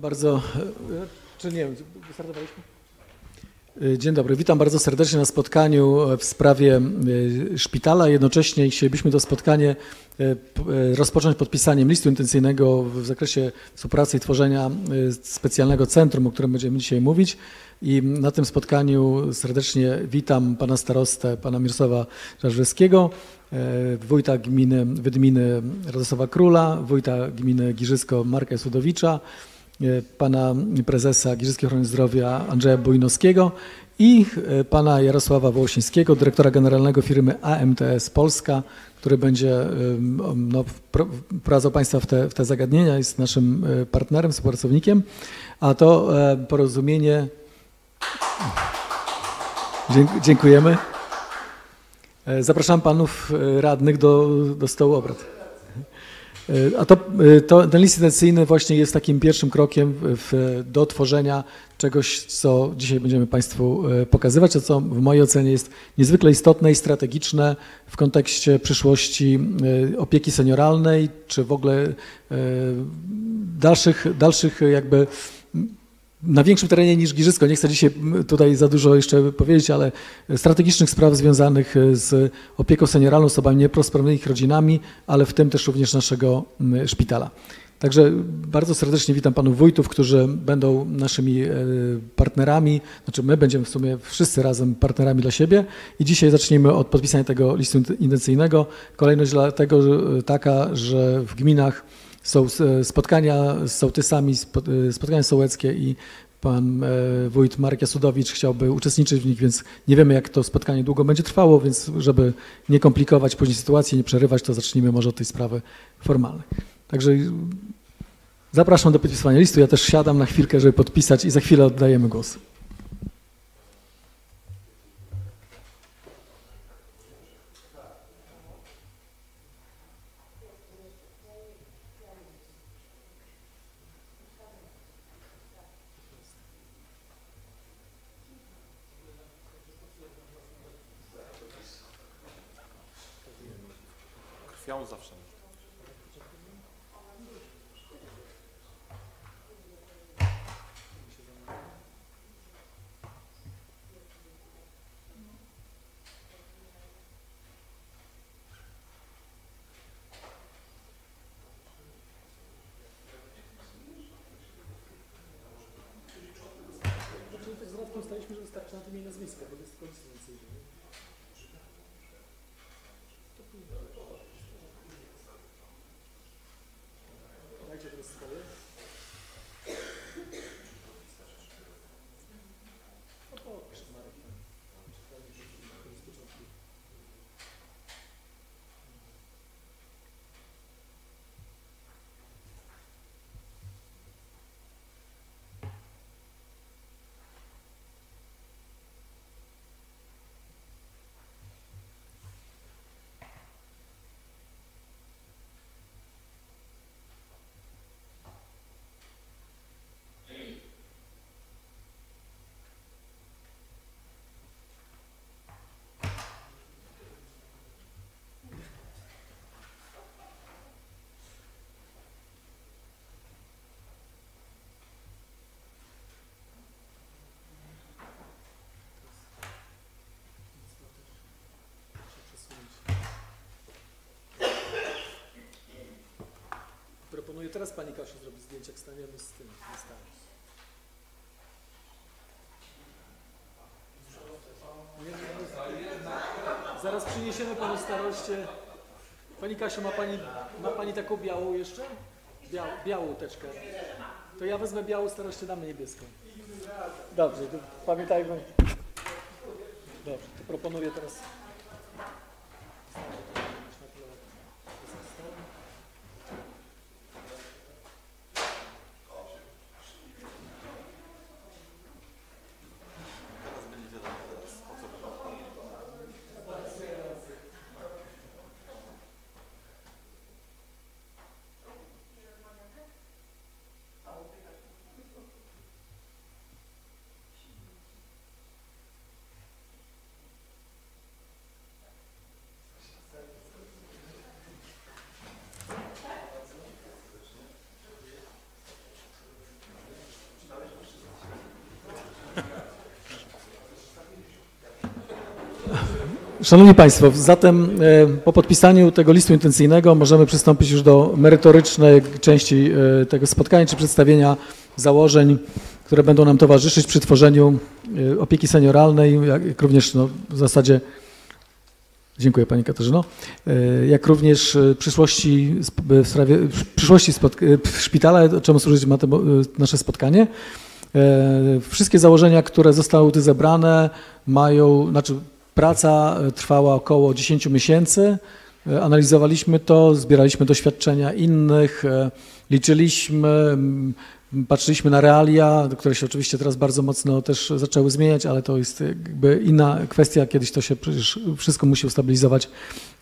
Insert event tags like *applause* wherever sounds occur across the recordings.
Bardzo, e, czy nie? E, Dzień dobry, witam bardzo serdecznie na spotkaniu w sprawie e, szpitala. Jednocześnie chcielibyśmy to spotkanie e, e, rozpocząć podpisaniem listu intencyjnego w zakresie współpracy i tworzenia e, specjalnego centrum, o którym będziemy dzisiaj mówić. I na tym spotkaniu serdecznie witam pana starostę, pana Mirosława Żarzewskiego, e, wójta gminy Wydminy Radosława Króla, wójta gminy Giżysko Marka Sudowicza, e, pana prezesa Giżyckiej Ochrony Zdrowia Andrzeja Bujnowskiego i e, pana Jarosława Wołosińskiego, dyrektora generalnego firmy AMTS Polska, który będzie no, Państwa w te, w te zagadnienia, jest naszym e, partnerem, współpracownikiem, a to e, porozumienie. Dzięk- Dziękujemy. E, Zapraszam panów e, radnych do, do stołu obrad. E, A to, e, to ten list intencyjny właśnie jest takim pierwszym krokiem w, do tworzenia czegoś, co dzisiaj będziemy Państwu e, pokazywać, a co w mojej ocenie jest niezwykle istotne i strategiczne w kontekście przyszłości opieki senioralnej, czy w ogóle dalszych, dalszych jakby na większym terenie niż Giżycko. Nie chcę dzisiaj tutaj za dużo jeszcze powiedzieć, ale strategicznych spraw związanych e, z opieką senioralną, osobami niepełnosprawnymi, ich rodzinami, ale w tym też również naszego szpitala. Także bardzo serdecznie witam panów wójtów, którzy będą naszymi e, partnerami, znaczy my będziemy w sumie wszyscy razem partnerami dla siebie i dzisiaj zaczniemy od podpisania tego listu intencyjnego. Kolejność dlatego że, taka, że w gminach są s- spotkania z sołtysami, e, spotkania sołeckie i pan e, wójt Marek Jasudowicz chciałby uczestniczyć w nich, więc nie wiemy jak to spotkanie długo będzie trwało, więc żeby nie komplikować później sytuacji, nie przerywać, to zacznijmy może od tej sprawy formalnej. Także zapraszam do podpisywania listu. Ja też siadam na chwilkę, żeby podpisać i za chwilę oddajemy głos. Teraz Pani Kasiu zrobić zdjęcie, jak staniemy z tym. Nie, nie. Zaraz przyniesiemy Panu staroście. Pani Kasiu, ma Pani, ma pani taką białą jeszcze? Biał, białą teczkę. To ja wezmę białą staroście, damy niebieską. Dobrze, pamiętajmy. Dobrze, to proponuję. Teraz Szanowni Państwo, zatem e, po podpisaniu tego listu intencyjnego możemy przystąpić już do merytorycznej części e, tego spotkania, czy przedstawienia założeń, które będą nam towarzyszyć przy tworzeniu e, opieki senioralnej, jak również no, w zasadzie Dziękuję Pani Katarzyno. Jak również przyszłości, w sprawie, przyszłości szpitala, czemu służyć ma to nasze spotkanie. Wszystkie założenia, które zostały tu zebrane mają, znaczy Praca e, trwała około 10 miesięcy. E, analizowaliśmy to, zbieraliśmy doświadczenia innych, e, liczyliśmy, patrzyliśmy na realia, które się oczywiście teraz bardzo mocno też zaczęły zmieniać, ale to jest jakby inna kwestia, kiedyś to się przecież wszystko musi ustabilizować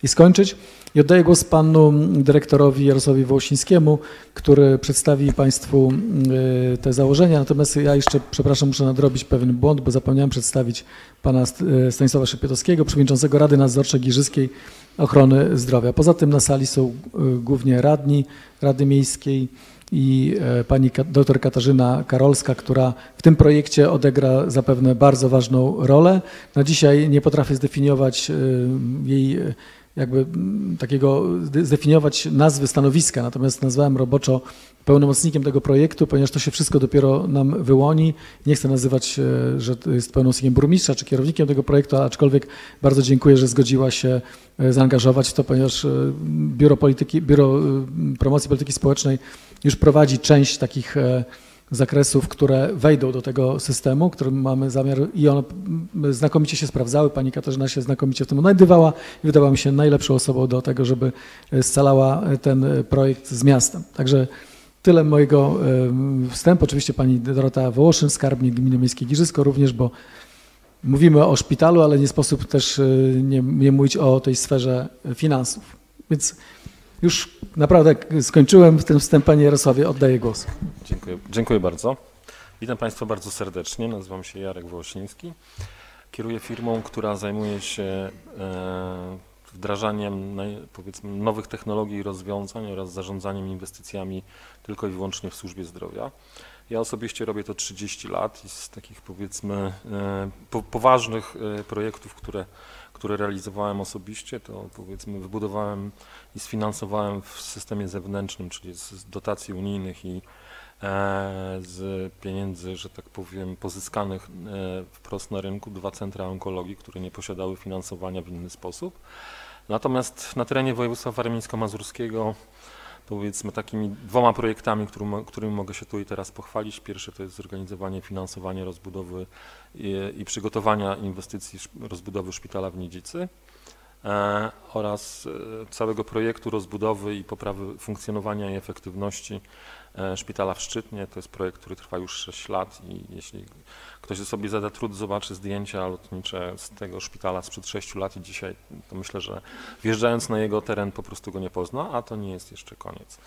i skończyć. I oddaję głos panu dyrektorowi Jarosławowi Wołosińskiemu, który przedstawi państwu y, te założenia. Natomiast ja jeszcze, przepraszam, muszę nadrobić pewien błąd, bo zapomniałem przedstawić pana y, Stanisława Szypietowskiego, przewodniczącego Rady Nadzorczej Giżyskiej Ochrony Zdrowia. Poza tym na sali są y, głównie radni Rady Miejskiej, i e, pani dr Katarzyna Karolska, która w tym projekcie odegra zapewne bardzo ważną rolę. Na dzisiaj nie potrafię zdefiniować e, jej e, jakby takiego, zdefiniować nazwy stanowiska, natomiast nazwałem roboczo pełnomocnikiem tego projektu, ponieważ to się wszystko dopiero nam wyłoni. Nie chcę nazywać, że jest pełnomocnikiem burmistrza czy kierownikiem tego projektu, aczkolwiek bardzo dziękuję, że zgodziła się zaangażować w to, ponieważ Biuro, Polityki, Biuro Promocji Polityki Społecznej już prowadzi część takich e, zakresów, które wejdą do tego systemu, który mamy zamiar i one znakomicie się sprawdzały. Pani Katarzyna się znakomicie w tym znajdowała i wydawała mi się najlepszą osobą do tego, żeby e, scalała e, ten projekt z miastem. Także tyle mojego wstępu. Oczywiście pani Dorota Wołoszyn, skarbnik Gminy Miejskiej Giżysko również, bo mówimy o szpitalu, ale nie sposób też nie, nie mówić o tej sferze finansów. Więc już naprawdę skończyłem w tym wstępie, panie Jarosławie, oddaję głos. Dziękuję, dziękuję bardzo. Witam Państwa bardzo serdecznie. Nazywam się Jarek Wołosiński. Kieruję firmą, która zajmuje się e, wdrażaniem powiedzmy nowych technologii i rozwiązań oraz zarządzaniem inwestycjami tylko i wyłącznie w służbie zdrowia. Ja osobiście robię to 30 lat i z takich powiedzmy e, poważnych e, projektów, które które realizowałem osobiście, to powiedzmy wybudowałem i sfinansowałem w systemie zewnętrznym, czyli z dotacji unijnych i e, z pieniędzy, że tak powiem, pozyskanych wprost na rynku dwa centra onkologii, które nie posiadały finansowania w inny sposób. Natomiast na terenie województwa warmińsko-mazurskiego powiedzmy takimi dwoma projektami, którym, którymi mogę się tu i teraz pochwalić. Pierwszy to jest zorganizowanie, finansowanie rozbudowy i, i przygotowania inwestycji rozbudowy szpitala w Niedzicy oraz e, całego projektu rozbudowy i poprawy funkcjonowania i efektywności e, szpitala w Szczytnie. To jest projekt, który trwa już 6 lat i jeśli ktoś sobie zada trud, zobaczy zdjęcia lotnicze z tego szpitala sprzed 6 lat i dzisiaj, to myślę, że wjeżdżając na jego teren po prostu go nie pozna, a to nie jest jeszcze koniec.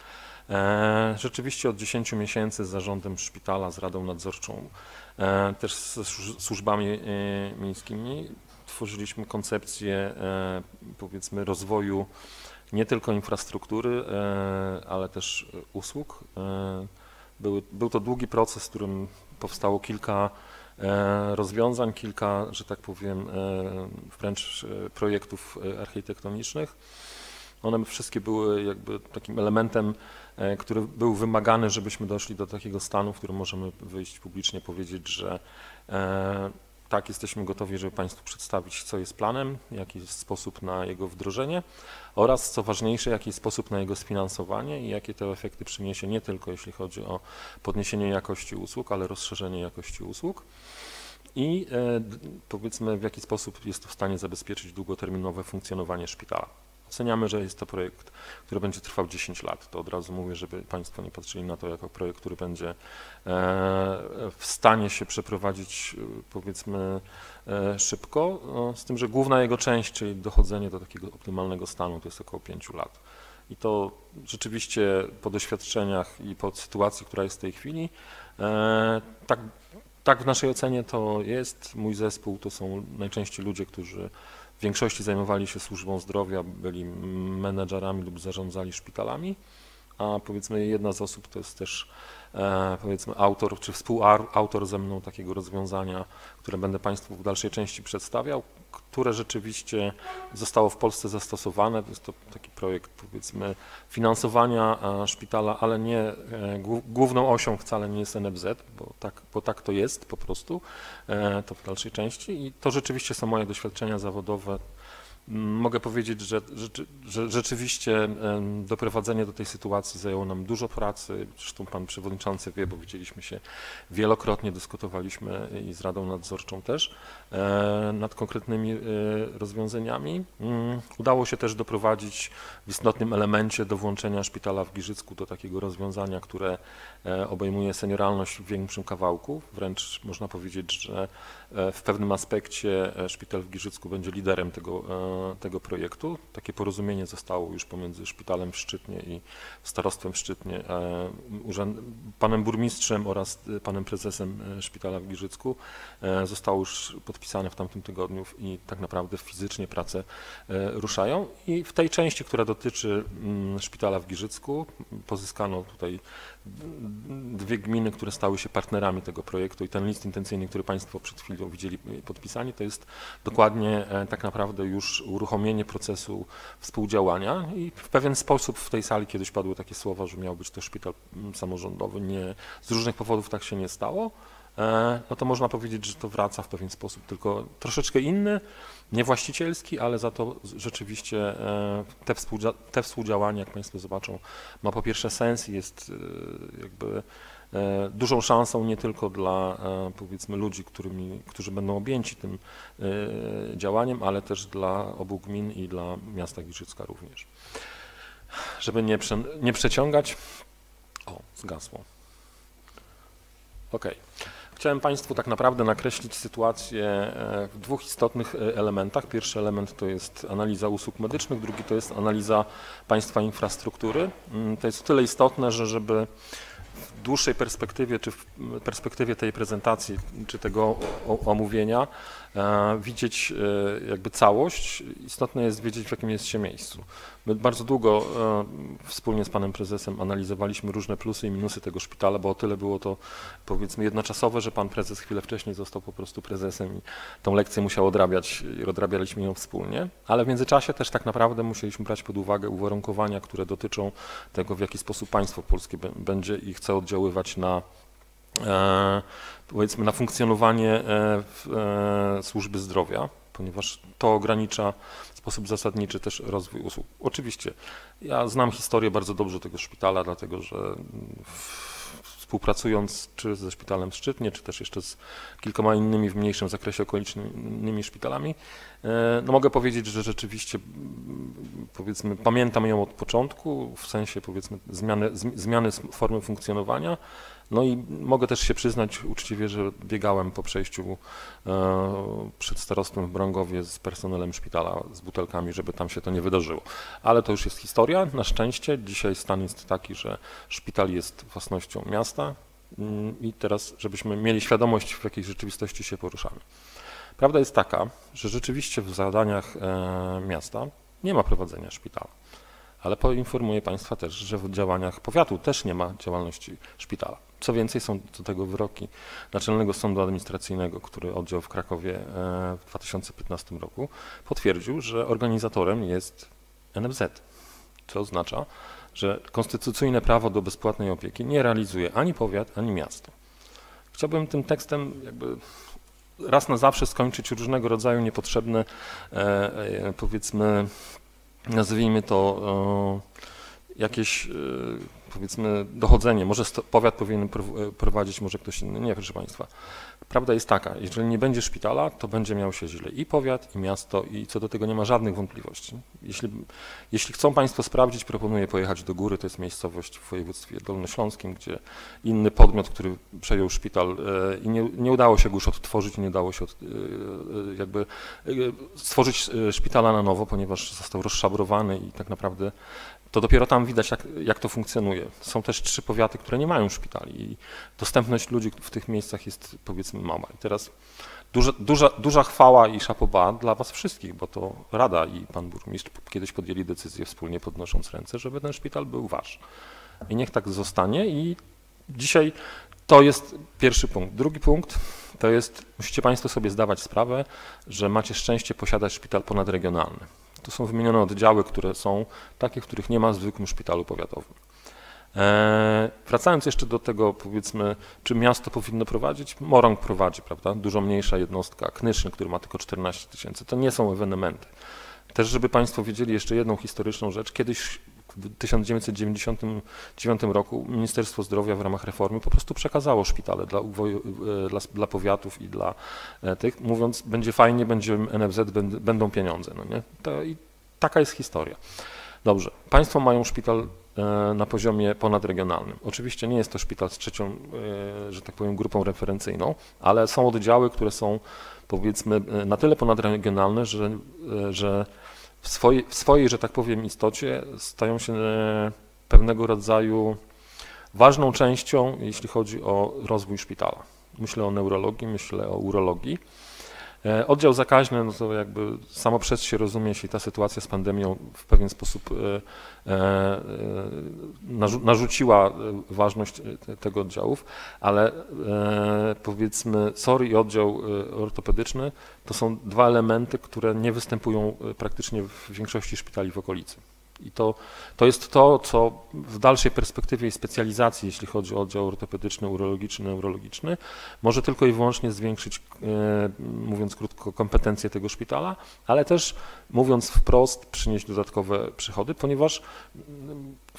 E, rzeczywiście od 10 miesięcy z zarządem szpitala, z Radą Nadzorczą, e, też ze służbami e, miejskimi tworzyliśmy koncepcję powiedzmy rozwoju nie tylko infrastruktury, ale też usług. Był, był to długi proces, w którym powstało kilka E, rozwiązań, kilka, że tak powiem, e, wręcz e, projektów architektonicznych. One wszystkie były jakby takim elementem, który był wymagany, żebyśmy doszli do takiego stanu, w którym możemy wyjść publicznie, powiedzieć, że tak, jesteśmy gotowi, żeby Państwu przedstawić, co jest planem, jaki jest sposób na jego wdrożenie oraz, co ważniejsze, jaki jest sposób na jego sfinansowanie i jakie te efekty przyniesie nie tylko jeśli chodzi o podniesienie jakości usług, ale rozszerzenie jakości usług i e, powiedzmy w jaki sposób jest to w stanie zabezpieczyć długoterminowe funkcjonowanie szpitala. Oceniamy, że jest to projekt, który będzie trwał 10 lat. To od razu mówię, żeby Państwo nie patrzyli na to jako projekt, który będzie e, w stanie się przeprowadzić e, powiedzmy e, szybko, no, z tym, że główna jego część, czyli dochodzenie do takiego optymalnego stanu, to jest około 5 lat. I to rzeczywiście po doświadczeniach i po sytuacji, która jest w tej chwili, tak, tak w naszej ocenie to jest. Mój zespół to są najczęściej ludzie, którzy w większości zajmowali się służbą zdrowia, byli menedżerami lub zarządzali szpitalami, a powiedzmy jedna z osób to jest też powiedzmy autor czy współautor ze mną takiego rozwiązania, które będę Państwu w dalszej części przedstawiał, które rzeczywiście zostało w Polsce zastosowane. To jest to taki projekt powiedzmy finansowania e, szpitala, ale nie e, główną osią wcale nie jest NFZ, bo tak, bo tak to jest po prostu, e, to w dalszej części i to rzeczywiście są moje doświadczenia zawodowe Mogę powiedzieć, że, że, rzeczywiście doprowadzenie do tej sytuacji zajęło nam dużo pracy. Zresztą pan przewodniczący wie, bo widzieliśmy się wielokrotnie, dyskutowaliśmy i z Radą Nadzorczą też nad konkretnymi e, rozwiązaniami. Mm, udało się też doprowadzić w istotnym elemencie do włączenia szpitala w Giżycku do takiego rozwiązania, które e, obejmuje senioralność w większym kawałku. Wręcz można powiedzieć, że w pewnym aspekcie szpital w Giżycku będzie liderem tego tego projektu. Takie porozumienie zostało już pomiędzy szpitalem w Szczytnie i starostwem w Szczytnie, e, panem burmistrzem oraz e, panem prezesem e, szpitala w Giżycku. Zostało już podpisane w tamtym tygodniu i tak naprawdę fizycznie prace ruszają. I w tej części, która dotyczy mm, szpitala w Giżycku, pozyskano tutaj dwie gminy, które stały się partnerami tego projektu i ten list intencyjny, który Państwo przed chwilą widzieli podpisani, to jest dokładnie tak naprawdę już uruchomienie procesu współdziałania i w pewien sposób w tej sali kiedyś padły takie słowa, że miał być to szpital mm, samorządowy. Nie, z różnych powodów tak się nie stało. E, no to można powiedzieć, że to wraca w pewien sposób, tylko troszeczkę inny, nie właścicielski, ale za to rzeczywiście e, te, współdzia te współdziałanie, jak Państwo zobaczą, ma po pierwsze sens i jest e, jakby dużą szansą nie tylko dla powiedzmy ludzi, którymi, którzy będą objęci tym działaniem, ale też dla obu gmin i dla miasta Giżycka również. Żeby nie, prze, nie przeciągać, o, zgasło. Ok. Chciałem Państwu tak naprawdę nakreślić sytuację w dwóch istotnych elementach. Pierwszy element to jest analiza usług medycznych, drugi to jest analiza państwa infrastruktury. Mm, to jest o tyle istotne, że żeby w dłuższej perspektywie, czy w perspektywie tej prezentacji, czy tego omówienia, e, widzieć e, jakby całość. Istotne jest wiedzieć, w jakim jest się miejscu. My bardzo długo e, wspólnie z panem prezesem analizowaliśmy różne plusy i minusy tego szpitala, bo o tyle było to powiedzmy jednoczasowe, że pan prezes chwilę wcześniej został po prostu prezesem i tą lekcję musiał odrabiać i odrabialiśmy ją wspólnie, ale w międzyczasie też tak naprawdę musieliśmy brać pod uwagę uwarunkowania, które dotyczą tego, w jaki sposób państwo polskie będzie i chce oddziaływać na e, powiedzmy na funkcjonowanie e, służby zdrowia, ponieważ to ogranicza sposób zasadniczy też rozwój usług. Oczywiście ja znam historię bardzo dobrze tego szpitala, dlatego że współpracując czy ze szpitalem w Szczytnie, czy też jeszcze z kilkoma innymi w mniejszym zakresie okolicznymi szpitalami, e, no mogę powiedzieć, że rzeczywiście powiedzmy pamiętam ją od początku, w sensie powiedzmy zmiany, zmiany formy funkcjonowania, no i mogę też się przyznać uczciwie, że biegałem po przejściu e, przed starostwem w Brągowie z personelem szpitala z butelkami, żeby tam się to nie wydarzyło. Ale to już jest historia. Na szczęście dzisiaj stan jest taki, że szpital jest własnością miasta mm, i teraz, żebyśmy mieli świadomość, w jakiej rzeczywistości się poruszamy. Prawda jest taka, że rzeczywiście w zadaniach e, miasta nie ma prowadzenia szpitala ale poinformuję Państwa też, że w działaniach powiatu też nie ma działalności szpitala. Co więcej, są do tego wyroki Naczelnego Sądu Administracyjnego, który oddział w Krakowie e, w 2015 roku potwierdził, że organizatorem jest NFZ, co oznacza, że konstytucyjne prawo do bezpłatnej opieki nie realizuje ani powiat, ani miasto. Chciałbym tym tekstem jakby raz na zawsze skończyć różnego rodzaju niepotrzebne, e, e, powiedzmy, nazwijmy to jakieś powiedzmy dochodzenie, może powiat powinien prowadzić, może ktoś inny. Nie, proszę Państwa. Prawda jest taka, jeżeli nie będzie szpitala, to będzie miał się źle i powiat, i miasto i co do tego nie ma żadnych wątpliwości. Jeśli, jeśli chcą Państwo sprawdzić, proponuję pojechać do góry, to jest miejscowość w województwie dolnośląskim, gdzie inny podmiot, który przejął szpital e, i nie, nie udało się go już odtworzyć, nie udało się od, e, e, jakby stworzyć szpitala na nowo, ponieważ został rozszabrowany i tak naprawdę to dopiero tam widać, jak, jak, to funkcjonuje. Są też trzy powiaty, które nie mają szpitali i dostępność ludzi w tych miejscach jest powiedzmy mała. I teraz duża, duża, duża chwała i szapoba dla Was wszystkich, bo to Rada i Pan Burmistrz kiedyś podjęli decyzję wspólnie podnosząc ręce, żeby ten szpital był Wasz. i niech tak zostanie i dzisiaj to jest pierwszy punkt. Drugi punkt to jest, musicie Państwo sobie zdawać sprawę, że macie szczęście posiadać szpital ponadregionalny. To są wymienione oddziały, które są takie, których nie ma w zwykłym szpitalu powiatowym. E, wracając jeszcze do tego, powiedzmy, czy miasto powinno prowadzić, Morąg prowadzi, prawda? Dużo mniejsza jednostka, Knyszyn, który ma tylko 14 tysięcy. To nie są ewenementy. Też, żeby Państwo wiedzieli jeszcze jedną historyczną rzecz, kiedyś w 1999 roku Ministerstwo Zdrowia w ramach reformy po prostu przekazało szpitale dla, e, dla, dla powiatów i dla e, tych, mówiąc, będzie fajnie, będzie NFZ, będą pieniądze. No nie? To, I taka jest historia. Dobrze, Państwo mają szpital e, na poziomie ponadregionalnym. Oczywiście nie jest to szpital z trzecią, że tak powiem, grupą referencyjną, ale są oddziały, które są powiedzmy na tyle ponadregionalne, że, że w swojej, w swojej, że tak powiem, istocie stają się e, pewnego rodzaju ważną częścią, jeśli chodzi o rozwój szpitala. Myślę o neurologii, myślę o urologii. E, oddział zakaźny, no to jakby samo przez się rozumie, jeśli ta sytuacja z pandemią w pewien sposób e, narzuciła ważność tego oddziałów, ale powiedzmy SOR i oddział ortopedyczny to są dwa elementy, które nie występują praktycznie w większości szpitali w okolicy. I to, to jest to, co w dalszej perspektywie i specjalizacji, jeśli chodzi o oddział ortopedyczny, urologiczny, neurologiczny, może tylko i wyłącznie zwiększyć, e, mówiąc krótko, kompetencje tego szpitala, ale też, mówiąc wprost, przynieść dodatkowe przychody, ponieważ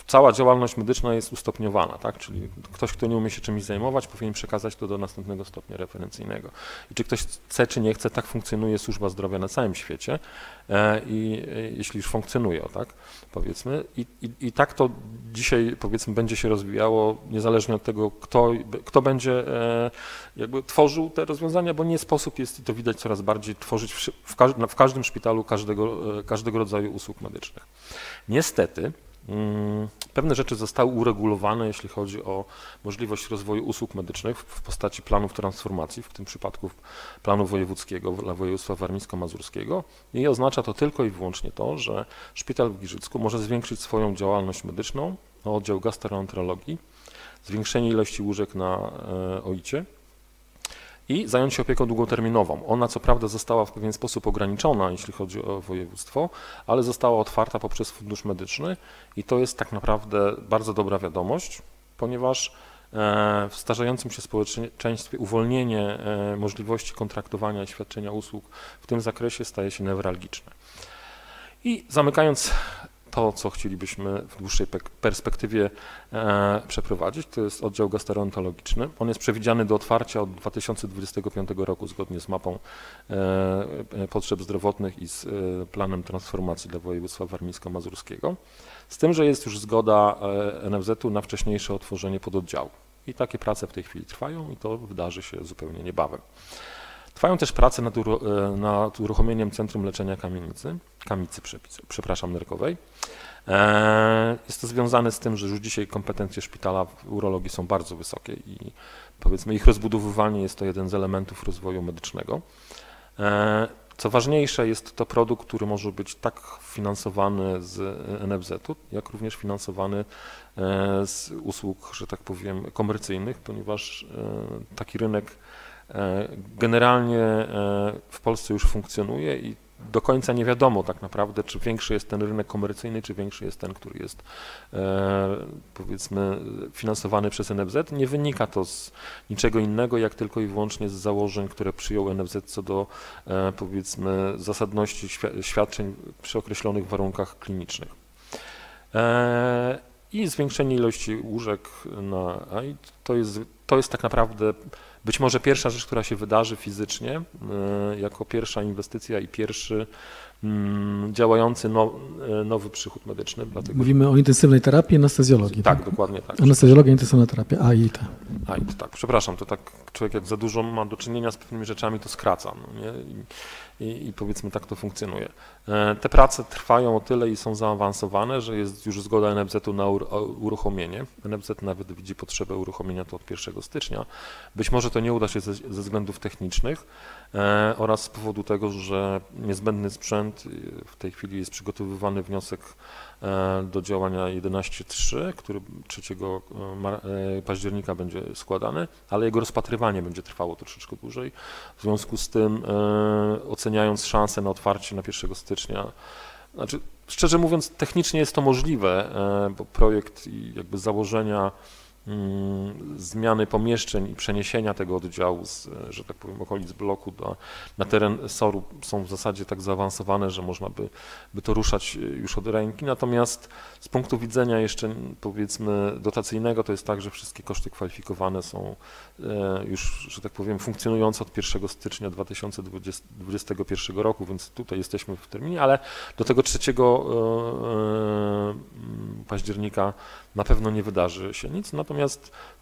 cała działalność medyczna jest ustopniowana, tak? czyli ktoś, kto nie umie się czymś zajmować, powinien przekazać to do następnego stopnia referencyjnego. I czy ktoś chce, czy nie chce, tak funkcjonuje służba zdrowia na całym świecie e, i e, jeśli już funkcjonuje, tak, powiedzmy. I, i, I tak to dzisiaj, powiedzmy, będzie się rozwijało, niezależnie od tego, kto, kto będzie e, jakby tworzył te rozwiązania, bo nie sposób jest, i to widać coraz bardziej, tworzyć w, w, każdym szpitalu każdego, każdego rodzaju usług medycznych. Niestety, pewne rzeczy zostały uregulowane, jeśli chodzi o możliwość rozwoju usług medycznych w postaci planów transformacji, w tym przypadku planu wojewódzkiego dla województwa warmińsko-mazurskiego. I oznacza to tylko i wyłącznie to, że szpital w Giżycku może zwiększyć swoją działalność medyczną oddział gastroenterologii, zwiększenie ilości łóżek na e, OIC i zająć się opieką długoterminową. Ona co prawda została w pewien sposób ograniczona, jeśli chodzi o województwo, ale została otwarta poprzez fundusz medyczny i to jest tak naprawdę bardzo dobra wiadomość, ponieważ e, w starzejącym się społeczeństwie uwolnienie e, możliwości kontraktowania i świadczenia usług w tym zakresie staje się newralgiczne. I zamykając to, co chcielibyśmy w dłuższej perspektywie e, przeprowadzić, to jest oddział gastroenterologiczny. On jest przewidziany do otwarcia od 2025 roku zgodnie z mapą e, e, potrzeb zdrowotnych i z planem transformacji dla województwa warmińsko-mazurskiego. Z tym, że jest już zgoda NFZ-u na wcześniejsze otworzenie pododdziału. I takie prace w tej chwili trwają i to wydarzy się zupełnie niebawem. Trwają też prace nad, nad uruchomieniem Centrum Leczenia Kamienicy, Kamicy, przepraszam, nerkowej. E, jest to związane z tym, że już dzisiaj kompetencje szpitala w urologii są bardzo wysokie i powiedzmy ich rozbudowywanie jest to jeden z elementów rozwoju medycznego. E, co ważniejsze, jest to produkt, który może być tak finansowany z NFZ-u, jak również finansowany e, z usług, że tak powiem, komercyjnych, ponieważ taki rynek generalnie w Polsce już funkcjonuje i do końca nie wiadomo tak naprawdę, czy większy jest ten rynek komercyjny, czy większy jest ten, który jest e, powiedzmy finansowany przez NFZ. Nie wynika to z niczego innego, jak tylko i wyłącznie z założeń, które przyjął NFZ co do e, powiedzmy zasadności świadczeń przy określonych warunkach klinicznych. E, I zwiększenie ilości łóżek na to jest, to jest tak naprawdę być może pierwsza rzecz, która się wydarzy fizycznie, e, jako pierwsza inwestycja i pierwszy mm, działający no, e, nowy przychód medyczny. Dlatego... Mówimy o intensywnej terapii anestezjologii. Tak, tak? dokładnie tak. Anestezjologia, intensywna terapia, AIT. AIT, tak. Przepraszam, to tak człowiek jak za dużo ma do czynienia z pewnymi rzeczami, to skraca. No i, i powiedzmy tak to funkcjonuje. E, te prace trwają o tyle i są zaawansowane, że jest już zgoda NFZ-u na uruchomienie. NFZ nawet widzi potrzebę uruchomienia to od 1 stycznia. Być może to nie uda się ze, ze względów technicznych e, oraz z powodu tego, że niezbędny sprzęt w tej chwili jest przygotowywany wniosek e, do działania 11.3, który 3 e, października będzie składany, ale jego rozpatrywanie będzie trwało troszeczkę dłużej. W związku z tym oceniając szanse na otwarcie na 1 stycznia, znaczy szczerze mówiąc technicznie jest to możliwe, bo projekt i jakby założenia zmiany pomieszczeń i przeniesienia tego oddziału z, że tak powiem, okolic bloku do, na teren SOR-u są w zasadzie tak zaawansowane, że można by, by to ruszać już od ręki. Natomiast z punktu widzenia jeszcze powiedzmy dotacyjnego to jest tak, że wszystkie koszty kwalifikowane są e, już, że tak powiem, funkcjonujące od 1 stycznia 2021 roku, więc tutaj jesteśmy w terminie, ale do tego 3 e, e, października na pewno nie wydarzy się nic, natomiast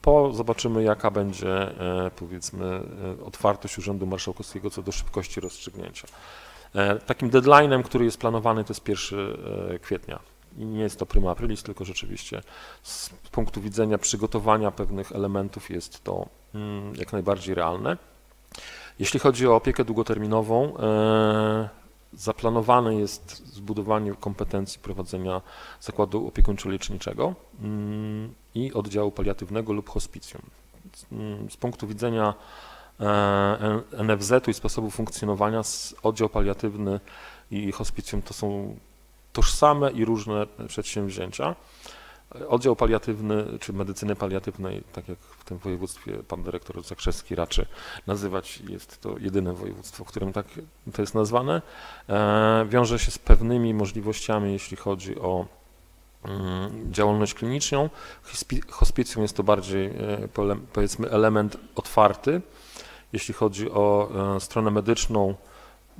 po zobaczymy jaka będzie e, powiedzmy e, otwartość Urzędu Marszałkowskiego co do szybkości rozstrzygnięcia. E, takim deadline'em, który jest planowany to jest 1 kwietnia. I nie jest to prima aprilis, tylko rzeczywiście z punktu widzenia przygotowania pewnych elementów jest to mm, jak najbardziej realne. Jeśli chodzi o opiekę długoterminową, Zaplanowane jest zbudowanie kompetencji prowadzenia zakładu opiekuńczo-leczniczego mm, i oddziału paliatywnego lub hospicjum. Z punktu widzenia e, NFZ-u i sposobu funkcjonowania oddział paliatywny i hospicjum to są tożsame i różne przedsięwzięcia. Oddział paliatywny czy medycyny paliatywnej, tak jak w tym województwie pan dyrektor Zakrzewski raczy nazywać, jest to jedyne województwo, w którym tak to jest nazwane, e, wiąże się z pewnymi możliwościami, jeśli chodzi o mm, działalność kliniczną. Hospicjum jest to bardziej e, powiedzmy element otwarty. Jeśli chodzi o e, stronę medyczną,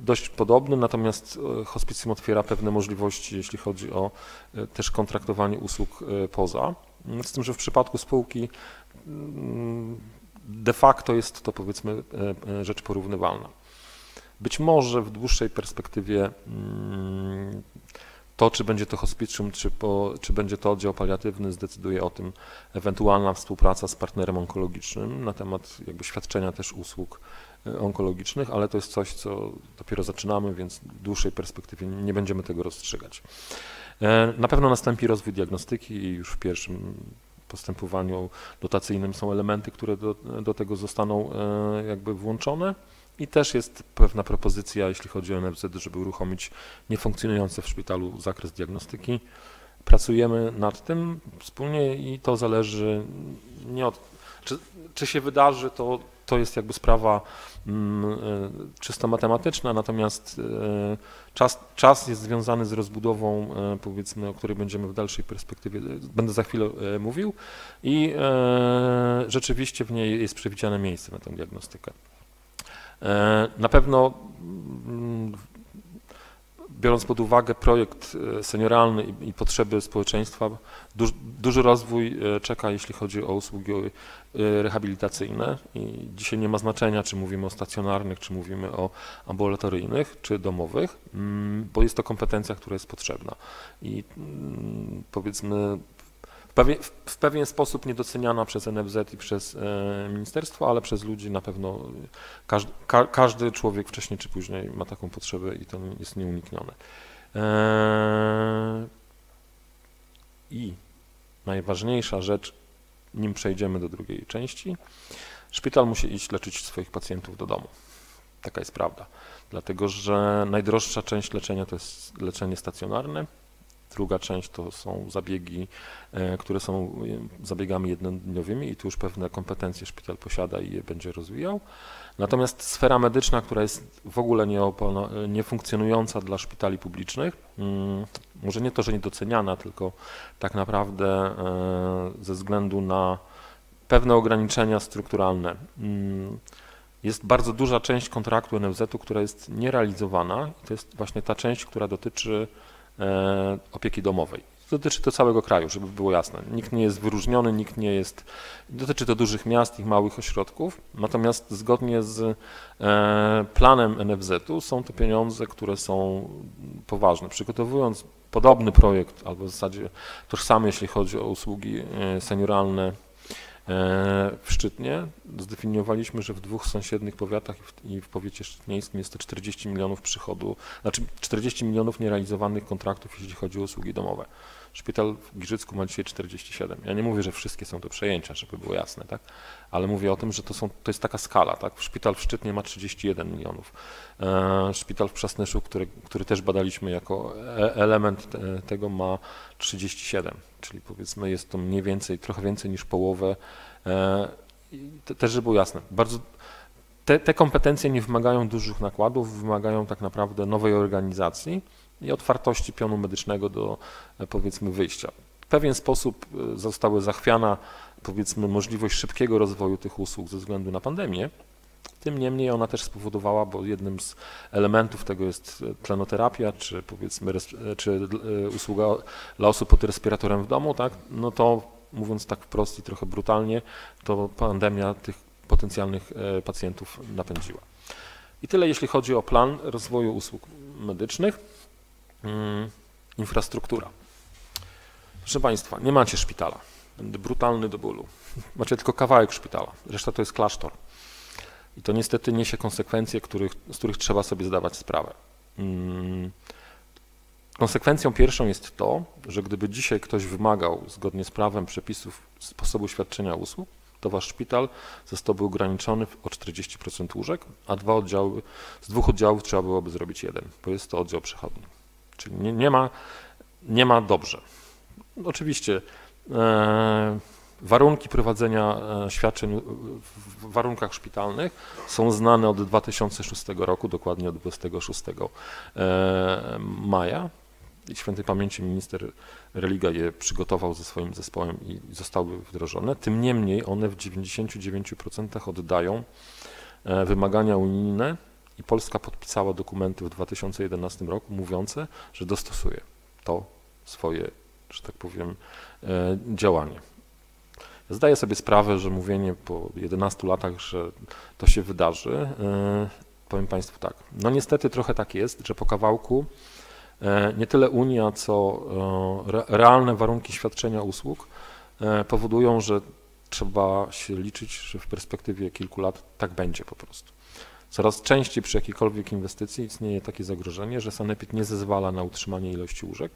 dość podobny, natomiast e, hospicjum otwiera pewne możliwości, jeśli chodzi o e, też kontraktowanie usług e, poza. Z tym, że w przypadku spółki mm, de facto jest to powiedzmy rzecz porównywalna. Być może w dłuższej perspektywie mm, to, czy będzie to hospicjum, czy, po, czy będzie to oddział paliatywny, zdecyduje o tym ewentualna współpraca z partnerem onkologicznym na temat jakby świadczenia też usług onkologicznych, ale to jest coś, co dopiero zaczynamy, więc w dłuższej perspektywie nie będziemy tego rozstrzygać. E, na pewno nastąpi rozwój diagnostyki i już w pierwszym postępowaniu dotacyjnym są elementy, które do, do tego zostaną e, jakby włączone. I też jest pewna propozycja, jeśli chodzi o NFZ, żeby uruchomić niefunkcjonujący w szpitalu zakres diagnostyki. Pracujemy nad tym wspólnie i to zależy nie od. Czy, czy się wydarzy, to, to jest jakby sprawa mm, e, czysto matematyczna, natomiast e, czas, czas jest związany z rozbudową, e, powiedzmy, o której będziemy w dalszej perspektywie, będę za chwilę mówił i rzeczywiście w niej jest przewidziane miejsce na tę diagnostykę. Na pewno mm, biorąc pod uwagę projekt e, senioralny i, potrzeby społeczeństwa, duż, duży rozwój e, czeka, jeśli chodzi o usługi e, rehabilitacyjne. I dzisiaj nie ma znaczenia, czy mówimy o stacjonarnych, czy mówimy o ambulatoryjnych, czy domowych, mm, bo jest to kompetencja, która jest potrzebna. I mm, powiedzmy w pewien sposób niedoceniana przez NFZ i przez e, ministerstwo, ale przez ludzi na pewno każdy, ka, każdy człowiek wcześniej czy później ma taką potrzebę i to jest nieuniknione. I najważniejsza rzecz, nim przejdziemy do drugiej części, szpital musi iść leczyć swoich pacjentów do domu. Taka jest prawda. Dlatego, że najdroższa część leczenia to jest leczenie stacjonarne, Druga część to są zabiegi, e, które są e, zabiegami jednodniowymi i tu już pewne kompetencje szpital posiada i je będzie rozwijał. Natomiast sfera medyczna, która jest w ogóle niefunkcjonująca dla szpitali publicznych, mm, może nie to, że niedoceniana, tylko tak naprawdę e, ze względu na pewne ograniczenia strukturalne. Mm, jest bardzo duża część kontraktu NFZ-u, która jest nierealizowana to jest właśnie ta część, która dotyczy E, opieki domowej. Dotyczy to całego kraju, żeby było jasne. Nikt nie jest wyróżniony, nikt nie jest. Dotyczy to dużych miast i małych ośrodków, natomiast zgodnie z e, planem NFZ-u są to pieniądze, które są poważne. Przygotowując podobny projekt, albo w zasadzie tożsamy, jeśli chodzi o usługi e, senioralne W Szczytnie zdefiniowaliśmy, że w dwóch sąsiednich powiatach i w powiecie szczytnieńskim jest to 40 milionów przychodu, znaczy 40 milionów nierealizowanych kontraktów, jeśli chodzi o usługi domowe. Szpital w Giżycku ma dzisiaj 47. Ja nie mówię, że wszystkie są do przejęcia, żeby było jasne, tak? ale mówię o tym, że to, są, to jest taka skala. Tak? Szpital w Szczytnie ma 31 milionów. E, szpital w Przasnyszu, który, który też badaliśmy jako e, element tego, ma 37, czyli powiedzmy jest to mniej więcej, trochę więcej niż połowę. E, też, żeby było jasne, bardzo te, te kompetencje nie wymagają dużych nakładów, wymagają tak naprawdę nowej organizacji i otwartości pionu medycznego do e, powiedzmy wyjścia. W pewien sposób e, została zachwiana powiedzmy możliwość szybkiego rozwoju tych usług ze względu na pandemię. Tym niemniej ona też spowodowała, bo jednym z elementów tego jest e, tlenoterapia, czy powiedzmy czy usługa dla osób pod respiratorem w domu, tak? no to mówiąc tak wprost i trochę brutalnie, to pandemia tych potencjalnych pacjentów napędziła. I tyle jeśli chodzi o plan rozwoju usług medycznych. Mm, infrastruktura. Proszę Państwa, nie macie szpitala. Będę brutalny do bólu. *laughs* Macie tylko kawałek szpitala. Reszta to jest klasztor. I to niestety niesie konsekwencje, których, z których trzeba sobie zdawać sprawę. Mm, konsekwencją pierwszą jest to, że gdyby dzisiaj ktoś wymagał zgodnie z prawem przepisów sposobu świadczenia usług, to wasz szpital zostałby ograniczony o 40% łóżek, a dwa oddziały, z dwóch oddziałów trzeba byłoby zrobić jeden, bo jest to oddział przechodni. Czyli nie, nie, ma, nie ma dobrze. Oczywiście e, warunki prowadzenia e, świadczeń w warunkach szpitalnych są znane od 2006 roku, dokładnie od 26 e, maja. I świętej pamięci minister Religa je przygotował ze swoim zespołem i zostały wdrożone. Tym niemniej one w 99% oddają e, wymagania unijne i Polska podpisała dokumenty w 2011 roku mówiące, że dostosuje to swoje, że tak powiem, e, działanie. Zdaję sobie sprawę, że mówienie po 11 latach, że to się wydarzy, e, powiem Państwu tak. No niestety trochę tak jest, że po kawałku e, nie tyle Unia, co realne warunki świadczenia usług powodują, że trzeba się liczyć, że w perspektywie kilku lat tak będzie po prostu. Coraz częściej przy jakiejkolwiek inwestycji istnieje takie zagrożenie, że sanepid nie zezwala na utrzymanie ilości łóżek,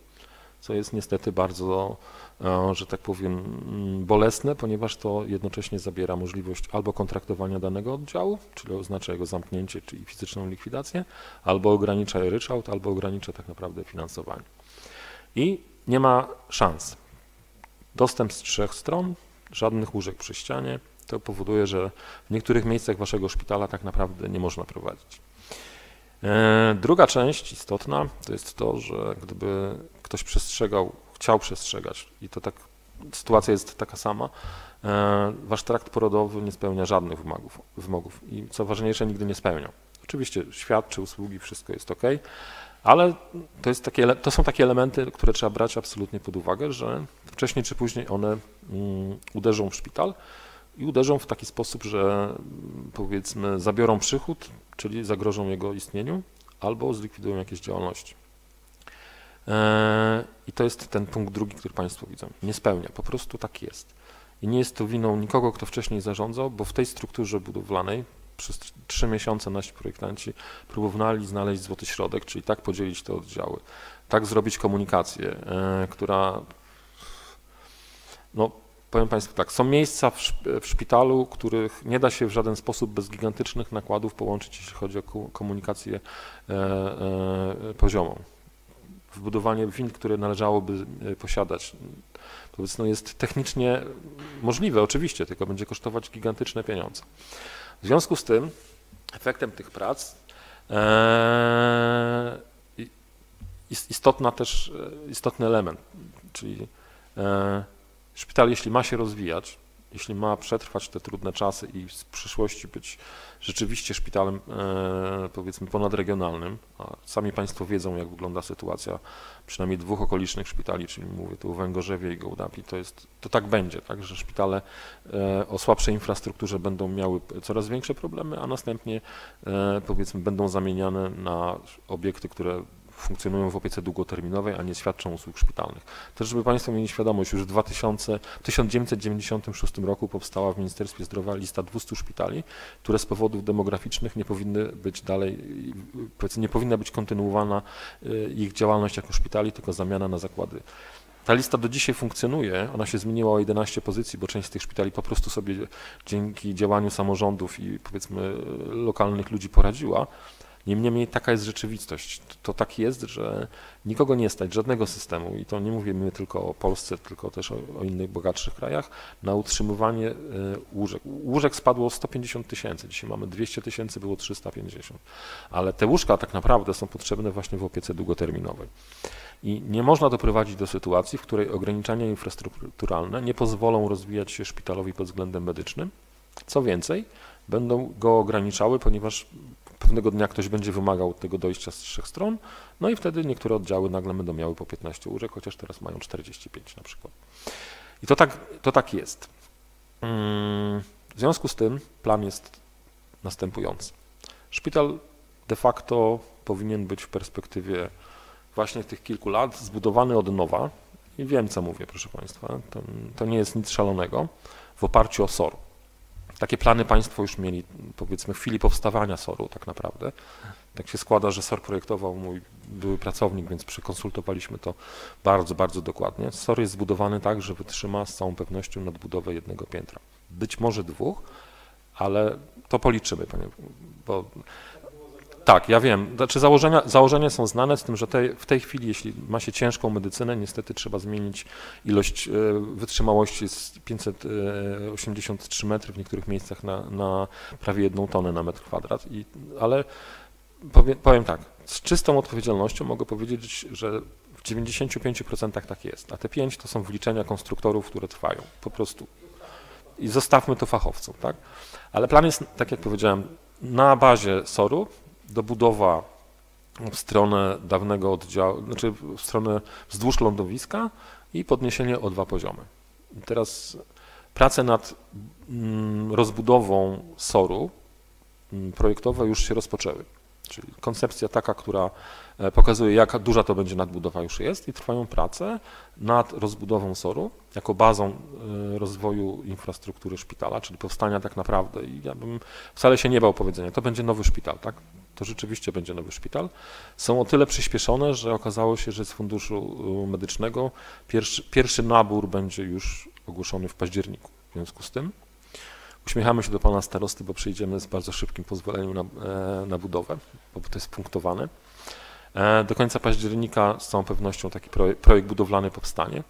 co jest niestety bardzo, e, że tak powiem, mm, bolesne, ponieważ to jednocześnie zabiera możliwość albo kontraktowania danego oddziału, czyli oznacza jego zamknięcie, czyli fizyczną likwidację, albo ogranicza ryczałt, albo ogranicza tak naprawdę finansowanie. I nie ma szans. Dostęp z trzech stron, żadnych łóżek przy ścianie, to powoduje, że w niektórych miejscach waszego szpitala tak naprawdę nie można prowadzić. E, druga część istotna to jest to, że gdyby ktoś przestrzegał, chciał przestrzegać i to tak, sytuacja jest taka sama, e, wasz trakt porodowy nie spełnia żadnych wymogów, wymogów i co ważniejsze nigdy nie spełniał. Oczywiście świadczy usługi, wszystko jest ok, ale to, jest takie, to są takie elementy, które trzeba brać absolutnie pod uwagę, że wcześniej czy później one mm, uderzą w szpital i uderzą w taki sposób, że powiedzmy zabiorą przychód, czyli zagrożą jego istnieniu, albo zlikwidują jakieś działalności. E, I to jest ten punkt drugi, który Państwo widzą. Nie spełnia, po prostu tak jest. I nie jest to winą nikogo, kto wcześniej zarządzał, bo w tej strukturze budowlanej przez trzy miesiące nasi projektanci próbowali znaleźć złoty środek, czyli tak podzielić te oddziały, tak zrobić komunikację, e, która no, powiem Państwu tak, są miejsca w, szpitalu, których nie da się w żaden sposób bez gigantycznych nakładów połączyć, jeśli chodzi o komunikację e, e, poziomą. Wbudowanie win, które należałoby e, posiadać, powiedzmy, no jest technicznie możliwe, oczywiście, tylko będzie kosztować gigantyczne pieniądze. W związku z tym efektem tych prac istotna też, istotny element, czyli Szpital, jeśli ma się rozwijać, jeśli ma przetrwać te trudne czasy i w przyszłości być rzeczywiście szpitalem, e, powiedzmy, ponadregionalnym, a sami Państwo wiedzą, jak wygląda sytuacja przynajmniej dwóch okolicznych szpitali, czyli mówię tu o Węgorzewie i Gołdapi, to, jest, to tak będzie, tak, że szpitale e, o słabszej infrastrukturze będą miały coraz większe problemy, a następnie, e, powiedzmy, będą zamieniane na obiekty, które funkcjonują w opiece długoterminowej, a nie świadczą usług szpitalnych. Też, żeby Państwo mieli świadomość, już w 2000, 1996 roku powstała w Ministerstwie Zdrowia lista 200 szpitali, które z powodów demograficznych nie powinny być dalej, powiedzmy, nie powinna być kontynuowana y, ich działalność jako szpitali, tylko zamiana na zakłady ta lista do dzisiaj funkcjonuje, ona się zmieniła o 11 pozycji, bo część z tych szpitali po prostu sobie dzięki działaniu samorządów i powiedzmy lokalnych ludzi poradziła. Niemniej taka jest rzeczywistość. To tak jest, że nikogo nie stać, żadnego systemu i to nie mówimy tylko o Polsce, tylko też o, o innych bogatszych krajach, na utrzymywanie e, łóżek. Łóżek spadło 150 tysięcy, dzisiaj mamy 200 tysięcy, było 350, ale te łóżka tak naprawdę są potrzebne właśnie w opiece długoterminowej. I nie można doprowadzić do sytuacji, w której ograniczenia infrastrukturalne nie pozwolą rozwijać się szpitalowi pod względem medycznym. Co więcej, będą go ograniczały, ponieważ pewnego dnia ktoś będzie wymagał tego dojścia z trzech stron, no i wtedy niektóre oddziały nagle będą miały po 15 łóżek, chociaż teraz mają 45 na przykład. I to tak, to tak jest. Mm, w związku z tym plan jest następujący. Szpital de facto powinien być w perspektywie właśnie tych kilku lat zbudowany od nowa i wiem, co mówię, proszę Państwa, to, to nie jest nic szalonego, w oparciu o SOR. Takie plany Państwo już mieli, powiedzmy, w chwili powstawania SOR-u tak naprawdę. Tak się składa, że SOR projektował mój były pracownik, więc przekonsultowaliśmy to bardzo, bardzo dokładnie. SOR jest zbudowany tak, że wytrzyma z całą pewnością nadbudowę jednego piętra. Być może dwóch, ale to policzymy, panie, bo tak, ja wiem. Znaczy założenia, założenia są znane, z tym, że te, w tej chwili, jeśli ma się ciężką medycynę, niestety trzeba zmienić ilość e, wytrzymałości z 583 metry w niektórych miejscach na, na prawie jedną tonę na metr kwadrat. I, ale powiem, powiem tak, z czystą odpowiedzialnością mogę powiedzieć, że w 95% tak jest, a te 5 to są wliczenia konstruktorów, które trwają po prostu. I zostawmy to fachowcom, tak? Ale plan jest, tak jak powiedziałem, na bazie SOR-u dobudowa w stronę dawnego oddziału, znaczy w stronę wzdłuż lądowiska i podniesienie o dwa poziomy. I teraz prace nad mm, rozbudową SOR-u mm, projektowe już się rozpoczęły. Czyli koncepcja taka, która e, pokazuje, jak duża to będzie nadbudowa już jest i trwają prace nad rozbudową SOR-u jako bazą e, rozwoju infrastruktury szpitala, czyli powstania tak naprawdę, i ja bym wcale się nie bał powiedzenia, to będzie nowy szpital, tak? To rzeczywiście będzie nowy szpital, są o tyle przyspieszone, że okazało się, że z funduszu y, medycznego pierwszy, pierwszy nabór będzie już ogłoszony w październiku. W związku z tym uśmiechamy się do pana starosty, bo przyjdziemy z bardzo szybkim pozwoleniem na, e, na budowę, bo to jest punktowane. E, do końca października z całą pewnością taki projekt, projekt budowlany powstanie.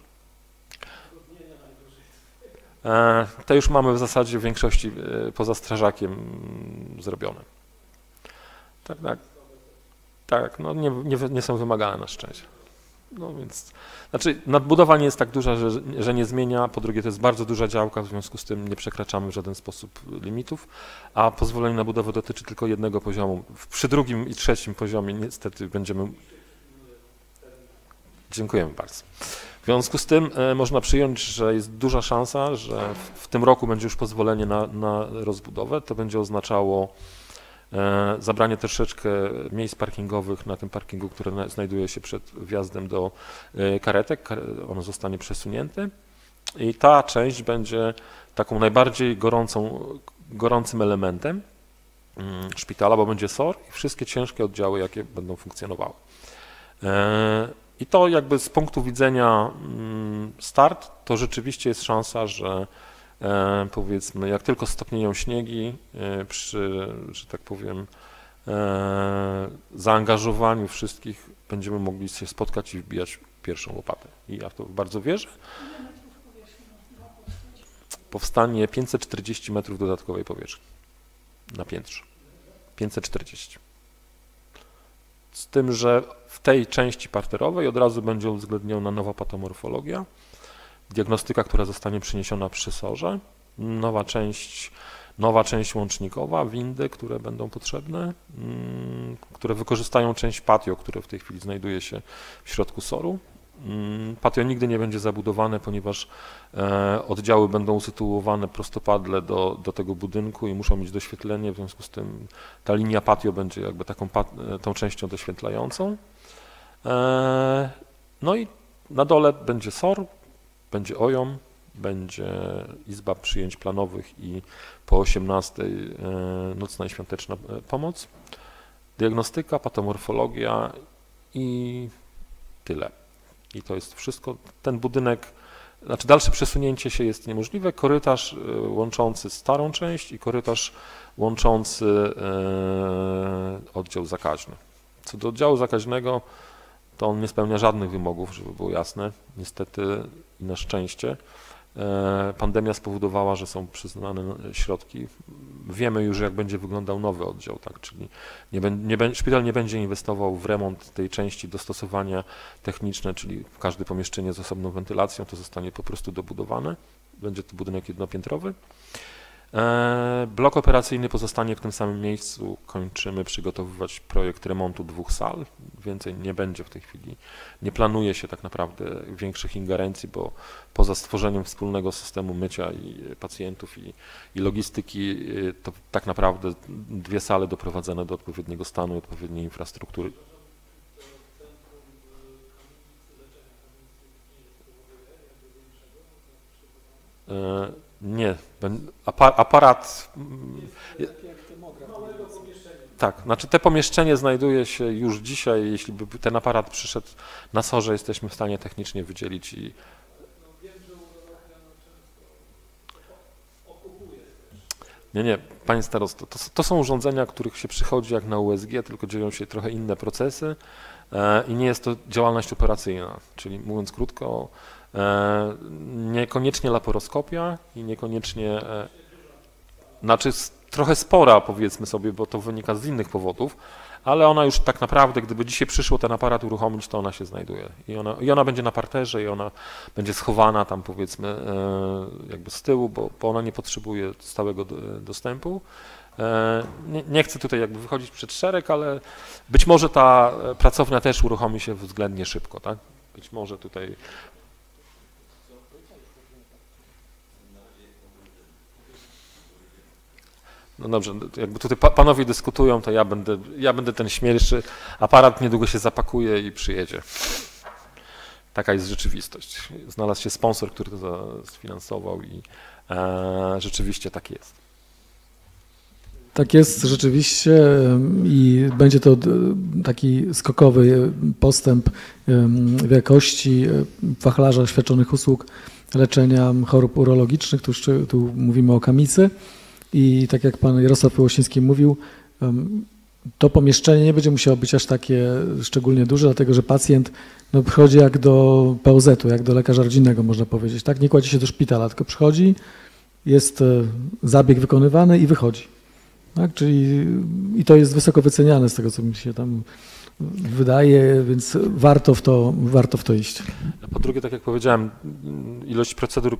E, te już mamy w zasadzie w większości poza strażakiem mm, zrobione. Tak, tak. Tak, no nie, nie, nie są wymagane na szczęście. No więc, znaczy nadbudowa nie jest tak duża, że, że nie zmienia, po drugie to jest bardzo duża działka, w związku z tym nie przekraczamy w żaden sposób limitów, a pozwolenie na budowę dotyczy tylko jednego poziomu. Przy drugim i trzecim poziomie niestety będziemy... Dziękujemy bardzo. W związku z tym e, można przyjąć, że jest duża szansa, że w, w tym roku będzie już pozwolenie na, na rozbudowę. To będzie oznaczało zabranie troszeczkę miejsc parkingowych na tym parkingu, który znajduje się przed wjazdem do e, karetek. Ono zostanie przesunięte i ta część będzie taką najbardziej gorącą, gorącym elementem mm, szpitala, bo będzie SOR i wszystkie ciężkie oddziały, jakie będą funkcjonowały. E, I to jakby z punktu widzenia mm, start, to rzeczywiście jest szansa, że E, powiedzmy, jak tylko stopnieją śniegi, e, przy, że tak powiem, e, zaangażowaniu wszystkich będziemy mogli się spotkać i wbijać pierwszą łopatę. I ja w to bardzo wierzę. Powstanie 540 metrów dodatkowej powierzchni na piętrze. 540. Z tym, że w tej części parterowej od razu będzie uwzględniona nowa patomorfologia, diagnostyka, która zostanie przyniesiona przy sorze, nowa część, nowa część łącznikowa, windy, które będą potrzebne, mm, które wykorzystają część patio, które w tej chwili znajduje się w środku soru. Mm, patio nigdy nie będzie zabudowane, ponieważ e, oddziały będą usytuowane prostopadle do, do tego budynku i muszą mieć doświetlenie, w związku z tym ta linia patio będzie jakby taką tą częścią doświetlającą. E, no i na dole będzie SOR, będzie OJOM, będzie Izba Przyjęć Planowych i po 18 e, nocna i świąteczna e, pomoc, diagnostyka, patomorfologia i tyle. I to jest wszystko. Ten budynek, znaczy dalsze przesunięcie się jest niemożliwe. Korytarz e, łączący starą część i korytarz łączący oddział zakaźny. Co do oddziału zakaźnego, to on nie spełnia żadnych wymogów, żeby było jasne. Niestety i na szczęście. E, pandemia spowodowała, że są przyznane środki. Wiemy już, jak będzie wyglądał nowy oddział, tak? czyli nie, nie, szpital nie będzie inwestował w remont tej części dostosowania techniczne, czyli każde pomieszczenie z osobną wentylacją, to zostanie po prostu dobudowane. Będzie to budynek jednopiętrowy. E, blok operacyjny pozostanie w tym samym miejscu. Kończymy przygotowywać projekt remontu dwóch sal. Więcej nie będzie w tej chwili. Nie planuje się tak naprawdę większych ingerencji, bo poza stworzeniem wspólnego systemu mycia i pacjentów i, i logistyki, e, to tak naprawdę dwie sale doprowadzone do odpowiedniego stanu odpowiedniej infrastruktury. E, nie, aparat. Mm, tak, znaczy te pomieszczenie znajduje się już dzisiaj, jeśli by ten aparat przyszedł na sorze, jesteśmy w stanie technicznie wydzielić i Nie, nie, panie starosto, to, to, są urządzenia, których się przychodzi jak na USG, tylko dzieją się trochę inne procesy e, i nie jest to działalność operacyjna, czyli mówiąc krótko, niekoniecznie laparoskopia i niekoniecznie, e, znaczy trochę spora powiedzmy sobie, bo to wynika z innych powodów, ale ona już tak naprawdę, gdyby dzisiaj przyszło ten aparat uruchomić, to ona się znajduje. I ona, i ona będzie na parterze i ona będzie schowana tam powiedzmy e, jakby z tyłu, bo, bo ona nie potrzebuje stałego dostępu. Nie, nie, chcę tutaj jakby wychodzić przed szereg, ale być może ta pracownia też uruchomi się względnie szybko, tak? Być może tutaj No dobrze, jakby tutaj panowie dyskutują, to ja będę, ja będę ten śmielszy. Aparat niedługo się zapakuje i przyjedzie. Taka jest rzeczywistość. Znalazł się sponsor, który to sfinansował i e, rzeczywiście tak jest. Tak jest rzeczywiście i będzie to taki skokowy postęp w jakości wachlarza świadczonych usług leczenia chorób urologicznych. Tu, tu mówimy o kamicy. I tak jak pan Jarosław Pyłosiński mówił, to pomieszczenie nie będzie musiało być aż takie szczególnie duże, dlatego że pacjent no, przychodzi jak do POZ-u, jak do lekarza rodzinnego, można powiedzieć. Tak? Nie kładzie się do szpitala, tylko przychodzi, jest e, zabieg wykonywany i wychodzi. Tak? Czyli, I to jest wysoko wyceniane z tego, co mi się tam wydaje, więc warto w to, warto w to iść. Po drugie, tak jak powiedziałem, ilość procedur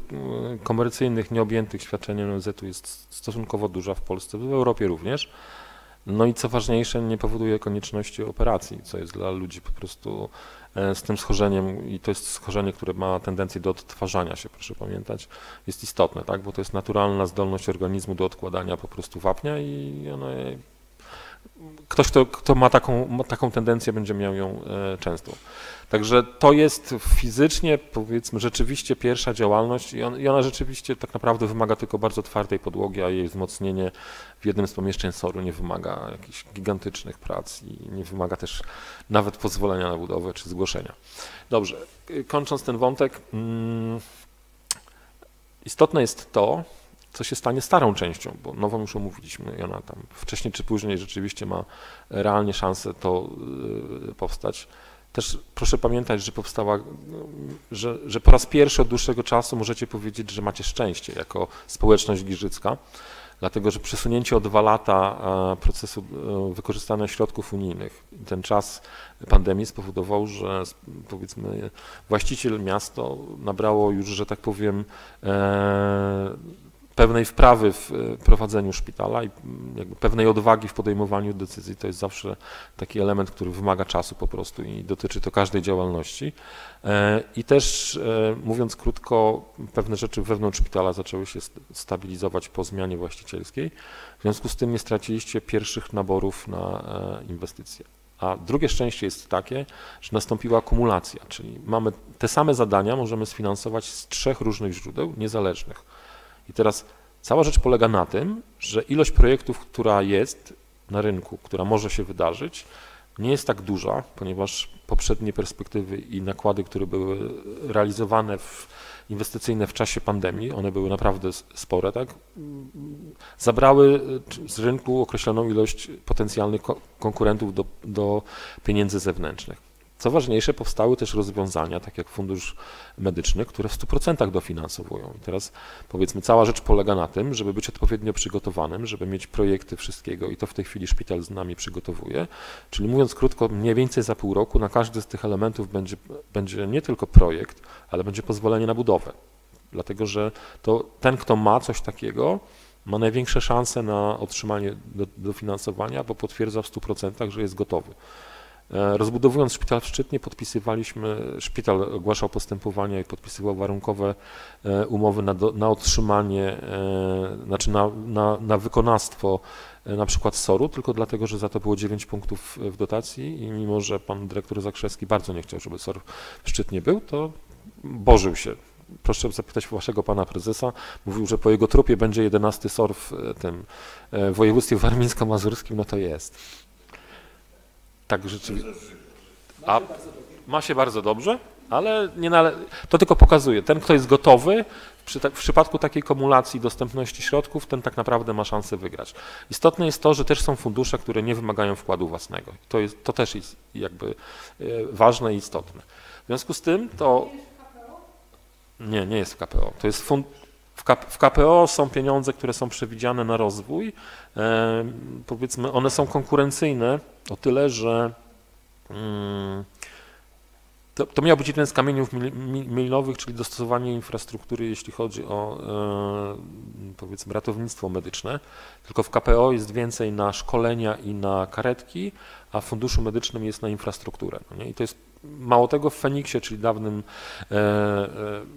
komercyjnych nieobjętych świadczeniem NZ-u jest stosunkowo duża w Polsce, w Europie również. No i co ważniejsze, nie powoduje konieczności operacji, co jest dla ludzi po prostu e, z tym schorzeniem, i to jest schorzenie, które ma tendencję do odtwarzania się, proszę pamiętać, jest istotne, tak? bo to jest naturalna zdolność organizmu do odkładania po prostu wapnia i ono ktoś, kto, kto ma, taką, ma taką tendencję, będzie miał ją e, często. Także to jest fizycznie, powiedzmy, rzeczywiście pierwsza działalność i, on, i, ona rzeczywiście tak naprawdę wymaga tylko bardzo twardej podłogi, a jej wzmocnienie w jednym z pomieszczeń SOR-u nie wymaga jakichś gigantycznych prac i nie wymaga też nawet pozwolenia na budowę czy zgłoszenia. Dobrze, kończąc ten wątek, mm, istotne jest to, co się stanie starą częścią, bo nową już omówiliśmy i ona tam wcześniej czy później rzeczywiście ma realnie szansę to y, powstać. Też proszę pamiętać, że powstała, że, że po raz pierwszy od dłuższego czasu możecie powiedzieć, że macie szczęście jako społeczność giżycka, dlatego że przesunięcie o dwa lata e, procesu e, wykorzystania środków unijnych, ten czas pandemii spowodował, że powiedzmy właściciel miasto nabrało już, że tak powiem, e, pewnej wprawy w e, prowadzeniu szpitala i mm, pewnej odwagi w podejmowaniu decyzji. To jest zawsze taki element, który wymaga czasu po prostu i dotyczy to każdej działalności. E, I też, e, mówiąc krótko, pewne rzeczy wewnątrz szpitala zaczęły się stabilizować po zmianie właścicielskiej. W związku z tym nie straciliście pierwszych naborów na inwestycje. A drugie szczęście jest takie, że nastąpiła akumulacja, czyli mamy te same zadania, możemy sfinansować z trzech różnych źródeł niezależnych. I teraz cała rzecz polega na tym, że ilość projektów, która jest na rynku, która może się wydarzyć, nie jest tak duża, ponieważ poprzednie perspektywy i nakłady, które były realizowane w inwestycyjne w czasie pandemii, one były naprawdę spore, tak, zabrały z rynku określoną ilość potencjalnych konkurentów do, do pieniędzy zewnętrznych. Co ważniejsze, powstały też rozwiązania, tak jak Fundusz Medyczny, które w 100% dofinansowują. I teraz powiedzmy, cała rzecz polega na tym, żeby być odpowiednio przygotowanym, żeby mieć projekty wszystkiego i to w tej chwili szpital z nami przygotowuje. Czyli mówiąc krótko, mniej więcej za pół roku na każdy z tych elementów będzie, będzie nie tylko projekt, ale będzie pozwolenie na budowę. Dlatego, że to ten, kto ma coś takiego, ma największe szanse na otrzymanie dofinansowania, bo potwierdza w 100%, że jest gotowy. E, rozbudowując szpital w Szczytnie podpisywaliśmy, szpital ogłaszał postępowania i podpisywał warunkowe e, umowy na, do, na otrzymanie, e, znaczy na, na, na wykonawstwo na przykład SOR-u, tylko dlatego, że za to było 9 punktów w dotacji i mimo, że pan dyrektor Zakrzewski bardzo nie chciał, żeby SOR w Szczytnie był, to bożył się. Proszę zapytać waszego pana prezesa. Mówił, że po jego trupie będzie 11 SOR w tym województwie warmińsko-mazurskim, no to jest. Tak rzeczywiście. A ma się bardzo dobrze, ale nie nale... to tylko pokazuje, ten kto jest gotowy, przy w przypadku takiej kumulacji dostępności środków, ten tak naprawdę ma szansę wygrać. Istotne jest to, że też są fundusze, które nie wymagają wkładu własnego. To, jest, to też jest jakby e, ważne i istotne. W związku z tym to... Nie, nie jest w KPO. To jest fund, w KPO są pieniądze, które są przewidziane na rozwój. Powiedzmy, one są konkurencyjne o tyle, że mm, to, to miał być jeden z kamieniów milowych, czyli dostosowanie infrastruktury, jeśli chodzi o powiedzmy ratownictwo medyczne. Tylko w KPO jest więcej na szkolenia i na karetki, a w funduszu medycznym jest na infrastrukturę. No I to jest Mało tego, w Feniksie, czyli dawnym e, e,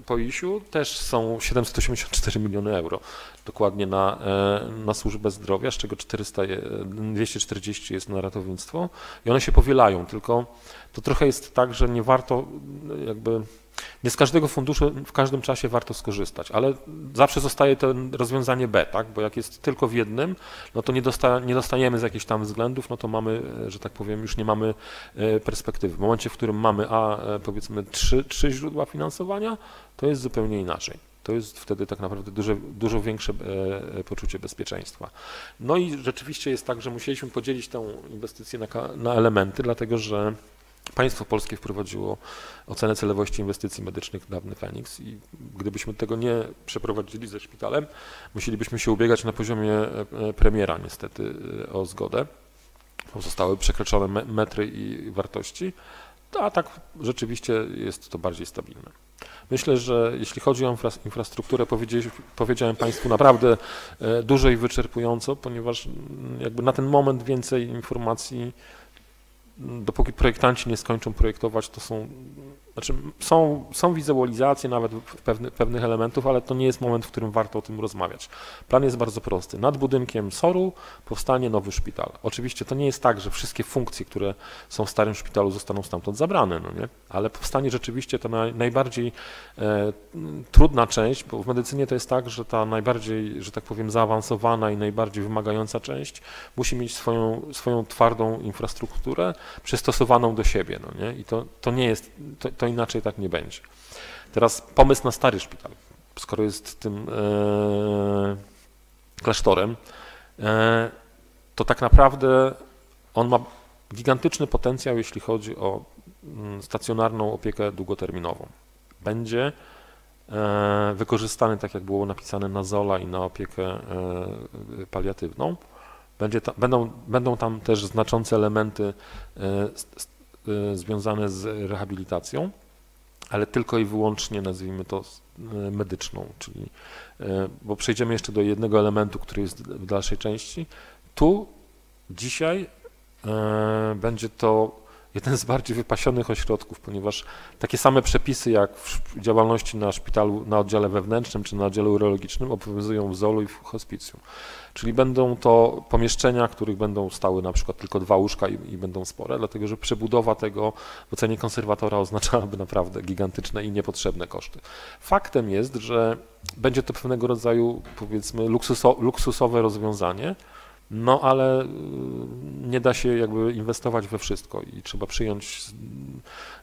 Poisiu, też są 784 miliony euro dokładnie na, e, na służbę zdrowia, z czego 400, 240 jest na ratownictwo i one się powielają, tylko to trochę jest tak, że nie warto jakby nie z każdego funduszu w każdym czasie warto skorzystać, ale zawsze zostaje to rozwiązanie B, tak? bo jak jest tylko w jednym, no to nie, dosta, nie dostajemy z jakichś tam względów, no to mamy, e, że tak powiem, już nie mamy e, perspektywy. W momencie, w którym mamy A, e, powiedzmy trzy, trzy źródła finansowania, to jest zupełnie inaczej. To jest wtedy tak naprawdę dużo, dużo większe poczucie bezpieczeństwa. No i rzeczywiście jest tak, że musieliśmy podzielić tę inwestycję na, na elementy, dlatego że Państwo polskie wprowadziło ocenę celowości inwestycji medycznych dawny Fenix i gdybyśmy tego nie przeprowadzili ze szpitalem, musielibyśmy się ubiegać na poziomie e, e, premiera niestety e, o zgodę. Zostały przekroczone metry i wartości, a tak rzeczywiście jest to bardziej stabilne. Myślę, że jeśli chodzi o infrastrukturę, powiedziałem Państwu naprawdę dużo i wyczerpująco, ponieważ jakby na ten moment więcej informacji dopóki projektanci nie skończą projektować, to są znaczy są, są wizualizacje nawet pewny, pewnych elementów, ale to nie jest moment, w którym warto o tym rozmawiać. Plan jest bardzo prosty. Nad budynkiem SOR-u powstanie nowy szpital. Oczywiście to nie jest tak, że wszystkie funkcje, które są w starym szpitalu zostaną stamtąd zabrane, no nie? ale powstanie rzeczywiście ta najbardziej e, trudna część, bo w medycynie to jest tak, że ta najbardziej, że tak powiem, zaawansowana i najbardziej wymagająca część musi mieć swoją, swoją twardą infrastrukturę przystosowaną do siebie. No nie? I to, to nie jest, to, to inaczej tak nie będzie. Teraz pomysł na stary szpital, skoro jest tym e, klasztorem, e, to tak naprawdę on ma gigantyczny potencjał, jeśli chodzi o mm, stacjonarną opiekę długoterminową. Będzie e, wykorzystany, tak jak było napisane, na ZOLA i na opiekę e, paliatywną. Będzie ta, będą, będą tam też znaczące elementy e, związane z rehabilitacją ale tylko i wyłącznie nazwijmy to e, medyczną, czyli, e, bo przejdziemy jeszcze do jednego elementu, który jest w dalszej części. Tu dzisiaj będzie to jeden z bardziej wypasionych ośrodków, ponieważ takie same przepisy jak w działalności na szpitalu, na oddziale wewnętrznym czy na oddziale urologicznym obowiązują w ZOL-u i w hospicjum. Czyli będą to pomieszczenia, których będą stały na przykład tylko dwa łóżka i, i będą spore, dlatego że przebudowa tego w ocenie konserwatora oznaczałaby naprawdę gigantyczne i niepotrzebne koszty. Faktem jest, że będzie to pewnego rodzaju powiedzmy luksuso, luksusowe rozwiązanie, no ale y, nie da się jakby inwestować we wszystko i trzeba przyjąć z,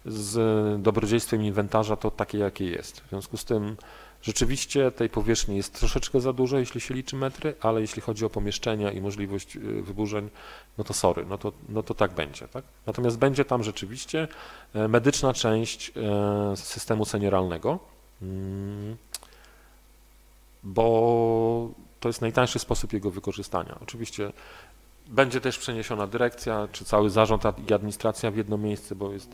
z dobrodziejstwem inwentarza to takie, jakie jest. W związku z tym rzeczywiście tej powierzchni jest troszeczkę za dużo, jeśli się liczy metry, ale jeśli chodzi o pomieszczenia i możliwość y, wyburzeń, no to sorry, no to, no to tak będzie. Tak? Natomiast będzie tam rzeczywiście e, medyczna część e, systemu senioralnego, mm, bo to jest najtańszy sposób jego wykorzystania. Oczywiście będzie też przeniesiona dyrekcja, czy cały zarząd i administracja w jedno miejsce, bo jest.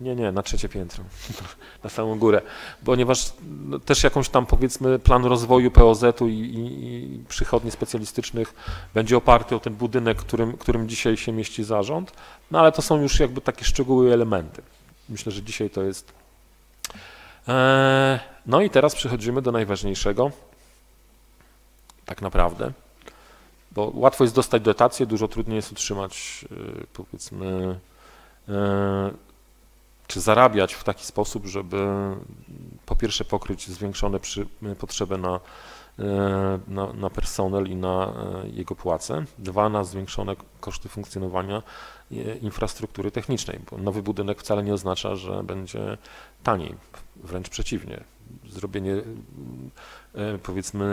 Nie, nie, na trzecie piętro, *laughs* na samą górę, ponieważ no, też jakąś tam powiedzmy plan rozwoju POZ-u i, i, przychodni specjalistycznych będzie oparty o ten budynek, którym, którym dzisiaj się mieści zarząd, no ale to są już jakby takie szczegóły elementy. Myślę, że dzisiaj to jest. Eee, no i teraz przechodzimy do najważniejszego, tak naprawdę, bo łatwo jest dostać dotację, dużo trudniej jest utrzymać, y, powiedzmy, y, czy zarabiać w taki sposób, żeby po pierwsze pokryć zwiększone przy, potrzeby na, y, na, na, personel i na jego płace, dwa na zwiększone koszty funkcjonowania infrastruktury technicznej, bo nowy budynek wcale nie oznacza, że będzie taniej, wręcz przeciwnie. Zrobienie E, powiedzmy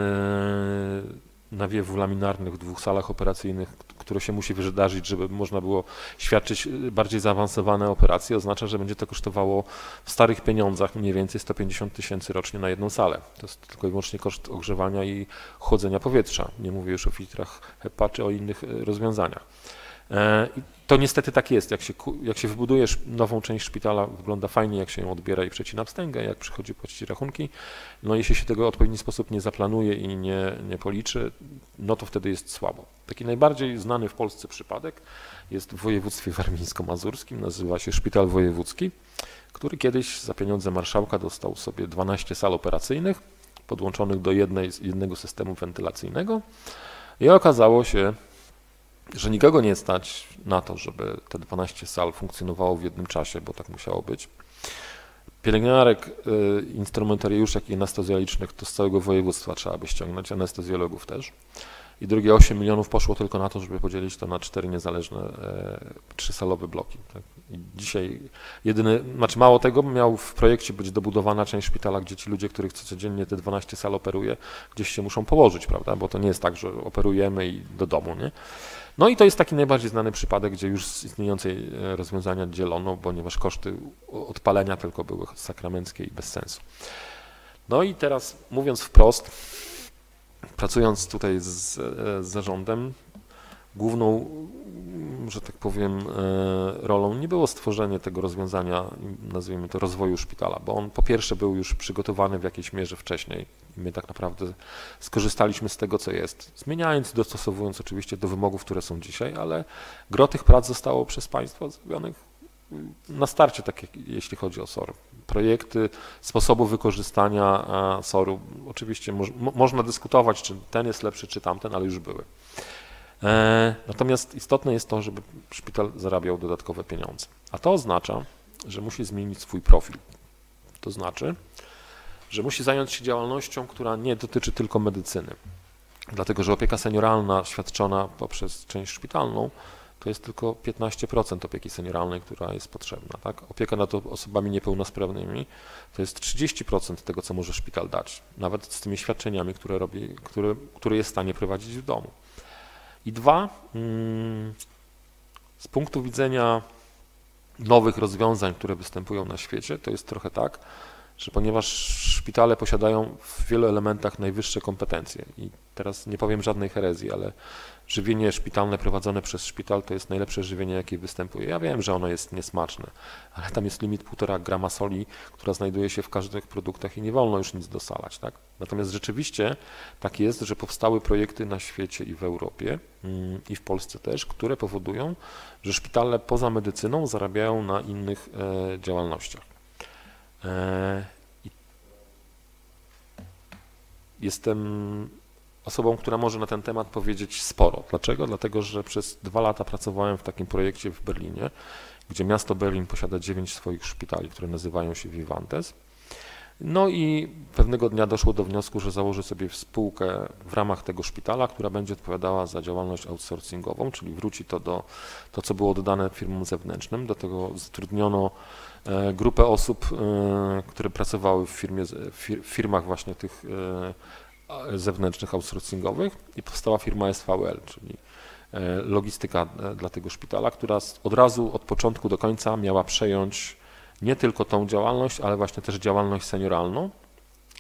nawiewów laminarnych w dwóch salach operacyjnych, które się musi wydarzyć, żeby można było świadczyć e, bardziej zaawansowane operacje, oznacza, że będzie to kosztowało w starych pieniądzach mniej więcej 150 tysięcy rocznie na jedną salę. To jest tylko i wyłącznie koszt ogrzewania i chłodzenia powietrza. Nie mówię już o filtrach HEPA czy o innych e, rozwiązaniach. I to niestety tak jest. Jak się, jak się wybudujesz nową część szpitala, wygląda fajnie, jak się ją odbiera i przecina wstęgę, jak przychodzi płacić rachunki. No jeśli się tego w odpowiedni sposób nie zaplanuje i nie, nie policzy, no to wtedy jest słabo. Taki najbardziej znany w Polsce przypadek jest w województwie warmińsko-mazurskim, nazywa się Szpital Wojewódzki, który kiedyś za pieniądze marszałka dostał sobie 12 sal operacyjnych podłączonych do jednej, jednego systemu wentylacyjnego i okazało się, że nikogo nie stać na to, żeby te 12 sal funkcjonowało w jednym czasie, bo tak musiało być. Pielęgniarek, y, instrumentariuszek i anestezjologicznych to z całego województwa trzeba by ściągnąć, anestezjologów też. I drugie 8 milionów poszło tylko na to, żeby podzielić to na cztery niezależne, e, trzysalowe bloki. Tak? I dzisiaj jedyny, znaczy mało tego, miał w projekcie być dobudowana część szpitala, gdzie ci ludzie, których codziennie te 12 sal operuje, gdzieś się muszą położyć, prawda? Bo to nie jest tak, że operujemy i do domu, nie? No i to jest taki najbardziej znany przypadek, gdzie już z istniejącej e, rozwiązania dzielono, ponieważ koszty odpalenia tylko były sakramenckie i bez sensu. No i teraz mówiąc wprost, pracując tutaj z, z zarządem, główną, że tak powiem, e, rolą nie było stworzenie tego rozwiązania, nazwijmy to rozwoju szpitala, bo on po pierwsze był już przygotowany w jakiejś mierze wcześniej my tak naprawdę skorzystaliśmy z tego, co jest, zmieniając, dostosowując oczywiście do wymogów, które są dzisiaj, ale gro tych prac zostało przez Państwa zrobionych na starcie, tak jak jeśli chodzi o SOR. Projekty sposobu wykorzystania SOR-u, oczywiście mo można dyskutować, czy ten jest lepszy, czy tamten, ale już były. E, natomiast istotne jest to, żeby szpital zarabiał dodatkowe pieniądze. A to oznacza, że musi zmienić swój profil. To znaczy, że musi zająć się działalnością, która nie dotyczy tylko medycyny. Dlatego, że opieka senioralna świadczona poprzez część szpitalną to jest tylko 15% opieki senioralnej, która jest potrzebna. Tak? Opieka nad osobami niepełnosprawnymi to jest 30% tego, co może szpital dać, nawet z tymi świadczeniami, które, robi, które, które jest w stanie prowadzić w domu. I dwa, mm, z punktu widzenia nowych rozwiązań, które występują na świecie, to jest trochę tak, że ponieważ szpitale posiadają w wielu elementach najwyższe kompetencje i teraz nie powiem żadnej herezji, ale żywienie szpitalne prowadzone przez szpital to jest najlepsze żywienie, jakie występuje. Ja wiem, że ono jest niesmaczne, ale tam jest limit 1,5 grama soli, która znajduje się w każdych produktach i nie wolno już nic dosalać. Tak? Natomiast rzeczywiście tak jest, że powstały projekty na świecie i w Europie mm, i w Polsce też, które powodują, że szpitale poza medycyną zarabiają na innych e, działalnościach. E, jestem osobą, która może na ten temat powiedzieć sporo. Dlaczego? Dlatego, że przez dwa lata pracowałem w takim projekcie w Berlinie, gdzie miasto Berlin posiada dziewięć swoich szpitali, które nazywają się Vivantes. No i pewnego dnia doszło do wniosku, że założy sobie spółkę w ramach tego szpitala, która będzie odpowiadała za działalność outsourcingową, czyli wróci to do to, co było oddane firmom zewnętrznym. Do tego zatrudniono grupę osób, e, które pracowały w, firmie, w firmach właśnie tych e, zewnętrznych outsourcingowych i powstała firma SVL, czyli e, logistyka e, dla tego szpitala, która od razu od początku do końca miała przejąć nie tylko tą działalność, ale właśnie też działalność senioralną,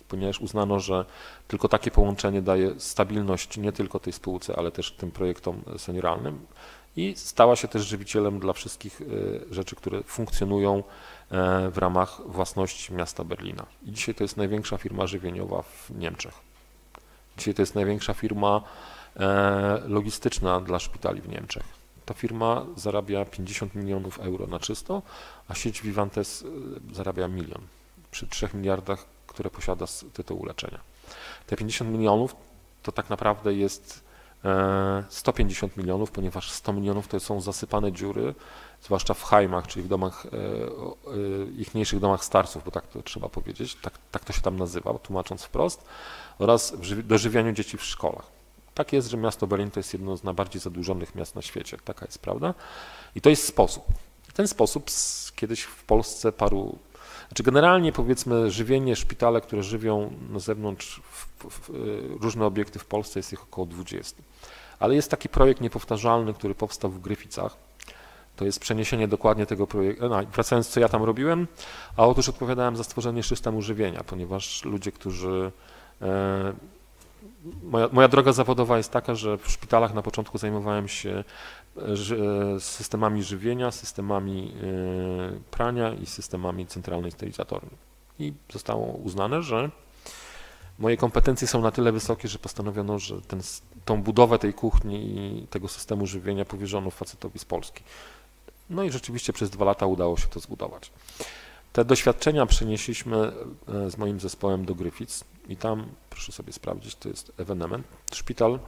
ponieważ uznano, że tylko takie połączenie daje stabilność nie tylko tej spółce, ale też tym projektom senioralnym i stała się też żywicielem dla wszystkich e, rzeczy, które funkcjonują w ramach własności miasta Berlina. I dzisiaj to jest największa firma żywieniowa w Niemczech. Dzisiaj to jest największa firma e, logistyczna dla szpitali w Niemczech. Ta firma zarabia 50 milionów euro na czysto, a sieć Vivantes e, zarabia milion przy 3 miliardach, które posiada z tytułu leczenia. Te 50 milionów to tak naprawdę jest 150 e, milionów, ponieważ 100 milionów to są zasypane dziury, zwłaszcza w hajmach, czyli w domach, ich mniejszych domach starców, bo tak to trzeba powiedzieć, tak, tak to się tam nazywa, tłumacząc wprost oraz dożywianiu dzieci w szkołach. Tak jest, że miasto Berlin to jest jedno z najbardziej zadłużonych miast na świecie. Taka jest prawda. I to jest sposób. Ten sposób kiedyś w Polsce paru, znaczy generalnie powiedzmy żywienie, szpitale, które żywią na zewnątrz w, w, w, różne obiekty w Polsce jest ich około 20. Ale jest taki projekt niepowtarzalny, który powstał w Gryficach. To jest przeniesienie dokładnie tego projektu. No, wracając, co ja tam robiłem, a otóż odpowiadałem za stworzenie systemu żywienia, ponieważ ludzie, którzy E, moja, moja droga zawodowa jest taka, że w szpitalach na początku zajmowałem się e, systemami żywienia, systemami e, prania i systemami centralnej sterylizatorni. I zostało uznane, że moje kompetencje są na tyle wysokie, że postanowiono, że ten, tą budowę tej kuchni i tego systemu żywienia powierzono facetowi z Polski. No i rzeczywiście przez dwa lata udało się to zbudować. Te doświadczenia przenieśliśmy z moim zespołem do Gryfic i tam, proszę sobie sprawdzić, to jest ewenement. Szpital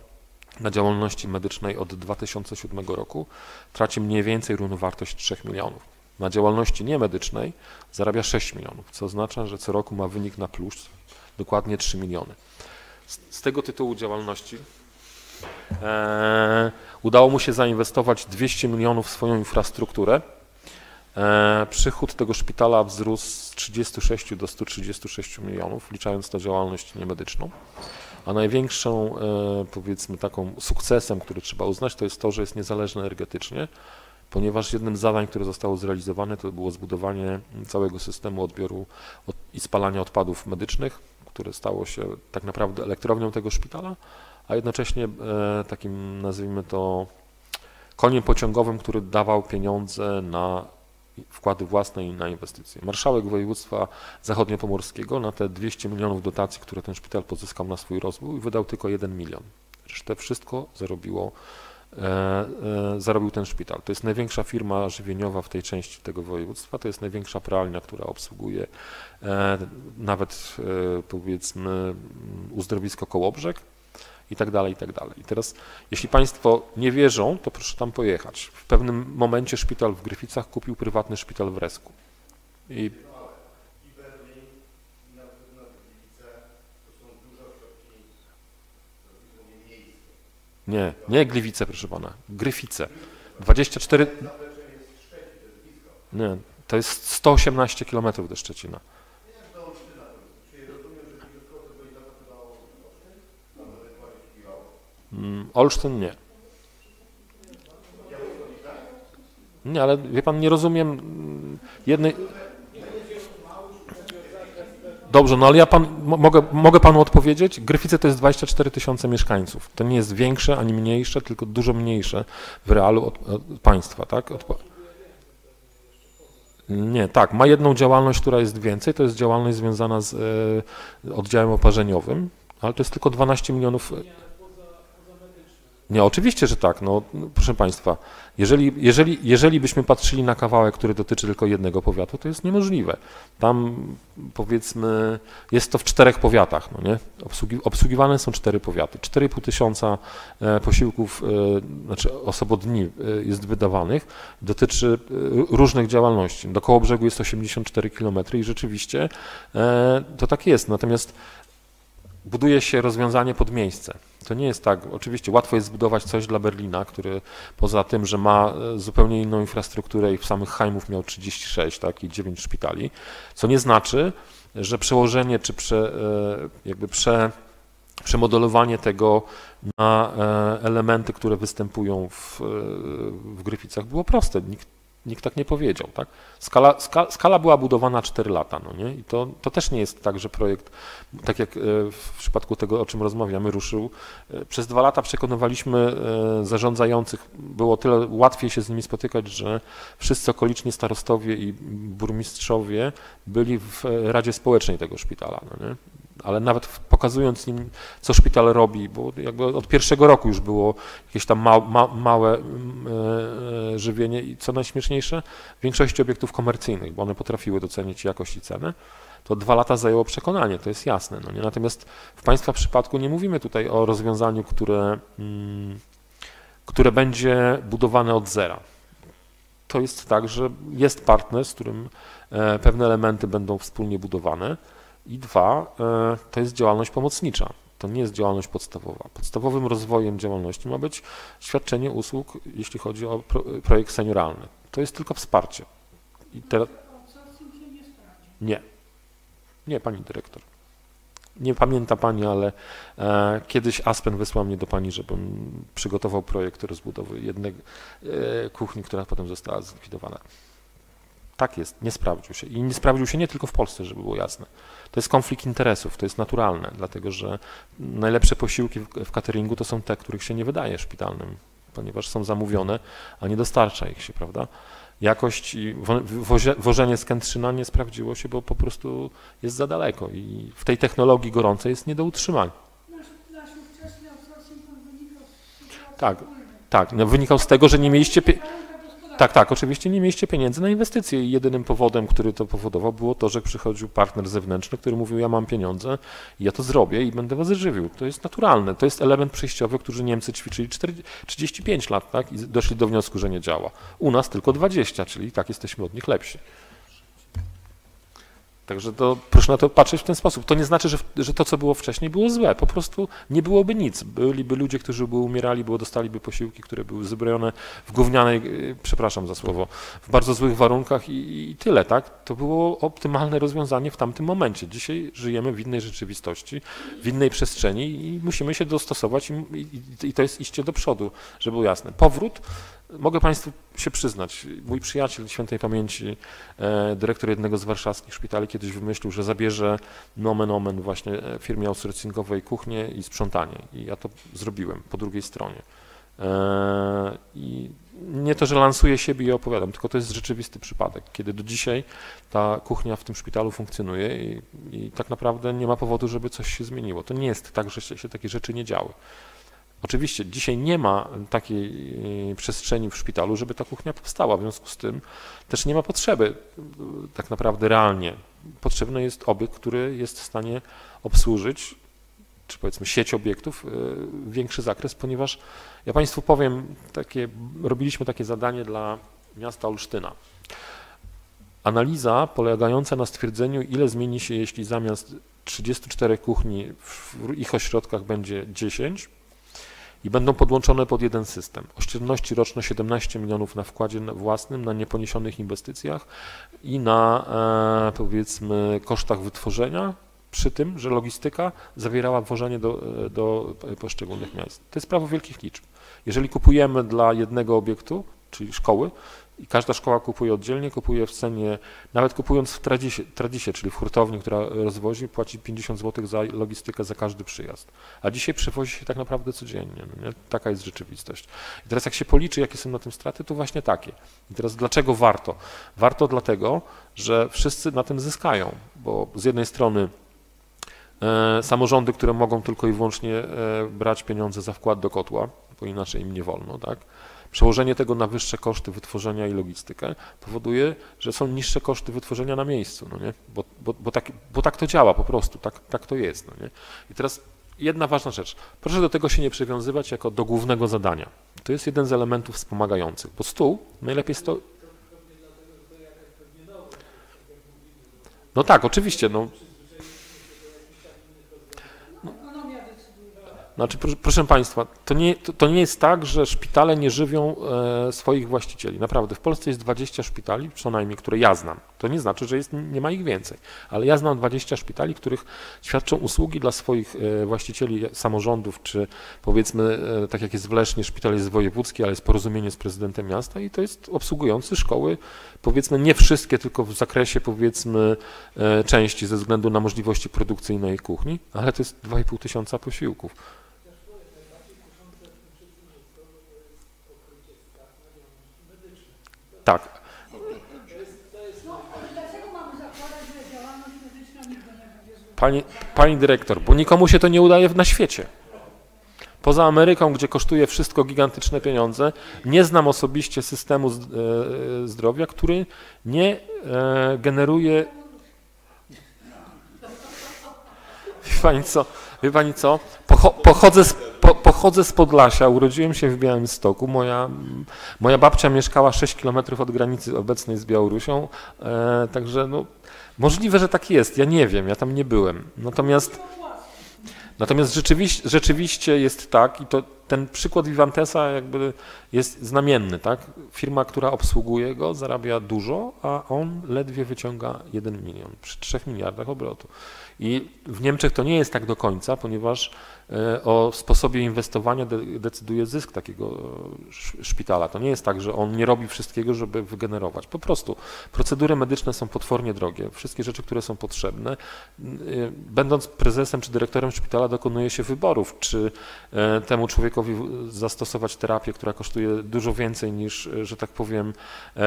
na działalności medycznej od 2007 roku traci mniej więcej równowartość 3 milionów. Na działalności niemedycznej zarabia 6 milionów, co oznacza, że co roku ma wynik na plus dokładnie 3 miliony. Z, z tego tytułu działalności e, udało mu się zainwestować 200 milionów w swoją infrastrukturę, E, przychód tego szpitala wzrósł z 36 do 136 milionów, wliczając to działalność niemedyczną. A największą, e, powiedzmy, taką sukcesem, który trzeba uznać, to jest to, że jest niezależny energetycznie, ponieważ jednym z zadań, które zostało zrealizowane, to było zbudowanie całego systemu odbioru i spalania odpadów medycznych, które stało się tak naprawdę elektrownią tego szpitala, a jednocześnie e, takim, nazwijmy to, koniem pociągowym, który dawał pieniądze na wkłady własne i na inwestycje. Marszałek województwa zachodniopomorskiego na te 200 milionów dotacji, które ten szpital pozyskał na swój rozwój, wydał tylko 1 milion. Resztę wszystko zarobiło, e, e, zarobił ten szpital. To jest największa firma żywieniowa w tej części tego województwa, to jest największa pralnia, która obsługuje e, nawet e, powiedzmy uzdrowisko Kołobrzeg, i tak dalej, i tak dalej. I teraz, jeśli Państwo nie wierzą, to proszę tam pojechać. W pewnym momencie szpital w Gryficach kupił prywatny szpital w Resku. I Nie, nie Gliwice, proszę pana. Gryfice. 24. Nie, to jest 118 km do Szczecina. Olsztyn nie. Nie, ale wie pan, nie rozumiem mm, jednej... Dobrze, no ale ja pan, mogę, mogę panu odpowiedzieć. Gryfice to jest 24 tysiące mieszkańców. To nie jest większe ani mniejsze, tylko dużo mniejsze w realu od, od państwa, tak? Od, nie, tak, ma jedną działalność, która jest więcej, to jest działalność związana z e, oddziałem oparzeniowym, ale to jest tylko 12 milionów. Nie, oczywiście, że tak. No, proszę Państwa, jeżeli, jeżeli, jeżeli byśmy patrzyli na kawałek, który dotyczy tylko jednego powiatu, to jest niemożliwe. Tam powiedzmy, jest to w czterech powiatach, no nie? Obsługi, obsługiwane są cztery powiaty. 4,5 tysiąca e, posiłków, e, znaczy osobodni e, jest wydawanych, dotyczy różnych działalności. Do Kołobrzegu jest 84 km i rzeczywiście to tak jest. Natomiast buduje się rozwiązanie pod miejsce. To nie jest tak, oczywiście łatwo jest zbudować coś dla Berlina, który poza tym, że ma e, zupełnie inną infrastrukturę i w samych Heimów miał 36, tak, i 9 szpitali, co nie znaczy, że przełożenie czy prze, e, jakby prze, przemodelowanie tego na e, elementy, które występują w, w Gryficach było proste. Nikt Nikt tak nie powiedział, tak? Skala, skala, była budowana 4 lata, no nie? I to, to też nie jest tak, że projekt, tak jak e, w przypadku tego, o czym rozmawiamy, ruszył. E, przez dwa lata przekonywaliśmy e, zarządzających, było tyle łatwiej się z nimi spotykać, że wszyscy okoliczni starostowie i burmistrzowie byli w Radzie Społecznej tego szpitala, no nie? Ale nawet pokazując im, co szpital robi, bo jakby od pierwszego roku już było jakieś tam ma, ma, małe e, e, żywienie i co najśmieszniejsze, w większości obiektów komercyjnych, bo one potrafiły docenić jakość i cenę, to dwa lata zajęło przekonanie, to jest jasne. No nie? Natomiast w Państwa przypadku nie mówimy tutaj o rozwiązaniu, które, mm, które będzie budowane od zera. To jest tak, że jest partner, z którym e, pewne elementy będą wspólnie budowane, i dwa, e, to jest działalność pomocnicza. To nie jest działalność podstawowa. Podstawowym rozwojem działalności ma być świadczenie usług, jeśli chodzi o projekt senioralny. To jest tylko wsparcie. I teraz... Nie. Nie, pani dyrektor. Nie pamięta pani, ale e, kiedyś Aspen wysłał mnie do pani, żebym przygotował projekt rozbudowy jednej e, kuchni, która potem została zlikwidowana. Tak jest, nie sprawdził się. I nie sprawdził się nie tylko w Polsce, żeby było jasne. To jest konflikt interesów, to jest naturalne, dlatego że najlepsze posiłki w cateringu to są te, których się nie wydaje szpitalnym, ponieważ są zamówione, a nie dostarcza ich się, prawda? Jakość i wożenie z Kętrzyna nie sprawdziło się, bo po prostu jest za daleko i w tej technologii gorącej jest nie do utrzymania. Tak, tak. No wynikał z tego, że nie mieliście. Tak, tak, oczywiście nie mieliście pieniędzy na inwestycje i jedynym powodem, który to powodował, było to, że przychodził partner zewnętrzny, który mówił, ja mam pieniądze, ja to zrobię i będę was żywił. To jest naturalne, to jest element przejściowy, który Niemcy ćwiczyli 40, 35 lat, tak, i doszli do wniosku, że nie działa. U nas tylko 20, czyli tak jesteśmy od nich lepsi. Także to, proszę na to patrzeć w ten sposób. To nie znaczy, że, że to, co było wcześniej, było złe. Po prostu nie byłoby nic. Byliby ludzie, którzy by umierali, bo dostaliby posiłki, które były zbrojone w gównianej, e, przepraszam za słowo, w bardzo złych warunkach i, i tyle, tak? To było optymalne rozwiązanie w tamtym momencie. Dzisiaj żyjemy w innej rzeczywistości, w innej przestrzeni i musimy się dostosować i, i, i to jest iście do przodu, żeby było jasne. Powrót Mogę Państwu się przyznać, mój przyjaciel świętej pamięci, e, dyrektor jednego z warszawskich szpitali kiedyś wymyślił, że zabierze nomen omen właśnie e, firmie outsourcingowej kuchnię i sprzątanie. I ja to zrobiłem po drugiej stronie. E, I nie to, że lansuję siebie i opowiadam, tylko to jest rzeczywisty przypadek, kiedy do dzisiaj ta kuchnia w tym szpitalu funkcjonuje i, i tak naprawdę nie ma powodu, żeby coś się zmieniło. To nie jest tak, że się, się takie rzeczy nie działy. Oczywiście dzisiaj nie ma takiej e, przestrzeni w szpitalu, żeby ta kuchnia powstała, w związku z tym też nie ma potrzeby e, tak naprawdę realnie. Potrzebny jest obiekt, który jest w stanie obsłużyć, czy powiedzmy sieć obiektów, e, większy zakres, ponieważ ja Państwu powiem, takie, robiliśmy takie zadanie dla miasta Olsztyna. Analiza polegająca na stwierdzeniu, ile zmieni się, jeśli zamiast 34 kuchni w ich ośrodkach będzie 10, i będą podłączone pod jeden system. Oszczędności roczne 17 milionów na wkładzie własnym, na nieponiesionych inwestycjach i na e, powiedzmy kosztach wytworzenia, przy tym, że logistyka zawierała wwożenie do, e, do poszczególnych miast. To jest prawo wielkich liczb. Jeżeli kupujemy dla jednego obiektu, czyli szkoły, i każda szkoła kupuje oddzielnie, kupuje w cenie, nawet kupując w Tradisie, Tradisie czyli w hurtowni, która rozwozi, płaci 50 zł za logistykę za każdy przyjazd. A dzisiaj przewozi się tak naprawdę codziennie. No Taka jest rzeczywistość. I teraz jak się policzy, jakie są na tym straty, to właśnie takie. I teraz dlaczego warto? Warto dlatego, że wszyscy na tym zyskają, bo z jednej strony e, samorządy, które mogą tylko i wyłącznie e, brać pieniądze za wkład do kotła, bo inaczej im nie wolno, tak? Przełożenie tego na wyższe koszty wytworzenia i logistykę powoduje, że są niższe koszty wytworzenia na miejscu, no nie? Bo, bo, bo, tak, bo tak to działa po prostu, tak, tak to jest. No nie? I teraz jedna ważna rzecz. Proszę do tego się nie przywiązywać jako do głównego zadania. To jest jeden z elementów wspomagających, bo stół najlepiej sto... No tak, oczywiście. No, Znaczy, proszę Państwa, to nie, to, to, nie jest tak, że szpitale nie żywią e, swoich właścicieli. Naprawdę, w Polsce jest 20 szpitali, co najmniej, które ja znam. To nie znaczy, że jest, nie ma ich więcej, ale ja znam 20 szpitali, których świadczą usługi dla swoich e, właścicieli samorządów, czy powiedzmy, e, tak jak jest w Lesznie, szpital jest wojewódzki, ale jest porozumienie z prezydentem miasta i to jest obsługujący szkoły, powiedzmy nie wszystkie, tylko w zakresie powiedzmy e, części ze względu na możliwości produkcyjnej kuchni, ale to jest 2,5 tysiąca posiłków. Tak. Pani, pani dyrektor, bo nikomu się to nie udaje na świecie. Poza Ameryką, gdzie kosztuje wszystko gigantyczne pieniądze, nie znam osobiście systemu e, zdrowia, który nie e, generuje. Pani co? Wie pani co? Pochodzę z, po, pochodzę z Podlasia, urodziłem się w Białymstoku. Moja, moja babcia mieszkała 6 km od granicy obecnej z Białorusią, e, także no, możliwe, że tak jest. Ja nie wiem, ja tam nie byłem. Natomiast, natomiast rzeczywiście, rzeczywiście jest tak i to ten przykład Vivantesa jakby jest znamienny, tak? Firma, która obsługuje go, zarabia dużo, a on ledwie wyciąga 1 milion przy 3 miliardach obrotu. I w Niemczech to nie jest tak do końca, ponieważ o sposobie inwestowania decyduje zysk takiego e, szpitala. To nie jest tak, że on nie robi wszystkiego, żeby wygenerować. Po prostu procedury medyczne są potwornie drogie. Wszystkie rzeczy, które są potrzebne. E, będąc prezesem czy dyrektorem szpitala dokonuje się wyborów, czy temu człowiekowi zastosować terapię, która kosztuje dużo więcej niż, że tak powiem,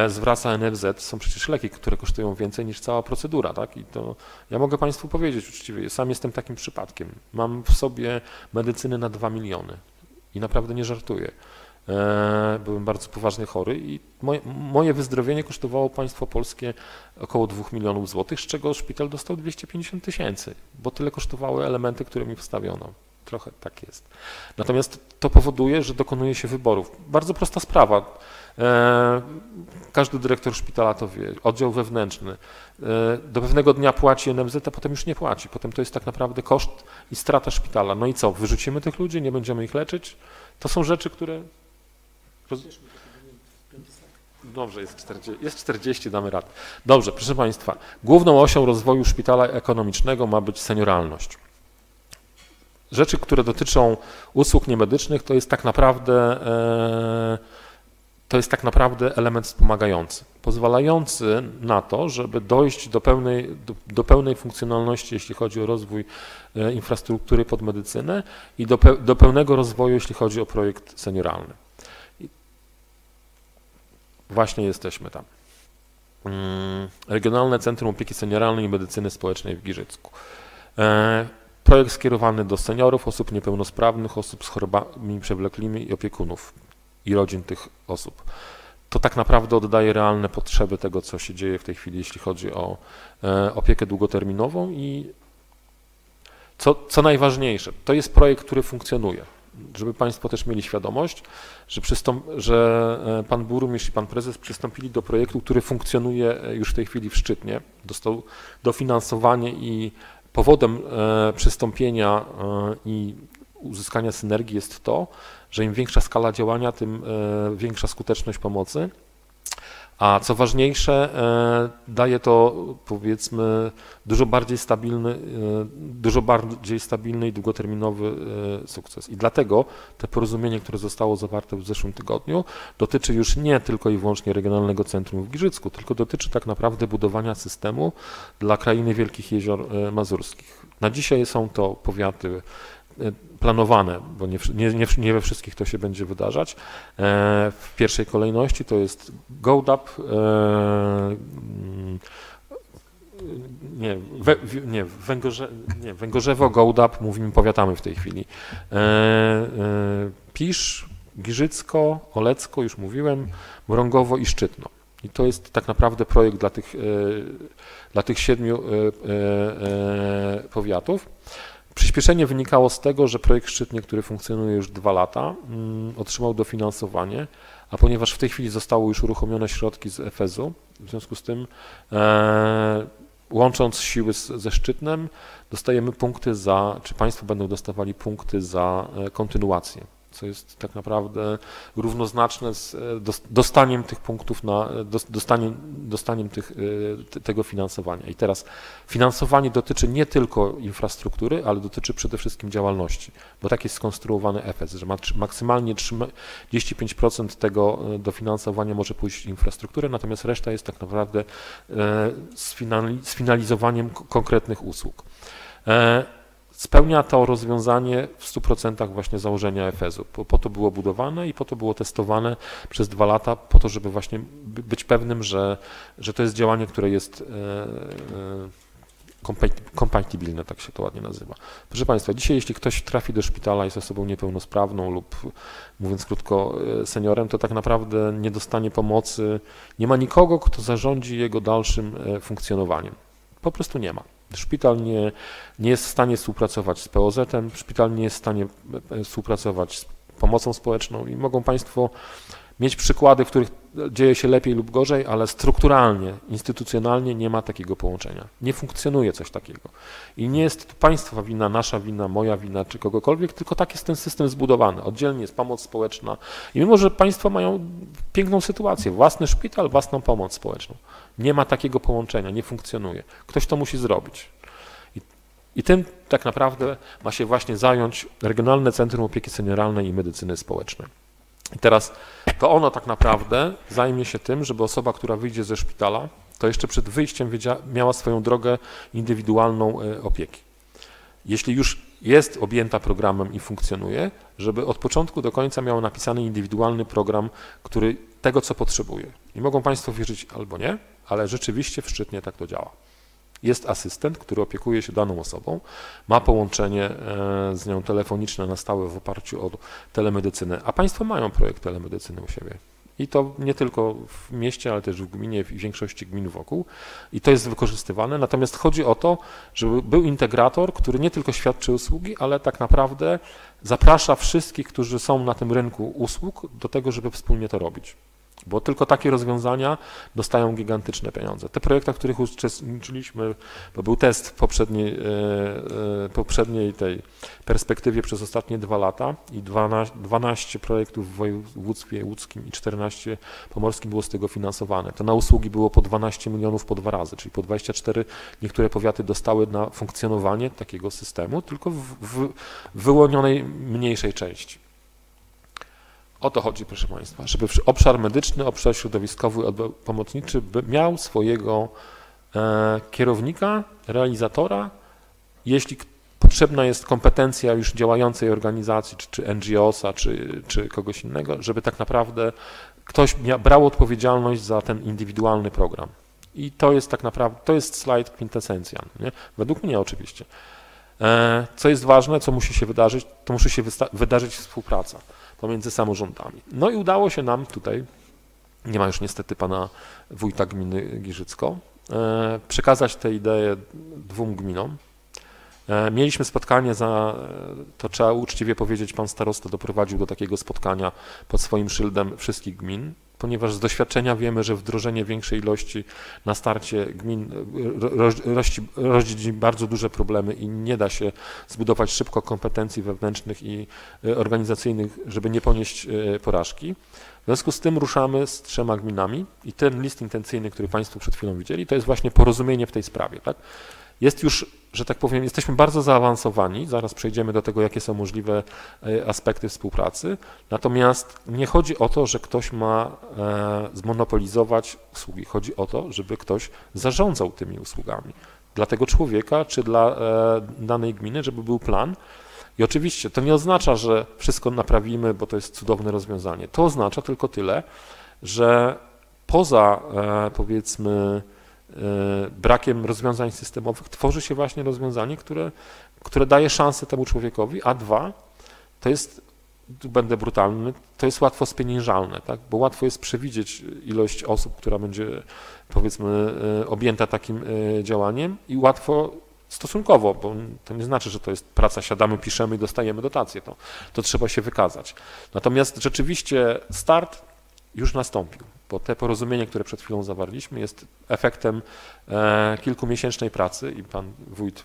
zwraca NFZ. Są przecież leki, które kosztują więcej niż cała procedura. Tak? I to ja mogę Państwu powiedzieć uczciwie, sam jestem takim przypadkiem. Mam w sobie medycyny na 2 miliony i naprawdę nie żartuję. E, byłem bardzo poważnie chory i moje, moje wyzdrowienie kosztowało państwo polskie około 2 milionów złotych, z czego szpital dostał 250 tysięcy, bo tyle kosztowały elementy, które mi wstawiono. Trochę tak jest. Natomiast to powoduje, że dokonuje się wyborów. Bardzo prosta sprawa. E, każdy dyrektor szpitala to wie, oddział wewnętrzny. E, do pewnego dnia płaci NMZ, a potem już nie płaci. Potem to jest tak naprawdę koszt i strata szpitala. No i co, wyrzucimy tych ludzi, nie będziemy ich leczyć? To są rzeczy, które... Dobrze, jest 40, jest 40, damy radę. Dobrze, proszę Państwa, główną osią rozwoju szpitala ekonomicznego ma być senioralność. Rzeczy, które dotyczą usług niemedycznych, to jest tak naprawdę... E, to jest tak naprawdę element wspomagający, pozwalający na to, żeby dojść do pełnej, do, do pełnej funkcjonalności, jeśli chodzi o rozwój e, infrastruktury pod medycynę i do, pe, do pełnego rozwoju, jeśli chodzi o projekt senioralny. I właśnie jesteśmy tam. Mm, Regionalne Centrum Opieki Senioralnej i Medycyny Społecznej w Giżycku. E, projekt skierowany do seniorów, osób niepełnosprawnych, osób z chorobami przewlekłymi i opiekunów i rodzin tych osób. To tak naprawdę oddaje realne potrzeby tego, co się dzieje w tej chwili, jeśli chodzi o e, opiekę długoterminową i co, co najważniejsze, to jest projekt, który funkcjonuje. Żeby Państwo też mieli świadomość, że, że e, Pan Burmistrz i Pan Prezes przystąpili do projektu, który funkcjonuje e, już w tej chwili w Szczytnie. Dostał dofinansowanie i powodem przystąpienia i uzyskania synergii jest to, że im większa skala działania, tym e, większa skuteczność pomocy. A co ważniejsze, daje to powiedzmy dużo bardziej stabilny, dużo bardziej stabilny i długoterminowy sukces. I dlatego te porozumienie, które zostało zawarte w zeszłym tygodniu, dotyczy już nie tylko i wyłącznie Regionalnego Centrum w Giżycku, tylko dotyczy tak naprawdę budowania systemu dla krainy Wielkich Jezior Mazurskich. Na dzisiaj są to powiaty e, planowane, bo nie, nie, nie, we wszystkich to się będzie wydarzać. E, w pierwszej kolejności to jest Goldap, e, mm, nie, we, nie, Węgorze, nie, Węgorzewo, Gołdap, mówimy powiatami w tej chwili. Pisz, Giżycko, Olecko, już mówiłem, Mrągowo i Szczytno. I to jest tak naprawdę projekt dla tych, dla tych siedmiu powiatów. Przyspieszenie wynikało z tego, że projekt Szczytnie, który funkcjonuje już dwa lata, mm, otrzymał dofinansowanie, a ponieważ w tej chwili zostały już uruchomione środki z EFEZ-u, w związku z tym e, łącząc siły z, ze Szczytnem, dostajemy punkty za, czy Państwo będą dostawali punkty za e, kontynuację co jest tak naprawdę równoznaczne z e, dostaniem tych punktów na, dostaniem, dostaniem tych, e, tego finansowania. I teraz finansowanie dotyczy nie tylko infrastruktury, ale dotyczy przede wszystkim działalności, bo tak jest skonstruowany efekt, że maksymalnie 35% tego e, dofinansowania może pójść w infrastrukturę, natomiast reszta jest tak naprawdę sfinalizowaniem konkretnych usług. Spełnia to rozwiązanie w 100% właśnie założenia Efezu. Po, po, to było budowane i po to było testowane przez dwa lata, po to, żeby właśnie być pewnym, że, że to jest działanie, które jest e, e, kompatybilne, tak się to ładnie nazywa. Proszę Państwa, dzisiaj jeśli ktoś trafi do szpitala jest osobą niepełnosprawną lub mówiąc krótko e, seniorem, to tak naprawdę nie dostanie pomocy, nie ma nikogo, kto zarządzi jego dalszym funkcjonowaniem. Po prostu nie ma. Szpital nie, nie jest w stanie współpracować z POZ-em, szpital nie jest w stanie e, współpracować z pomocą społeczną i mogą Państwo mieć przykłady, w których dzieje się lepiej lub gorzej, ale strukturalnie, instytucjonalnie nie ma takiego połączenia. Nie funkcjonuje coś takiego. I nie jest to państwa wina, nasza wina, moja wina czy kogokolwiek, tylko tak jest ten system zbudowany. Oddzielnie jest pomoc społeczna. I mimo, że państwo mają piękną sytuację, własny szpital, własną pomoc społeczną, nie ma takiego połączenia, nie funkcjonuje. Ktoś to musi zrobić. I, i tym tak naprawdę ma się właśnie zająć Regionalne Centrum Opieki Senioralnej i Medycyny Społecznej. I teraz to ono tak naprawdę zajmie się tym, żeby osoba, która wyjdzie ze szpitala, to jeszcze przed wyjściem miała swoją drogę indywidualną e, opieki. Jeśli już jest objęta programem i funkcjonuje, żeby od początku do końca miała napisany indywidualny program, który tego, co potrzebuje. I mogą Państwo wierzyć albo nie, ale rzeczywiście w Szczytnie tak to działa. Jest asystent, który opiekuje się daną osobą, ma połączenie e, z nią telefoniczne na stałe w oparciu o telemedycynę, a Państwo mają projekt telemedycyny u siebie. I to nie tylko w mieście, ale też w gminie, w większości gmin wokół. I to jest wykorzystywane. Natomiast chodzi o to, żeby był integrator, który nie tylko świadczy usługi, ale tak naprawdę zaprasza wszystkich, którzy są na tym rynku usług, do tego, żeby wspólnie to robić bo tylko takie rozwiązania dostają gigantyczne pieniądze. Te projekty, w których uczestniczyliśmy, bo był test poprzedniej, e, e, poprzedniej tej perspektywie przez ostatnie dwa lata i 12, 12 projektów w województwie łódzkim i 14 pomorskim było z tego finansowane. To na usługi było po 12 milionów po dwa razy, czyli po 24 niektóre powiaty dostały na funkcjonowanie takiego systemu, tylko w, w wyłonionej mniejszej części. O to chodzi, proszę Państwa, żeby obszar medyczny, obszar środowiskowy, pomocniczy miał swojego e, kierownika, realizatora. Jeśli potrzebna jest kompetencja już działającej organizacji, czy, czy NGO-sa, czy, czy kogoś innego, żeby tak naprawdę ktoś brał odpowiedzialność za ten indywidualny program. I to jest tak naprawdę, to jest slajd kwintesencja, nie? według mnie oczywiście. E, co jest ważne, co musi się wydarzyć, to musi się wydarzyć współpraca pomiędzy samorządami. No i udało się nam tutaj, nie ma już niestety pana wójta gminy Giżycko, e, przekazać tę ideę dwóm gminom. E, mieliśmy spotkanie za, to trzeba uczciwie powiedzieć, pan starosta doprowadził do takiego spotkania pod swoim szyldem wszystkich gmin. Ponieważ z doświadczenia wiemy, że wdrożenie większej ilości na starcie gmin rodzi bardzo duże problemy i nie da się zbudować szybko kompetencji wewnętrznych i e, organizacyjnych, żeby nie ponieść e, porażki. W związku z tym ruszamy z trzema gminami i ten list intencyjny, który Państwo przed chwilą widzieli, to jest właśnie porozumienie w tej sprawie. Tak? Jest już że tak powiem, jesteśmy bardzo zaawansowani. Zaraz przejdziemy do tego, jakie są możliwe e, aspekty współpracy. Natomiast nie chodzi o to, że ktoś ma e, zmonopolizować usługi. Chodzi o to, żeby ktoś zarządzał tymi usługami dla tego człowieka czy dla e, danej gminy, żeby był plan. I oczywiście to nie oznacza, że wszystko naprawimy, bo to jest cudowne rozwiązanie. To oznacza tylko tyle, że poza powiedzmy brakiem rozwiązań systemowych tworzy się właśnie rozwiązanie, które, które daje szansę temu człowiekowi, a dwa, to jest, tu będę brutalny, to jest łatwo spieniężalne, tak? bo łatwo jest przewidzieć ilość osób, która będzie powiedzmy e, objęta takim e, działaniem i łatwo stosunkowo, bo to nie znaczy, że to jest praca, siadamy, piszemy i dostajemy dotację, to, to trzeba się wykazać. Natomiast rzeczywiście start już nastąpił bo te porozumienie, które przed chwilą zawarliśmy, jest efektem e, kilkumiesięcznej pracy i pan wójt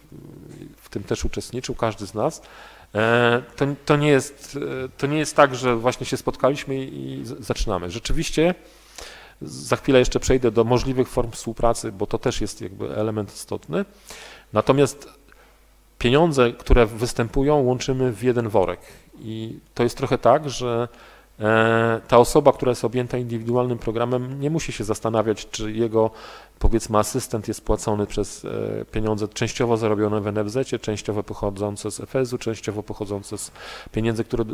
w tym też uczestniczył, każdy z nas. E, to, to, nie jest, e, to nie jest tak, że właśnie się spotkaliśmy i zaczynamy. Rzeczywiście za chwilę jeszcze przejdę do możliwych form współpracy, bo to też jest jakby element istotny. Natomiast pieniądze, które występują, łączymy w jeden worek. I to jest trochę tak, że ta osoba, która jest objęta indywidualnym programem, nie musi się zastanawiać, czy jego powiedzmy asystent jest płacony przez e, pieniądze częściowo zarobione w NFZ, częściowo pochodzące z FSU, częściowo pochodzące z pieniędzy, które e,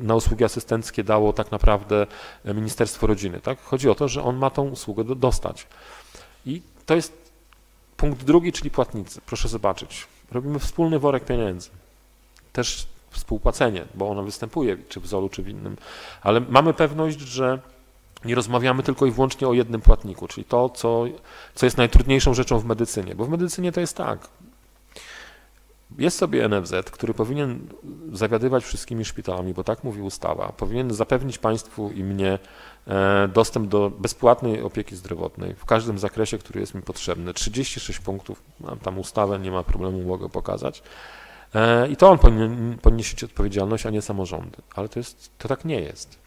na usługi asystenckie dało tak naprawdę Ministerstwo Rodziny. Tak? Chodzi o to, że on ma tą usługę dostać. I to jest punkt drugi, czyli płatnicy. Proszę zobaczyć. Robimy wspólny worek pieniędzy. Też współpłacenie, bo ono występuje, czy w ZOL-u, czy w innym, ale mamy pewność, że nie rozmawiamy tylko i wyłącznie o jednym płatniku, czyli to, co, co jest najtrudniejszą rzeczą w medycynie, bo w medycynie to jest tak. Jest sobie NFZ, który powinien zawiadywać wszystkimi szpitalami, bo tak mówi ustawa, powinien zapewnić państwu i mnie e, dostęp do bezpłatnej opieki zdrowotnej w każdym zakresie, który jest mi potrzebny. 36 punktów, mam tam ustawę, nie ma problemu, mogę pokazać. E, I to on powinien podnieść odpowiedzialność, a nie samorządy. Ale to, jest, to tak nie jest.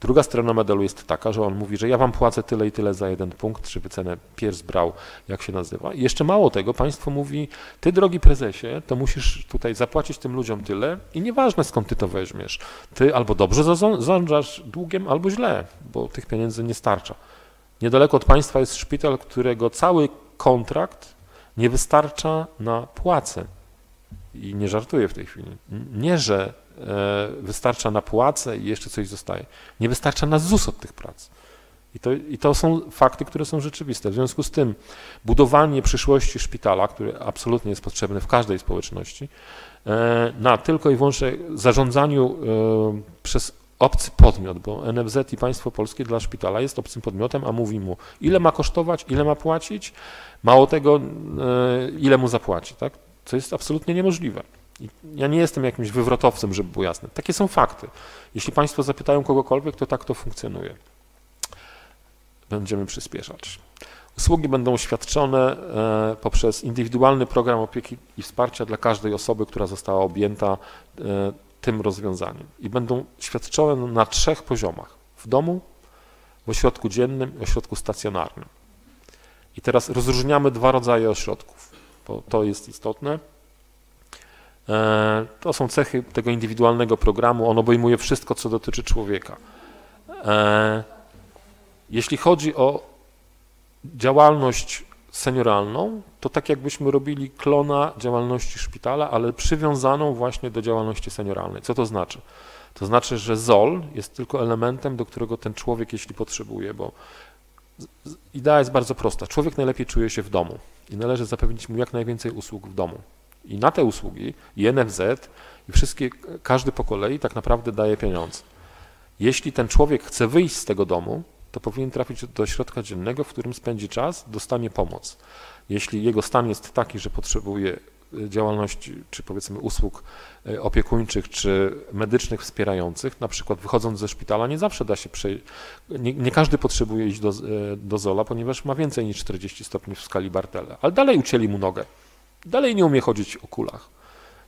Druga strona medalu jest taka, że on mówi, że ja wam płacę tyle i tyle za jeden punkt, czy wycenę piers brał, jak się nazywa. I jeszcze mało tego, państwo mówi, ty drogi prezesie, to musisz tutaj zapłacić tym ludziom tyle i nieważne skąd ty to weźmiesz. Ty albo dobrze zarządzasz długiem, albo źle, bo tych pieniędzy nie starcza. Niedaleko od państwa jest szpital, którego cały kontrakt nie wystarcza na płacę i nie żartuję w tej chwili. Nie, że e, wystarcza na płacę i jeszcze coś zostaje. Nie wystarcza na ZUS od tych prac. I to, I to są fakty, które są rzeczywiste. W związku z tym budowanie przyszłości szpitala, który absolutnie jest potrzebny w każdej społeczności, e, na tylko i wyłącznie zarządzaniu e, przez obcy podmiot, bo NFZ i państwo polskie dla szpitala jest obcym podmiotem, a mówi mu, ile ma kosztować, ile ma płacić, mało tego, ile mu zapłaci. Tak? Co jest absolutnie niemożliwe. I ja nie jestem jakimś wywrotowcem, żeby było jasne. Takie są fakty. Jeśli Państwo zapytają kogokolwiek, to tak to funkcjonuje. Będziemy przyspieszać. Usługi będą świadczone e, poprzez indywidualny program opieki i wsparcia dla każdej osoby, która została objęta e, tym rozwiązaniem. I będą świadczone na trzech poziomach. W domu, w ośrodku dziennym i ośrodku stacjonarnym. I teraz rozróżniamy dwa rodzaje ośrodków bo to jest istotne. E, to są cechy tego indywidualnego programu. On obejmuje wszystko, co dotyczy człowieka. E, jeśli chodzi o działalność senioralną, to tak jakbyśmy robili klona działalności szpitala, ale przywiązaną właśnie do działalności senioralnej. Co to znaczy? To znaczy, że ZOL jest tylko elementem, do którego ten człowiek, jeśli potrzebuje, bo idea jest bardzo prosta. Człowiek najlepiej czuje się w domu i należy zapewnić mu jak najwięcej usług w domu. I na te usługi i NFZ i wszystkie, każdy po kolei tak naprawdę daje pieniądze. Jeśli ten człowiek chce wyjść z tego domu, to powinien trafić do środka dziennego, w którym spędzi czas, dostanie pomoc. Jeśli jego stan jest taki, że potrzebuje działalności, czy powiedzmy usług opiekuńczych, czy medycznych wspierających, na przykład wychodząc ze szpitala, nie zawsze da się przejść, nie, nie, każdy potrzebuje iść do, do Zola, ponieważ ma więcej niż 40 stopni w skali Bartela, ale dalej ucięli mu nogę, dalej nie umie chodzić o kulach.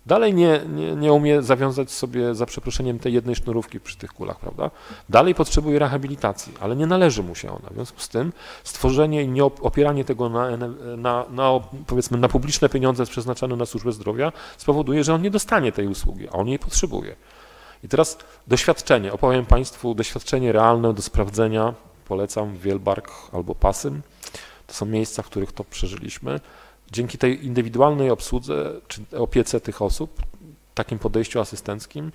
Dalej nie, nie, nie umie zawiązać sobie, za przeproszeniem, tej jednej sznurówki przy tych kulach, prawda? Dalej potrzebuje rehabilitacji, ale nie należy mu się ona. W związku z tym stworzenie i nie opieranie tego na, na, na, powiedzmy, na publiczne pieniądze przeznaczone na służbę zdrowia spowoduje, że on nie dostanie tej usługi, a on jej potrzebuje. I teraz doświadczenie. Opowiem Państwu doświadczenie realne do sprawdzenia. Polecam Wielbark albo Pasym. To są miejsca, w których to przeżyliśmy dzięki tej indywidualnej obsłudze czy opiece tych osób, takim podejściu asystenckim,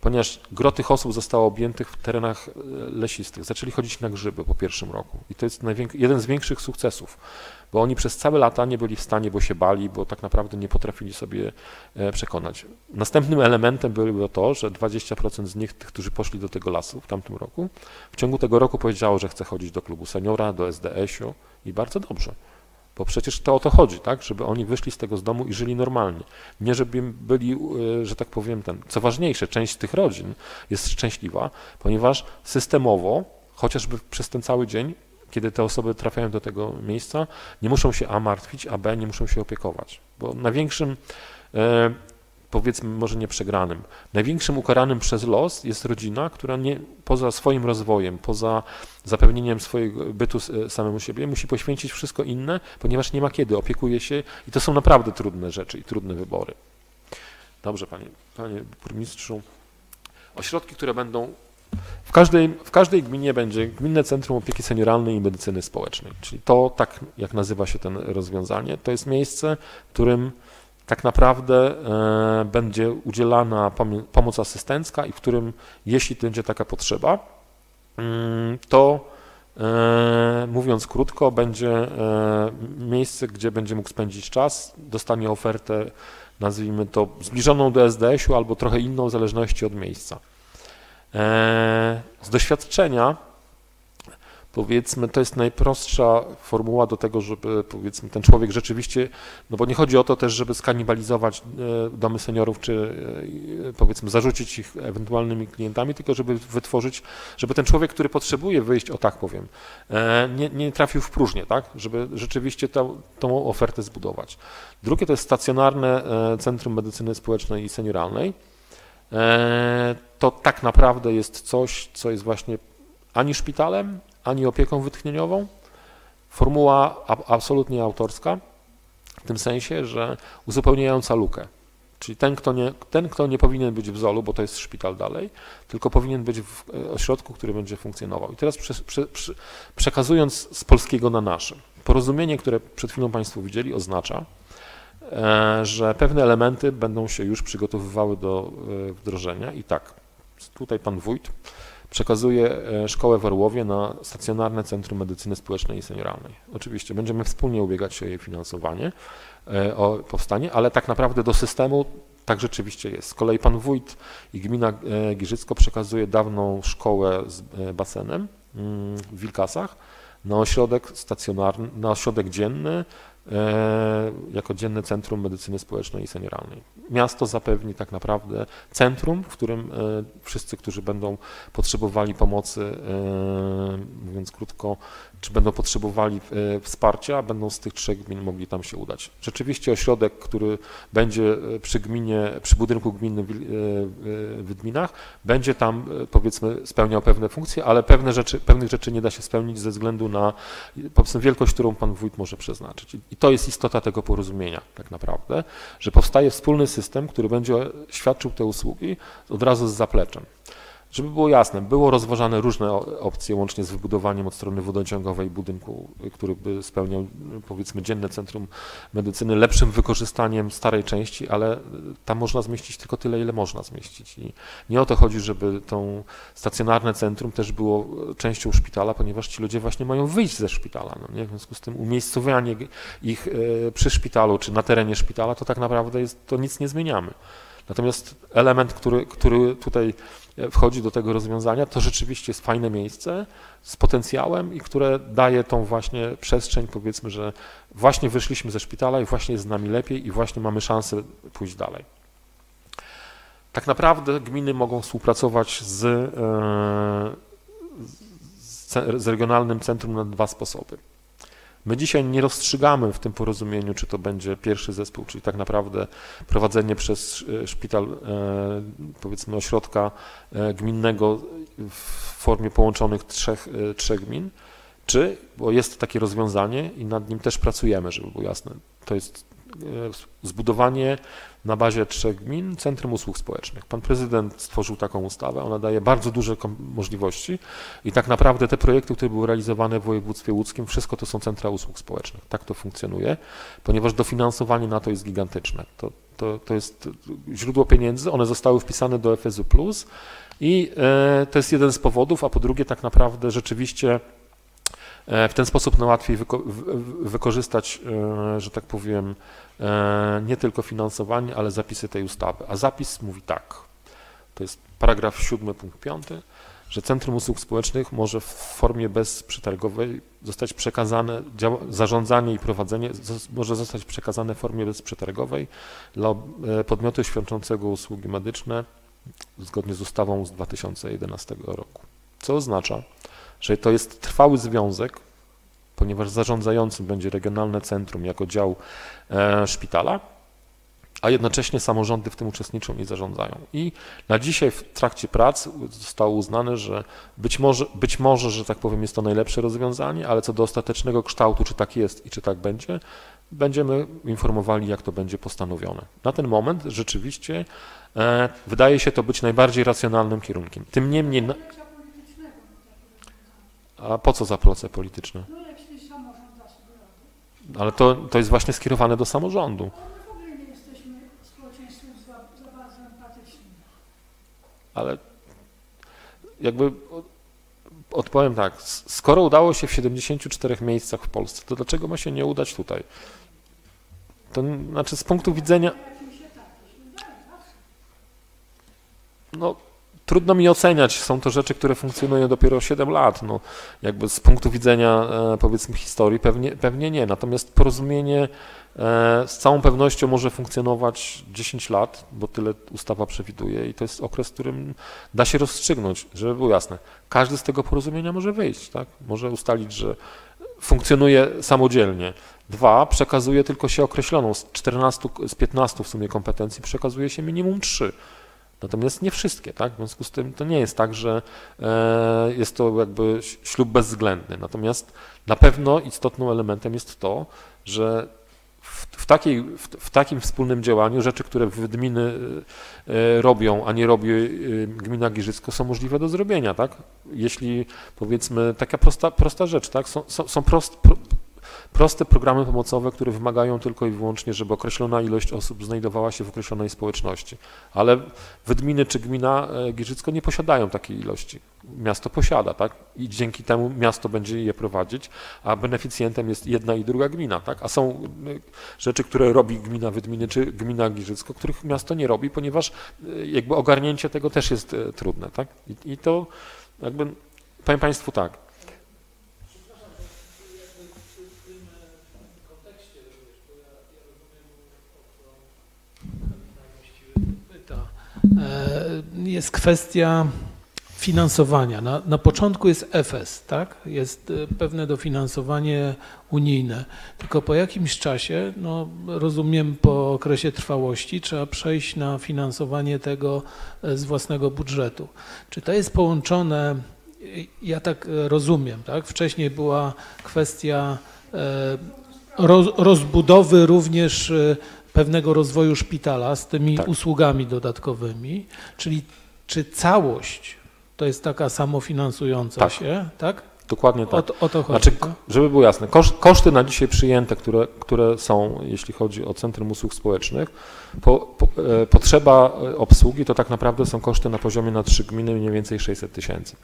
ponieważ gro tych osób zostało objętych w terenach e, lesistych, zaczęli chodzić na grzyby po pierwszym roku. I to jest jeden z większych sukcesów, bo oni przez całe lata nie byli w stanie, bo się bali, bo tak naprawdę nie potrafili sobie e, przekonać. Następnym elementem było to, że 20% z nich, tych, którzy poszli do tego lasu w tamtym roku, w ciągu tego roku powiedziało, że chce chodzić do klubu seniora, do SDS-u i bardzo dobrze. Bo przecież to o to chodzi, tak? Żeby oni wyszli z tego z domu i żyli normalnie. Nie żeby byli, e, że tak powiem, ten. Co ważniejsze, część tych rodzin jest szczęśliwa, ponieważ systemowo, chociażby przez ten cały dzień, kiedy te osoby trafiają do tego miejsca, nie muszą się A martwić, a B nie muszą się opiekować. Bo największym e, powiedzmy może nie przegranym. Największym ukaranym przez los jest rodzina, która nie, poza swoim rozwojem, poza zapewnieniem swojego bytu e, samemu siebie, musi poświęcić wszystko inne, ponieważ nie ma kiedy, opiekuje się i to są naprawdę trudne rzeczy i trudne wybory. Dobrze, panie, panie burmistrzu. Ośrodki, które będą w każdej, w każdej gminie będzie Gminne Centrum Opieki Senioralnej i Medycyny Społecznej. Czyli to, tak jak nazywa się ten rozwiązanie, to jest miejsce, w którym tak naprawdę e, będzie udzielana pomoc asystencka i w którym, jeśli będzie taka potrzeba, mm, to e, mówiąc krótko, będzie e, miejsce, gdzie będzie mógł spędzić czas, dostanie ofertę, nazwijmy to zbliżoną do SDS-u albo trochę inną w zależności od miejsca. Z doświadczenia powiedzmy, to jest najprostsza formuła do tego, żeby powiedzmy ten człowiek rzeczywiście, no bo nie chodzi o to też, żeby skanibalizować e, domy seniorów, czy e, powiedzmy zarzucić ich ewentualnymi klientami, tylko żeby wytworzyć, żeby ten człowiek, który potrzebuje wyjść, o tak powiem, e, nie, nie trafił w próżnię, tak, żeby rzeczywiście tą, tą ofertę zbudować. Drugie to jest stacjonarne Centrum Medycyny Społecznej i Senioralnej. To tak naprawdę jest coś, co jest właśnie ani szpitalem, ani opieką wytchnieniową. Formuła absolutnie autorska, w tym sensie, że uzupełniająca lukę. Czyli ten kto, nie, ten, kto nie powinien być w ZOL-u, bo to jest szpital dalej, tylko powinien być w e, ośrodku, który będzie funkcjonował. I teraz prze, prze, prze, przekazując z polskiego na nasze, porozumienie, które przed chwilą Państwo widzieli, oznacza, e, że pewne elementy będą się już przygotowywały do e, wdrożenia. I tak, tutaj Pan Wójt przekazuje e, szkołę w Orłowie na stacjonarne Centrum Medycyny Społecznej i Senioralnej. Oczywiście będziemy wspólnie ubiegać się o jej finansowanie, e, o powstanie, ale tak naprawdę do systemu tak rzeczywiście jest. Z kolei pan wójt i gmina e, Giżycko przekazuje dawną szkołę z basenem mm, w Wilkasach na ośrodek stacjonarny, na ośrodek dzienny jako dzienne centrum medycyny społecznej i senioralnej. Miasto zapewni tak naprawdę centrum, w którym e, wszyscy, którzy będą potrzebowali pomocy, e, mówiąc krótko, czy będą potrzebowali wsparcia, będą z tych trzech gmin mogli tam się udać. Rzeczywiście ośrodek, który będzie przy gminie, przy budynku gminnym w gminach, będzie tam powiedzmy spełniał pewne funkcje, ale pewne rzeczy, pewnych rzeczy nie da się spełnić ze względu na powiedzmy wielkość, którą pan wójt może przeznaczyć. I to jest istota tego porozumienia tak naprawdę, że powstaje wspólny system, który będzie świadczył te usługi od razu z zapleczem. Żeby było jasne, było rozważane różne opcje, łącznie z wybudowaniem od strony wodociągowej budynku, który by spełniał powiedzmy dzienne centrum medycyny, lepszym wykorzystaniem starej części, ale tam można zmieścić tylko tyle, ile można zmieścić. I nie o to chodzi, żeby to stacjonarne centrum też było częścią szpitala, ponieważ ci ludzie właśnie mają wyjść ze szpitala. No nie? W związku z tym umiejscowianie ich e, przy szpitalu czy na terenie szpitala, to tak naprawdę jest, to nic nie zmieniamy. Natomiast element, który, który tutaj wchodzi do tego rozwiązania, to rzeczywiście jest fajne miejsce z potencjałem i które daje tą właśnie przestrzeń, powiedzmy, że właśnie wyszliśmy ze szpitala i właśnie jest z nami lepiej i właśnie mamy szansę pójść dalej. Tak naprawdę gminy mogą współpracować z, e, z regionalnym centrum na dwa sposoby. My dzisiaj nie rozstrzygamy w tym porozumieniu, czy to będzie pierwszy zespół, czyli tak naprawdę prowadzenie przez e, szpital, e, powiedzmy, ośrodka gminnego w formie połączonych trzech, trzech gmin, czy, bo jest takie rozwiązanie i nad nim też pracujemy, żeby było jasne, to jest zbudowanie na bazie trzech gmin Centrum Usług Społecznych. Pan prezydent stworzył taką ustawę, ona daje bardzo duże możliwości i tak naprawdę te projekty, które były realizowane w województwie łódzkim, wszystko to są centra usług społecznych. Tak to funkcjonuje, ponieważ dofinansowanie na to jest gigantyczne. To, to, to jest źródło pieniędzy, one zostały wpisane do FSU+, i e, to jest jeden z powodów, a po drugie tak naprawdę rzeczywiście w ten sposób najłatwiej wyko wykorzystać, e, że tak powiem, E, nie tylko finansowanie, ale zapisy tej ustawy. A zapis mówi tak, to jest paragraf 7 punkt 5, że Centrum Usług Społecznych może w formie bezprzetargowej zostać przekazane, zarządzanie i prowadzenie może zostać przekazane w formie bezprzetargowej dla e, podmiotu świadczącego usługi medyczne zgodnie z ustawą z 2011 roku. Co oznacza, że to jest trwały związek ponieważ zarządzającym będzie regionalne centrum jako dział e, szpitala, a jednocześnie samorządy w tym uczestniczą i zarządzają. I na dzisiaj w trakcie prac zostało uznane, że być może, być może, że tak powiem, jest to najlepsze rozwiązanie, ale co do ostatecznego kształtu, czy tak jest i czy tak będzie, będziemy informowali, jak to będzie postanowione. Na ten moment rzeczywiście e, wydaje się to być najbardziej racjonalnym kierunkiem. Tym niemniej. A po co za proces polityczne? Ale to, to jest właśnie skierowane do samorządu. Ale jakby odpowiem tak, skoro udało się w 74 miejscach w Polsce, to dlaczego ma się nie udać tutaj? To znaczy z punktu widzenia... No, trudno mi oceniać, są to rzeczy, które funkcjonują dopiero 7 lat. No, jakby z punktu widzenia e, powiedzmy historii pewnie, pewnie nie. Natomiast porozumienie e, z całą pewnością może funkcjonować 10 lat, bo tyle ustawa przewiduje i to jest okres, w którym da się rozstrzygnąć, żeby było jasne. Każdy z tego porozumienia może wyjść, tak? Może ustalić, że funkcjonuje samodzielnie. Dwa, przekazuje tylko się określoną, z 14, z 15 w sumie kompetencji przekazuje się minimum 3. Natomiast nie wszystkie, tak? W związku z tym to nie jest tak, że e, jest to jakby ślub bezwzględny. Natomiast na pewno istotnym elementem jest to, że w, takiej, w, w, takim wspólnym działaniu rzeczy, które gminy e, robią, a nie robi e, gmina Giżycko, są możliwe do zrobienia, tak? Jeśli powiedzmy taka prosta, prosta rzecz, tak? Są, są, są prost, pro, proste programy pomocowe, które wymagają tylko i wyłącznie, żeby określona ilość osób znajdowała się w określonej społeczności. Ale gminy czy gmina e, Giżycko nie posiadają takiej ilości. Miasto posiada, tak? I dzięki temu miasto będzie je prowadzić, a beneficjentem jest jedna i druga gmina, tak? A są e, rzeczy, które robi gmina Wydminy czy gmina Giżycko, których miasto nie robi, ponieważ e, jakby ogarnięcie tego też jest trudne, tak? I, i to jakby, powiem Państwu tak, jest kwestia finansowania. Na, na początku jest FS, tak? Jest e, pewne dofinansowanie unijne. Tylko po jakimś czasie, no rozumiem po okresie trwałości, trzeba przejść na finansowanie tego e, z własnego budżetu. Czy to jest połączone, ja tak rozumiem, tak? Wcześniej była kwestia roz, rozbudowy również pewnego rozwoju szpitala z tymi tak. usługami dodatkowymi, czyli czy całość to jest taka samofinansująca tak. się, tak? Dokładnie tak. O, o to chodzi. Znaczy, żeby było jasne, koszty na dzisiaj przyjęte, które, które są, jeśli chodzi o Centrum Usług Społecznych, po, po, e, potrzeba obsługi to tak naprawdę są koszty na poziomie na trzy gminy mniej więcej 600 tysięcy.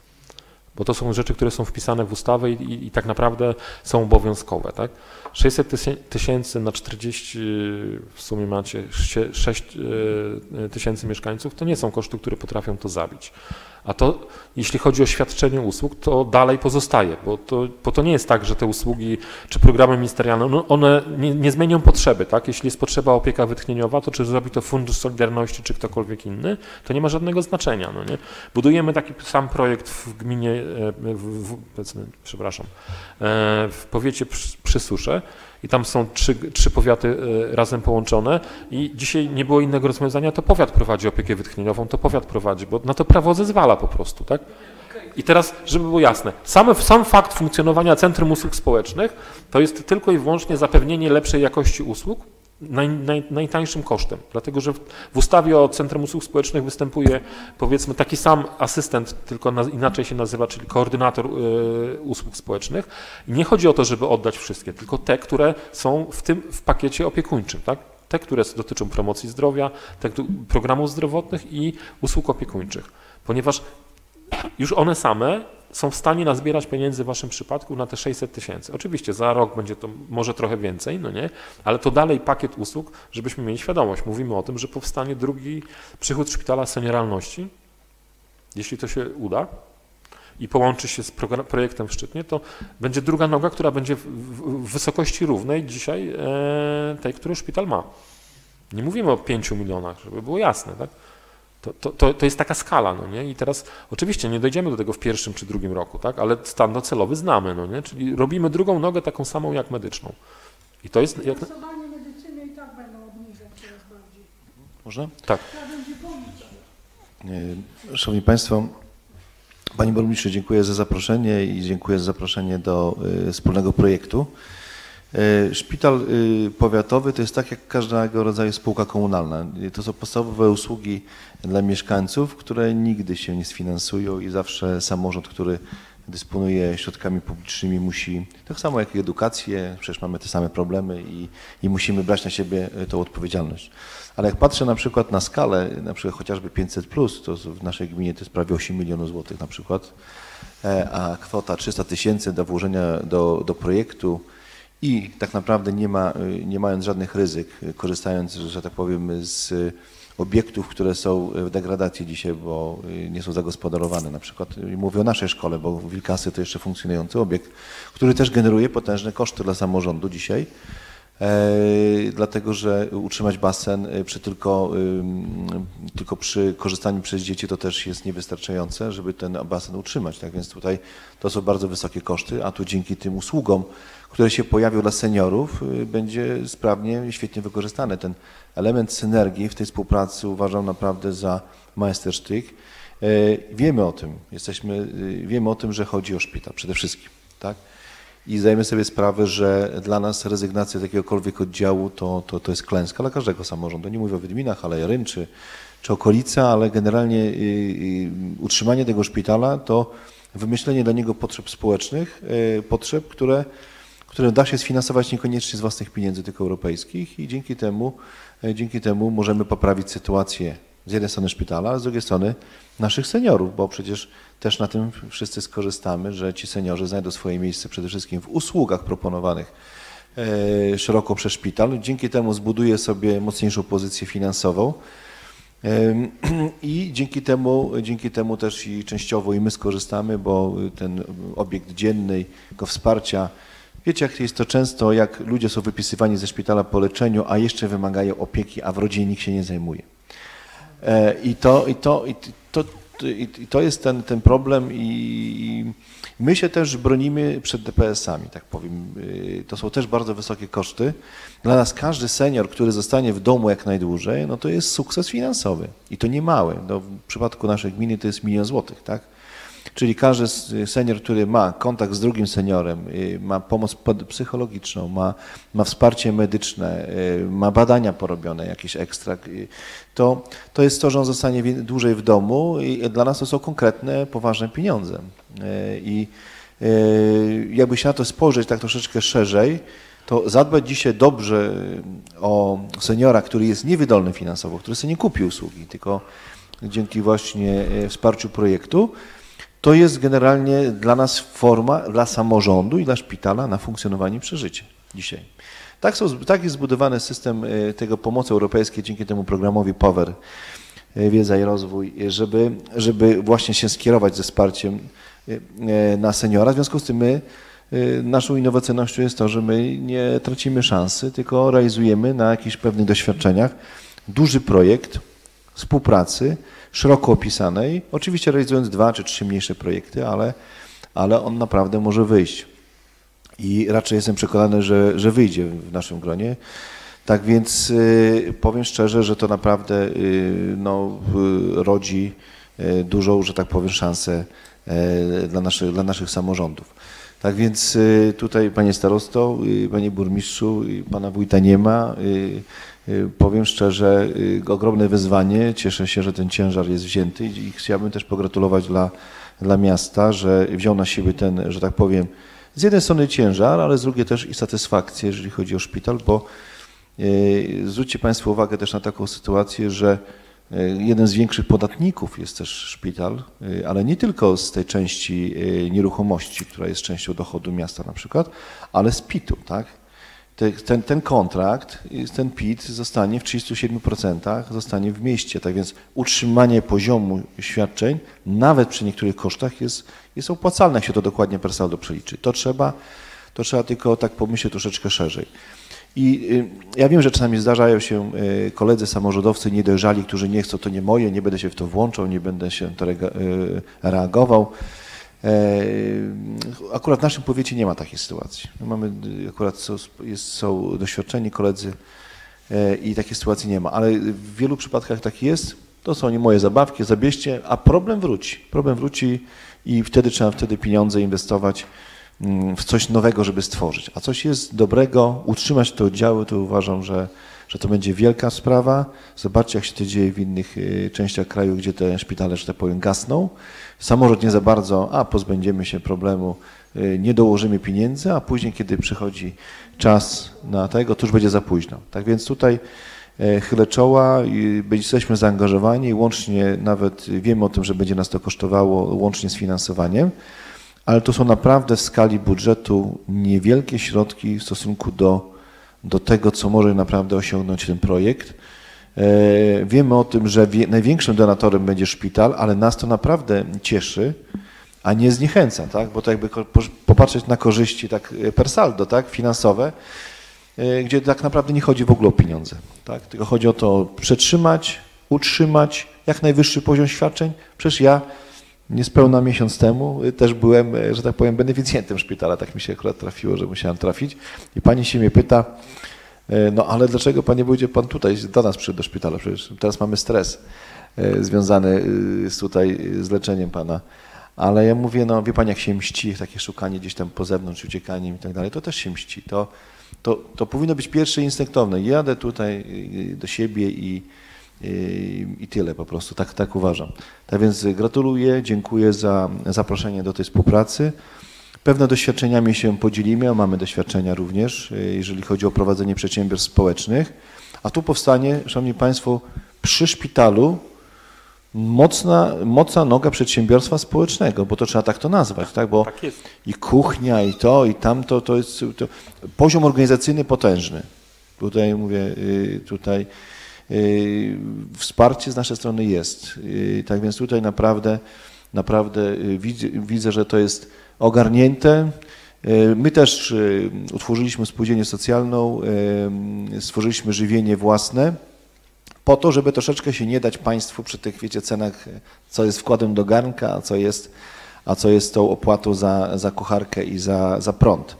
bo to są rzeczy, które są wpisane w ustawę i, i, i tak naprawdę są obowiązkowe. Tak? 600 tysięcy na 40, w sumie macie 6 e, tysięcy mieszkańców, to nie są koszty, które potrafią to zabić. A to, jeśli chodzi o świadczenie usług, to dalej pozostaje, bo to, bo to nie jest tak, że te usługi czy programy ministerialne, no one nie, nie, zmienią potrzeby, tak? Jeśli jest potrzeba opieka wytchnieniowa, to czy zrobi to Fundusz Solidarności, czy ktokolwiek inny, to nie ma żadnego znaczenia, no nie? Budujemy taki sam projekt w gminie, e, w, w, przepraszam, e, w powiecie Przysusze, i tam są trzy, trzy powiaty e, razem połączone i dzisiaj nie było innego rozwiązania, to powiat prowadzi opiekę wytchnieniową, to powiat prowadzi, bo na to prawo zezwala po prostu, tak? I teraz, żeby było jasne, sam, sam fakt funkcjonowania Centrum Usług Społecznych to jest tylko i wyłącznie zapewnienie lepszej jakości usług, naj, naj, najtańszym kosztem, dlatego że w, w, ustawie o Centrum Usług Społecznych występuje powiedzmy taki sam asystent, tylko na, inaczej się nazywa, czyli koordynator y, usług społecznych. I nie chodzi o to, żeby oddać wszystkie, tylko te, które są w tym w pakiecie opiekuńczym, tak? Te, które dotyczą promocji zdrowia, te, programów zdrowotnych i usług opiekuńczych, ponieważ już one same są w stanie nazbierać pieniędzy w waszym przypadku na te 600 tysięcy. Oczywiście za rok będzie to może trochę więcej, no nie, ale to dalej pakiet usług, żebyśmy mieli świadomość. Mówimy o tym, że powstanie drugi przychód szpitala senioralności, jeśli to się uda i połączy się z projektem w Szczytnie, to będzie druga noga, która będzie w, w wysokości równej dzisiaj e, tej, którą szpital ma. Nie mówimy o 5 milionach, żeby było jasne, tak? To, to, to, jest taka skala, no nie? I teraz oczywiście nie dojdziemy do tego w pierwszym czy drugim roku, tak? Ale stan docelowy znamy, no nie? Czyli robimy drugą nogę taką samą jak medyczną. I to jest... Jak... medycyny i tak będą obniżać coraz bardziej. Można? Tak. E, szanowni Państwo, Panie Burmistrzu, dziękuję za zaproszenie i dziękuję za zaproszenie do y, wspólnego projektu. E, szpital y, powiatowy to jest tak jak każdego rodzaju spółka komunalna. To są podstawowe usługi dla mieszkańców, które nigdy się nie sfinansują i zawsze samorząd, który dysponuje środkami publicznymi musi, tak samo jak i edukację, przecież mamy te same problemy i, i musimy brać na siebie y, tą odpowiedzialność. Ale jak patrzę na przykład na skalę, na przykład chociażby 500, plus, to w naszej gminie to jest prawie 8 milionów złotych na przykład, e, a kwota 300 tysięcy do włożenia do, do projektu, i tak naprawdę nie, ma, nie mając żadnych ryzyk, korzystając, że tak powiem, z obiektów, które są w degradacji dzisiaj, bo nie są zagospodarowane. Na przykład mówię o naszej szkole, bo Wilkasy to jeszcze funkcjonujący obiekt, który też generuje potężne koszty dla samorządu dzisiaj. E, dlatego, że utrzymać basen przy tylko, tylko przy korzystaniu przez dzieci to też jest niewystarczające, żeby ten basen utrzymać. Tak więc tutaj to są bardzo wysokie koszty, a tu dzięki tym usługom, które się pojawią dla seniorów, y, będzie sprawnie i świetnie wykorzystany. Ten element synergii w tej współpracy uważam naprawdę za majstersztyk. Y, wiemy o tym, jesteśmy, y, wiemy o tym, że chodzi o szpital przede wszystkim, tak? I zdajemy sobie sprawę, że dla nas rezygnacja z jakiegokolwiek oddziału to, to, to jest klęska dla każdego samorządu. Nie mówię o Wydminach, ale Rym czy, czy okolica, ale generalnie utrzymanie tego szpitala to wymyślenie dla niego potrzeb społecznych, potrzeb, które które da się sfinansować niekoniecznie z własnych pieniędzy, tylko europejskich i dzięki temu, e, dzięki temu możemy poprawić sytuację z jednej strony szpitala, a z drugiej strony naszych seniorów, bo przecież też na tym wszyscy skorzystamy, że ci seniorzy znajdą swoje miejsce przede wszystkim w usługach proponowanych e, szeroko przez szpital. Dzięki temu zbuduje sobie mocniejszą pozycję finansową. *clears throat* I dzięki temu, dzięki temu też i częściowo i my skorzystamy, bo ten obiekt dzienny, jego wsparcia Wiecie, jak jest to często, jak ludzie są wypisywani ze szpitala po leczeniu, a jeszcze wymagają opieki, a w rodzinie nikt się nie zajmuje. E, I to, i to, i to, i to jest ten, ten problem i my się też bronimy przed DPS-ami, tak powiem. E, to są też bardzo wysokie koszty. Dla nas każdy senior, który zostanie w domu jak najdłużej, no to jest sukces finansowy i to nie mały. No, w przypadku naszej gminy to jest milion złotych, tak? Czyli każdy senior, który ma kontakt z drugim seniorem, y, ma pomoc psychologiczną, ma, ma wsparcie medyczne, y, ma badania porobione, jakieś ekstra, y, to, to jest to, że on zostanie dłużej w domu i dla nas to są konkretne, poważne pieniądze. I jakby się na to spojrzeć tak troszeczkę szerzej, to zadbać dzisiaj dobrze o seniora, który jest niewydolny finansowo, który sobie nie kupi usługi, tylko dzięki właśnie wsparciu projektu, to jest generalnie dla nas forma, dla samorządu i dla szpitala na funkcjonowanie przeżycie dzisiaj. Tak, są, tak jest zbudowany system e, tego pomocy europejskiej dzięki temu programowi POWER, e, wiedza i rozwój, e, żeby, żeby właśnie się skierować ze wsparciem na seniora. W związku z tym my, naszą innowacyjnością jest to, że my nie tracimy szansy, tylko realizujemy na jakichś pewnych doświadczeniach duży projekt współpracy, szeroko opisanej, oczywiście realizując dwa czy trzy mniejsze projekty, ale, ale on naprawdę może wyjść. I raczej jestem przekonany, że, że wyjdzie w naszym gronie. Tak więc y, powiem szczerze, że to naprawdę y, no, y, rodzi y, dużą, że tak powiem, szansę y, dla naszych, dla naszych samorządów. Tak więc y, tutaj panie starosto, panie burmistrzu, pana wójta nie ma. Y, powiem szczerze, y, ogromne wyzwanie. Cieszę się, że ten ciężar jest wzięty i chciałbym też pogratulować dla, dla miasta, że wziął na siebie ten, że tak powiem, z jednej strony ciężar, ale z drugiej też i satysfakcję, jeżeli chodzi o szpital, bo y, zwróćcie Państwo uwagę też na taką sytuację, że jeden z większych podatników jest też szpital, ale nie tylko z tej części nieruchomości, która jest częścią dochodu miasta na przykład, ale z PIT-u, tak? Ten, ten kontrakt, ten PIT zostanie w 37% zostanie w mieście. Tak więc utrzymanie poziomu świadczeń, nawet przy niektórych kosztach, jest, jest opłacalne, jak się to dokładnie per przeliczy. To trzeba, to trzeba tylko tak pomyśleć troszeczkę szerzej. I y, ja wiem, że czasami zdarzają się y, koledzy samorządowcy niedojrzali, którzy nie chcą, to nie moje, nie będę się w to włączał, nie będę się to y, reagował. E, akurat w naszym powiecie nie ma takiej sytuacji. Mamy, akurat są, jest, są doświadczeni koledzy e, i takiej sytuacji nie ma, ale w wielu przypadkach tak jest. To są nie moje zabawki, zabierzcie, a problem wróci. Problem wróci i wtedy trzeba wtedy pieniądze inwestować mm, w coś nowego, żeby stworzyć. A coś jest dobrego, utrzymać te oddziały, to uważam, że, że to będzie wielka sprawa. Zobaczcie, jak się to dzieje w innych e, częściach kraju, gdzie te szpitale, że tak powiem, gasną. Samorząd nie za bardzo, a pozbędziemy się problemu, y, nie dołożymy pieniędzy, a później, kiedy przychodzi czas na tego, to już będzie za późno. Tak więc tutaj e, chylę czoła jesteśmy zaangażowani, łącznie nawet wiemy o tym, że będzie nas to kosztowało łącznie z finansowaniem, ale to są naprawdę w skali budżetu niewielkie środki w stosunku do, do tego, co może naprawdę osiągnąć ten projekt. E, wiemy o tym, że największym donatorem będzie szpital, ale nas to naprawdę cieszy, a nie zniechęca, tak? bo to jakby popatrzeć na korzyści tak e, per saldo, tak? finansowe, e, gdzie tak naprawdę nie chodzi w ogóle o pieniądze, tak? tylko chodzi o to przetrzymać, utrzymać jak najwyższy poziom świadczeń. Przecież ja niespełna miesiąc temu też byłem, że tak powiem, beneficjentem szpitala, tak mi się akurat trafiło, że musiałem trafić i pani się mnie pyta, no ale dlaczego panie pójdzie pan tutaj do nas przyjdzie do szpitala? Przecież teraz mamy stres e, związany e, z tutaj z leczeniem pana. Ale ja mówię, no wie pan jak się mści, takie szukanie gdzieś tam po zewnątrz, uciekaniem i tak dalej, to też się mści. To, to, to powinno być pierwsze instynktowne. Jadę tutaj do siebie i, i, i, tyle po prostu, tak, tak uważam. Tak więc gratuluję, dziękuję za zaproszenie do tej współpracy. Pewne doświadczeniami się podzielimy, a mamy doświadczenia również, y, jeżeli chodzi o prowadzenie przedsiębiorstw społecznych. A tu powstanie, Szanowni Państwo, przy szpitalu mocna, mocna noga przedsiębiorstwa społecznego, bo to trzeba tak to nazwać, tak? Bo tak i kuchnia, i to, i tamto, to jest to, poziom organizacyjny potężny. Tutaj mówię, y, tutaj y, wsparcie z naszej strony jest. Tak więc tutaj naprawdę, naprawdę widzę, widzę że to jest ogarnięte. E, my też e, utworzyliśmy spółdzielnię socjalną, e, stworzyliśmy żywienie własne po to, żeby troszeczkę się nie dać państwu przy tych, wiecie, cenach, co jest wkładem do garnka, a co jest, a co jest tą opłatą za, za kucharkę i za, za prąd.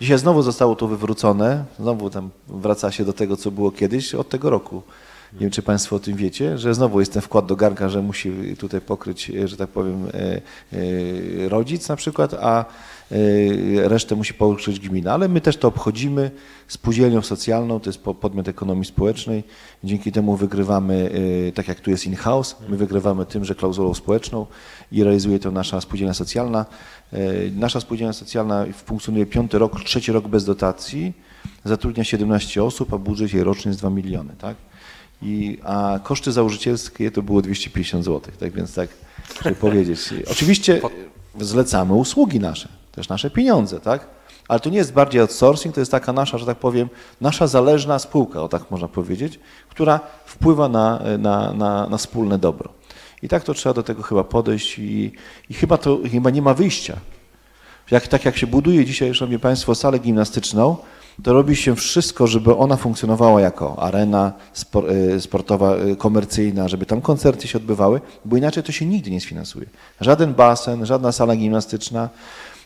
Dzisiaj znowu zostało to wywrócone, znowu tam wraca się do tego, co było kiedyś, od tego roku. Nie wiem, czy Państwo o tym wiecie, że znowu jest ten wkład do garnka, że musi tutaj pokryć, że tak powiem, e, e, rodzic na przykład, a e, resztę musi pokryć gmina. Ale my też to obchodzimy spółdzielnią socjalną, to jest podmiot ekonomii społecznej. Dzięki temu wygrywamy, tak jak tu jest in-house, my wygrywamy tym, że klauzulą społeczną i realizuje to nasza spółdzielnia socjalna. Nasza spółdzielnia socjalna funkcjonuje piąty rok, trzeci rok bez dotacji, zatrudnia 17 osób, a budżet jej roczny jest 2 miliony. Tak? I, a koszty założycielskie to było 250 zł, tak więc tak, żeby powiedzieć. Oczywiście zlecamy usługi nasze, też nasze pieniądze, tak? Ale to nie jest bardziej outsourcing, to jest taka nasza, że tak powiem, nasza zależna spółka, o tak można powiedzieć, która wpływa na, na, na, na wspólne dobro. I tak to trzeba do tego chyba podejść i, i chyba to chyba nie ma wyjścia. Jak, tak jak się buduje dzisiaj, szanowni państwo, salę gimnastyczną, to robi się wszystko, żeby ona funkcjonowała jako arena y, sportowa, y, komercyjna, żeby tam koncerty się odbywały, bo inaczej to się nigdy nie sfinansuje. Żaden basen, żadna sala gimnastyczna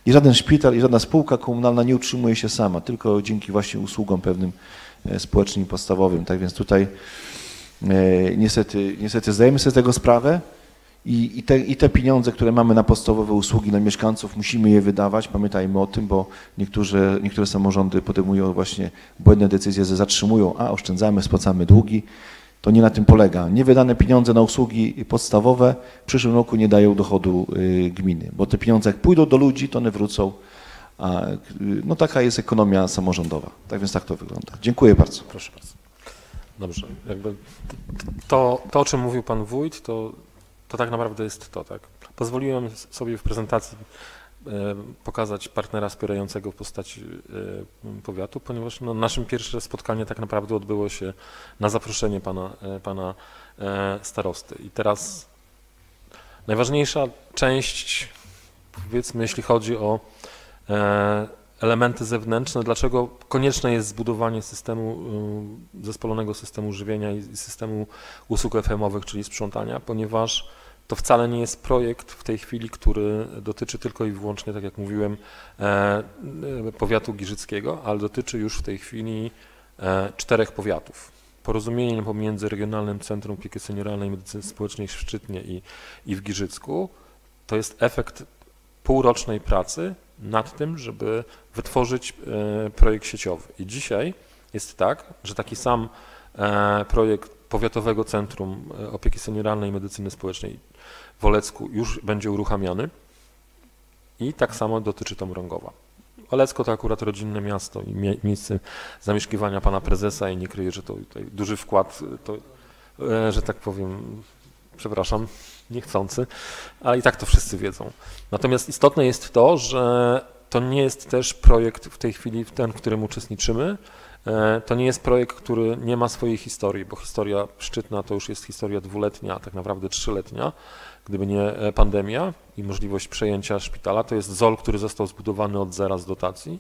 i żaden szpital i żadna spółka komunalna nie utrzymuje się sama, tylko dzięki właśnie usługom pewnym e, społecznym i podstawowym. Tak więc tutaj e, niestety, niestety zdajemy sobie z tego sprawę. I, i, te, I te pieniądze, które mamy na podstawowe usługi dla mieszkańców, musimy je wydawać. Pamiętajmy o tym, bo niektóre, samorządy podejmują właśnie błędne decyzje, że zatrzymują, a oszczędzamy, spłacamy długi. To nie na tym polega. Niewydane pieniądze na usługi podstawowe w przyszłym roku nie dają dochodu y, gminy, bo te pieniądze jak pójdą do ludzi, to one wrócą. A, no taka jest ekonomia samorządowa. Tak więc tak to wygląda. Dziękuję bardzo. Proszę bardzo. Dobrze. Jakby to, to, o czym mówił pan wójt, to to tak naprawdę jest to, tak. Pozwoliłem sobie w prezentacji e, pokazać partnera wspierającego w postaci e, powiatu, ponieważ no, naszym pierwsze spotkanie tak naprawdę odbyło się na zaproszenie pana, e, pana starosty. I teraz najważniejsza część, powiedzmy, jeśli chodzi o elementy zewnętrzne, dlaczego konieczne jest zbudowanie systemu, zespolonego systemu żywienia i systemu usług FM-owych, czyli sprzątania, ponieważ to wcale nie jest projekt w tej chwili, który dotyczy tylko i wyłącznie, tak jak mówiłem, e, e, powiatu giżyckiego, ale dotyczy już w tej chwili e, czterech powiatów. Porozumienie pomiędzy Regionalnym Centrum Opieki Senioralnej i Medycyny Społecznej w Szczytnie i, i w Giżycku to jest efekt półrocznej pracy nad tym, żeby wytworzyć projekt sieciowy. I dzisiaj jest tak, że taki sam projekt Powiatowego Centrum Opieki Senioralnej i Medycyny Społecznej w Olecku już będzie uruchamiany i tak samo dotyczy to Mrągowa. Olecko to akurat rodzinne miasto i mie miejsce zamieszkiwania pana prezesa i nie kryje, że to tutaj duży wkład, to, e, że tak powiem, przepraszam, niechcący, ale i tak to wszyscy wiedzą. Natomiast istotne jest to, że to nie jest też projekt w tej chwili, ten, w którym uczestniczymy, e, to nie jest projekt, który nie ma swojej historii, bo historia szczytna to już jest historia dwuletnia, tak naprawdę trzyletnia gdyby nie e, pandemia i możliwość przejęcia szpitala. To jest ZOL, który został zbudowany od zera z dotacji.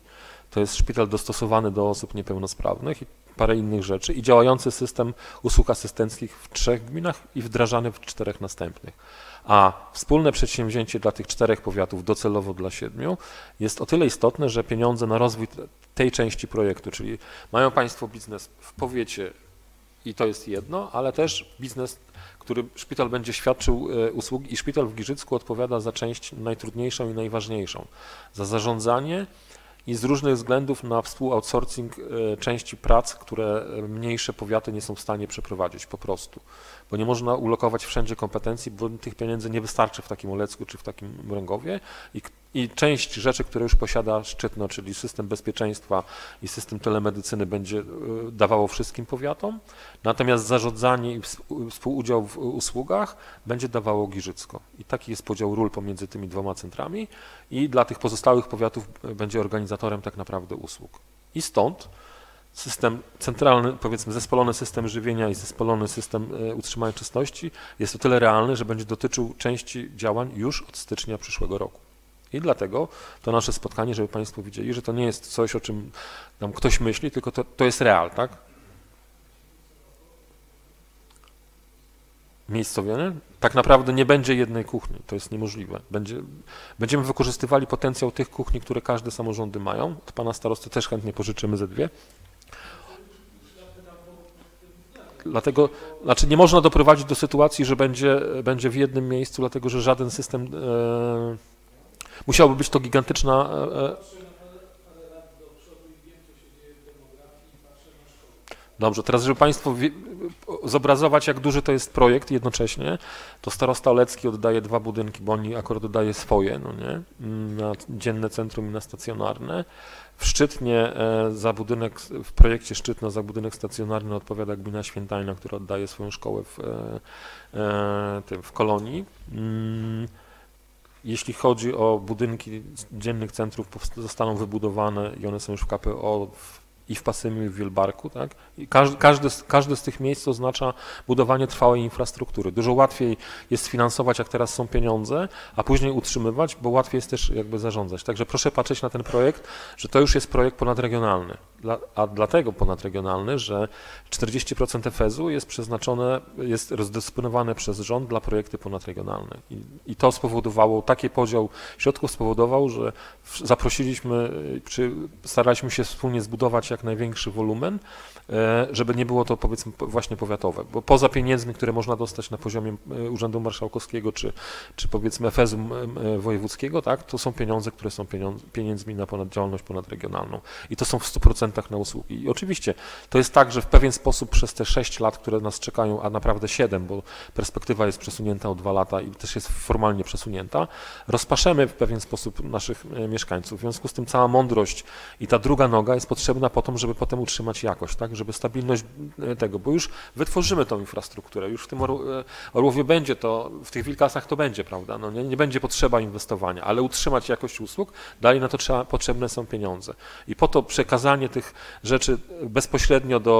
To jest szpital dostosowany do osób niepełnosprawnych i parę innych rzeczy i działający system usług asystenckich w trzech gminach i wdrażany w czterech następnych. A wspólne przedsięwzięcie dla tych czterech powiatów, docelowo dla siedmiu, jest o tyle istotne, że pieniądze na rozwój tej części projektu, czyli mają Państwo biznes w powiecie i to jest jedno, ale też biznes który szpital będzie świadczył e, usługi i szpital w Giżycku odpowiada za część najtrudniejszą i najważniejszą, za zarządzanie i z różnych względów na współoutsourcing e, części prac, które mniejsze powiaty nie są w stanie przeprowadzić po prostu. Bo nie można ulokować wszędzie kompetencji, bo tych pieniędzy nie wystarczy w takim Olecku czy w takim Mrągowie i, i część rzeczy, które już posiada Szczytno, czyli system bezpieczeństwa i system telemedycyny będzie e, dawało wszystkim powiatom, natomiast zarządzanie i współudział w usługach będzie dawało Giżycko. I taki jest podział ról pomiędzy tymi dwoma centrami i dla tych pozostałych powiatów będzie organizatorem tak naprawdę usług. I stąd system centralny, powiedzmy zespolony system żywienia i zespolony system e, utrzymania czystości jest o tyle realny, że będzie dotyczył części działań już od stycznia przyszłego roku. I dlatego to nasze spotkanie, żeby Państwo widzieli, że to nie jest coś, o czym nam ktoś myśli, tylko to, to jest real, tak? Miejscowienie? Tak naprawdę nie będzie jednej kuchni, to jest niemożliwe. Będzie, będziemy wykorzystywali potencjał tych kuchni, które każde samorządy mają. Od Pana starosty też chętnie pożyczymy ze dwie. Dlatego, znaczy nie można doprowadzić do sytuacji, że będzie, będzie w jednym miejscu, dlatego że żaden system, e, musiałoby być to gigantyczna... E, e Dobrze, teraz żeby Państwo zobrazować, jak duży to jest projekt jednocześnie, to starosta Olecki oddaje dwa budynki, bo oni akurat oddaje swoje, no nie, na dzienne centrum i na stacjonarne. W Szczytnie e, za budynek, w projekcie Szczytno za budynek stacjonarny odpowiada gmina Świętajna, która oddaje swoją szkołę w, w kolonii. Jeśli chodzi o budynki dziennych centrów, zostaną wybudowane i one są już w KPO i w Pasymiu, i w Wielbarku. Tak? I każdy, każdy, każde z tych miejsc oznacza budowanie trwałej infrastruktury. Dużo łatwiej jest finansować, jak teraz są pieniądze, a później utrzymywać, bo łatwiej jest też jakby zarządzać. Także proszę patrzeć na ten projekt, że to już jest projekt ponadregionalny. A dlatego ponadregionalny, że 40% FEZ-u jest przeznaczone, jest rozdysponowane przez rząd dla projekty ponadregionalne. I, I, to spowodowało, taki podział środków spowodował, że zaprosiliśmy, czy staraliśmy się wspólnie zbudować jak największy wolumen, e, żeby nie było to powiedzmy właśnie powiatowe, bo poza pieniędzmi, które można dostać na poziomie e, Urzędu Marszałkowskiego czy, czy powiedzmy FEZ-u e, wojewódzkiego, tak, to są pieniądze, które są pieniędzmi na ponad działalność ponadregionalną i to są w 100% na usługi. I oczywiście to jest tak, że w pewien sposób przez te 6 lat, które nas czekają, a naprawdę 7, bo perspektywa jest przesunięta o 2 lata i też jest formalnie przesunięta, rozpaszemy w pewien sposób naszych mieszkańców. W związku z tym cała mądrość i ta druga noga jest potrzebna po to, żeby potem utrzymać jakość, tak, żeby stabilność e, tego, bo już wytworzymy tą infrastrukturę, już w tym e, Orłowie będzie to, w tych Wilkasach to będzie, prawda, no nie, nie będzie potrzeba inwestowania, ale utrzymać jakość usług, dalej na to trzeba, potrzebne są pieniądze. I po to przekazanie tych rzeczy bezpośrednio do,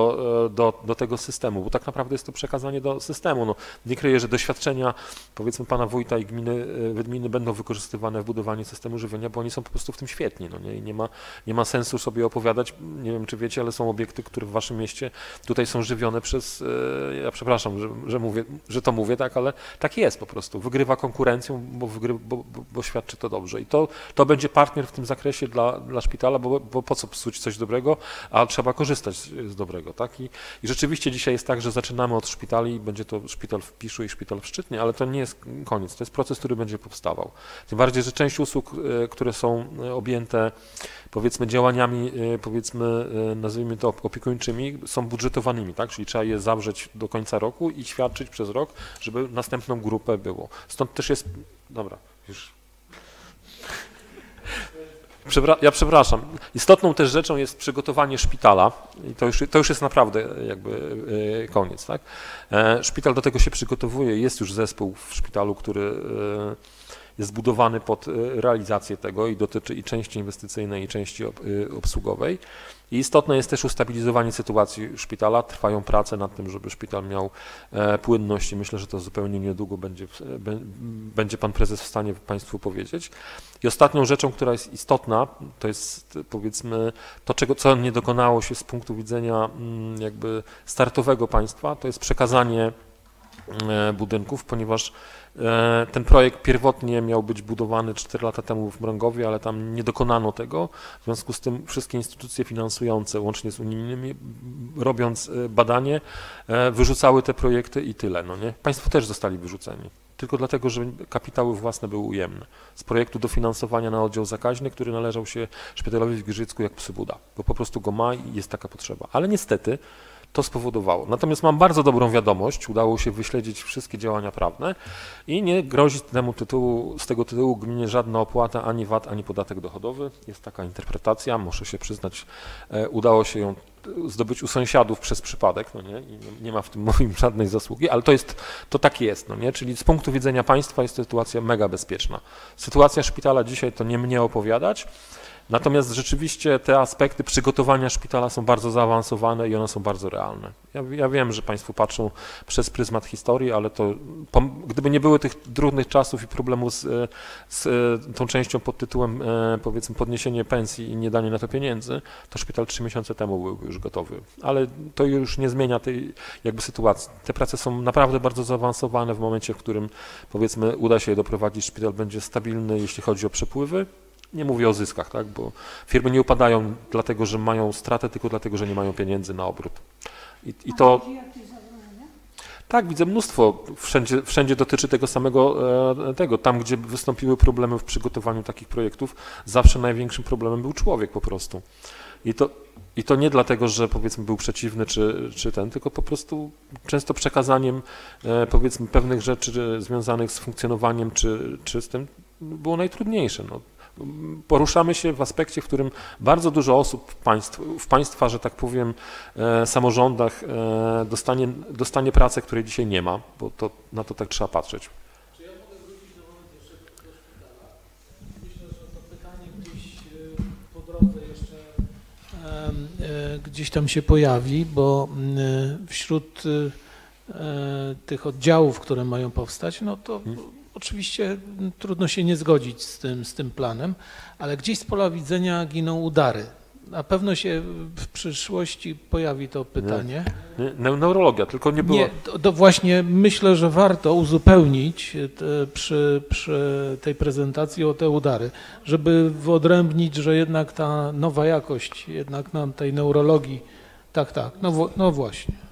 e, do, do tego systemu, bo tak naprawdę jest to przekazanie do systemu. No, nie kryję, że doświadczenia powiedzmy pana wójta i gminy, gminy będą wykorzystywane w budowaniu systemu żywienia, bo oni są po prostu w tym świetni, no nie, nie ma, nie ma sensu sobie opowiadać, nie wiem czy wiecie, ale są obiekty, które w waszym mieście tutaj są żywione przez, e, ja przepraszam, że, że, mówię, że to mówię, tak, ale tak jest po prostu. Wygrywa konkurencją, bo, bo, bo, bo świadczy to dobrze. I to, to będzie partner w tym zakresie dla, dla szpitala, bo, bo po co psuć coś dobrego, a trzeba korzystać z dobrego, tak? I, I rzeczywiście dzisiaj jest tak, że zaczynamy od szpitali będzie to szpital w Piszu i szpital w Szczytnie, ale to nie jest koniec, to jest proces, który będzie powstawał. Tym bardziej, że część usług, e, które są e, objęte powiedzmy działaniami, e, powiedzmy, nazwijmy to opiekuńczymi, są budżetowanymi, tak? Czyli trzeba je zawrzeć do końca roku i świadczyć przez rok, żeby następną grupę było. Stąd też jest, dobra, już ja przepraszam. Istotną też rzeczą jest przygotowanie szpitala i to już, to już jest naprawdę jakby e, koniec. Tak? Szpital do tego się przygotowuje. Jest już zespół w szpitalu, który jest zbudowany pod realizację tego i dotyczy i części inwestycyjnej, i części obsługowej. I istotne jest też ustabilizowanie sytuacji szpitala. Trwają prace nad tym, żeby szpital miał e, płynność i myślę, że to zupełnie niedługo będzie, będzie pan prezes w stanie Państwu powiedzieć. I ostatnią rzeczą, która jest istotna, to jest powiedzmy to, czego, co nie dokonało się z punktu widzenia mm, jakby startowego państwa, to jest przekazanie e, budynków, ponieważ ten projekt pierwotnie miał być budowany 4 lata temu w Mrągowie, ale tam nie dokonano tego. W związku z tym wszystkie instytucje finansujące, łącznie z unijnymi, robiąc e, badanie, e, wyrzucały te projekty i tyle. No nie? Państwo też zostali wyrzuceni. Tylko dlatego, że kapitały własne były ujemne. Z projektu dofinansowania na oddział zakaźny, który należał się szpitalowi w Giżycku jak Psybuda, bo po prostu go ma i jest taka potrzeba. Ale niestety to spowodowało. Natomiast mam bardzo dobrą wiadomość, udało się wyśledzić wszystkie działania prawne i nie grozi temu tytułu, z tego tytułu gminie żadna opłata, ani VAT, ani podatek dochodowy. Jest taka interpretacja, muszę się przyznać, e, udało się ją zdobyć u sąsiadów przez przypadek, no nie, nie ma w tym *laughs* moim żadnej zasługi, ale to jest, to tak jest, no nie, czyli z punktu widzenia państwa jest sytuacja mega bezpieczna. Sytuacja szpitala dzisiaj to nie mnie opowiadać, Natomiast rzeczywiście te aspekty przygotowania szpitala są bardzo zaawansowane i one są bardzo realne. Ja, ja wiem, że Państwo patrzą przez pryzmat historii, ale to gdyby nie były tych trudnych czasów i problemów z, z tą częścią pod tytułem e, powiedzmy podniesienie pensji i nie danie na to pieniędzy, to szpital trzy miesiące temu byłby już gotowy. Ale to już nie zmienia tej jakby sytuacji. Te prace są naprawdę bardzo zaawansowane w momencie, w którym powiedzmy uda się je doprowadzić, szpital będzie stabilny, jeśli chodzi o przepływy, nie mówię o zyskach, tak, bo firmy nie upadają dlatego, że mają stratę, tylko dlatego, że nie mają pieniędzy na obrót. I, i to. Tak, widzę mnóstwo. Wszędzie, wszędzie dotyczy tego samego e, tego. Tam, gdzie wystąpiły problemy w przygotowaniu takich projektów, zawsze największym problemem był człowiek po prostu. I to, I to nie dlatego, że powiedzmy był przeciwny czy, czy ten, tylko po prostu często przekazaniem e, powiedzmy pewnych rzeczy związanych z funkcjonowaniem czy, czy z tym było najtrudniejsze. No. Poruszamy się w aspekcie, w którym bardzo dużo osób w, państw, w państwa, że tak powiem, e, samorządach e, dostanie, dostanie pracę, której dzisiaj nie ma, bo to, na to tak trzeba patrzeć. E, gdzieś tam się pojawi, bo e, wśród e, tych oddziałów, które mają powstać, no to hmm. Oczywiście trudno się nie zgodzić z tym, z tym planem, ale gdzieś z pola widzenia giną udary. Na pewno się w przyszłości pojawi to pytanie. Nie, nie, neurologia, tylko nie było. Nie, to, to, właśnie myślę, że warto uzupełnić te, przy, przy tej prezentacji o te udary, żeby wyodrębnić, że jednak ta nowa jakość, jednak nam tej neurologii, tak, tak, no, no właśnie.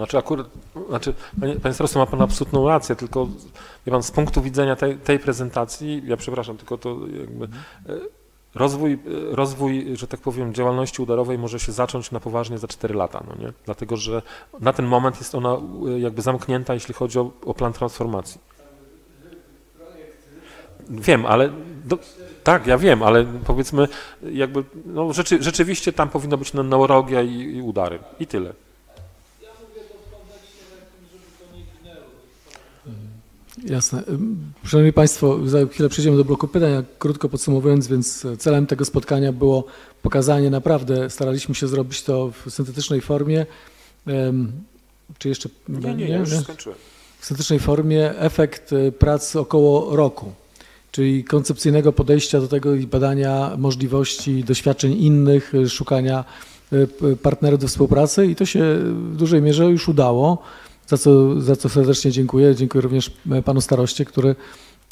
Znaczy akurat, znaczy, panie, panie ma pan absolutną rację, tylko wie pan, z punktu widzenia tej, tej prezentacji, ja przepraszam, tylko to jakby, Rozwój, rozwój, że tak powiem, działalności udarowej może się zacząć na poważnie za 4 lata, no nie? dlatego że na ten moment jest ona jakby zamknięta, jeśli chodzi o, o plan transformacji. Wiem, ale do, tak, ja wiem, ale powiedzmy, jakby no, rzeczy, rzeczywiście tam powinna być neurologia i, i udary i tyle. Jasne. Szanowni Państwo, za chwilę przejdziemy do bloku pytań, krótko podsumowując, więc celem tego spotkania było pokazanie naprawdę, staraliśmy się zrobić to w syntetycznej formie, czy jeszcze... Nie, nie, nie, już skończyłem. W syntetycznej formie efekt e, prac około roku, czyli koncepcyjnego podejścia do tego i badania możliwości, doświadczeń innych, e, szukania e, partnerów do współpracy i to się w dużej mierze już udało za co, za co serdecznie dziękuję. Dziękuję również e, panu staroście, który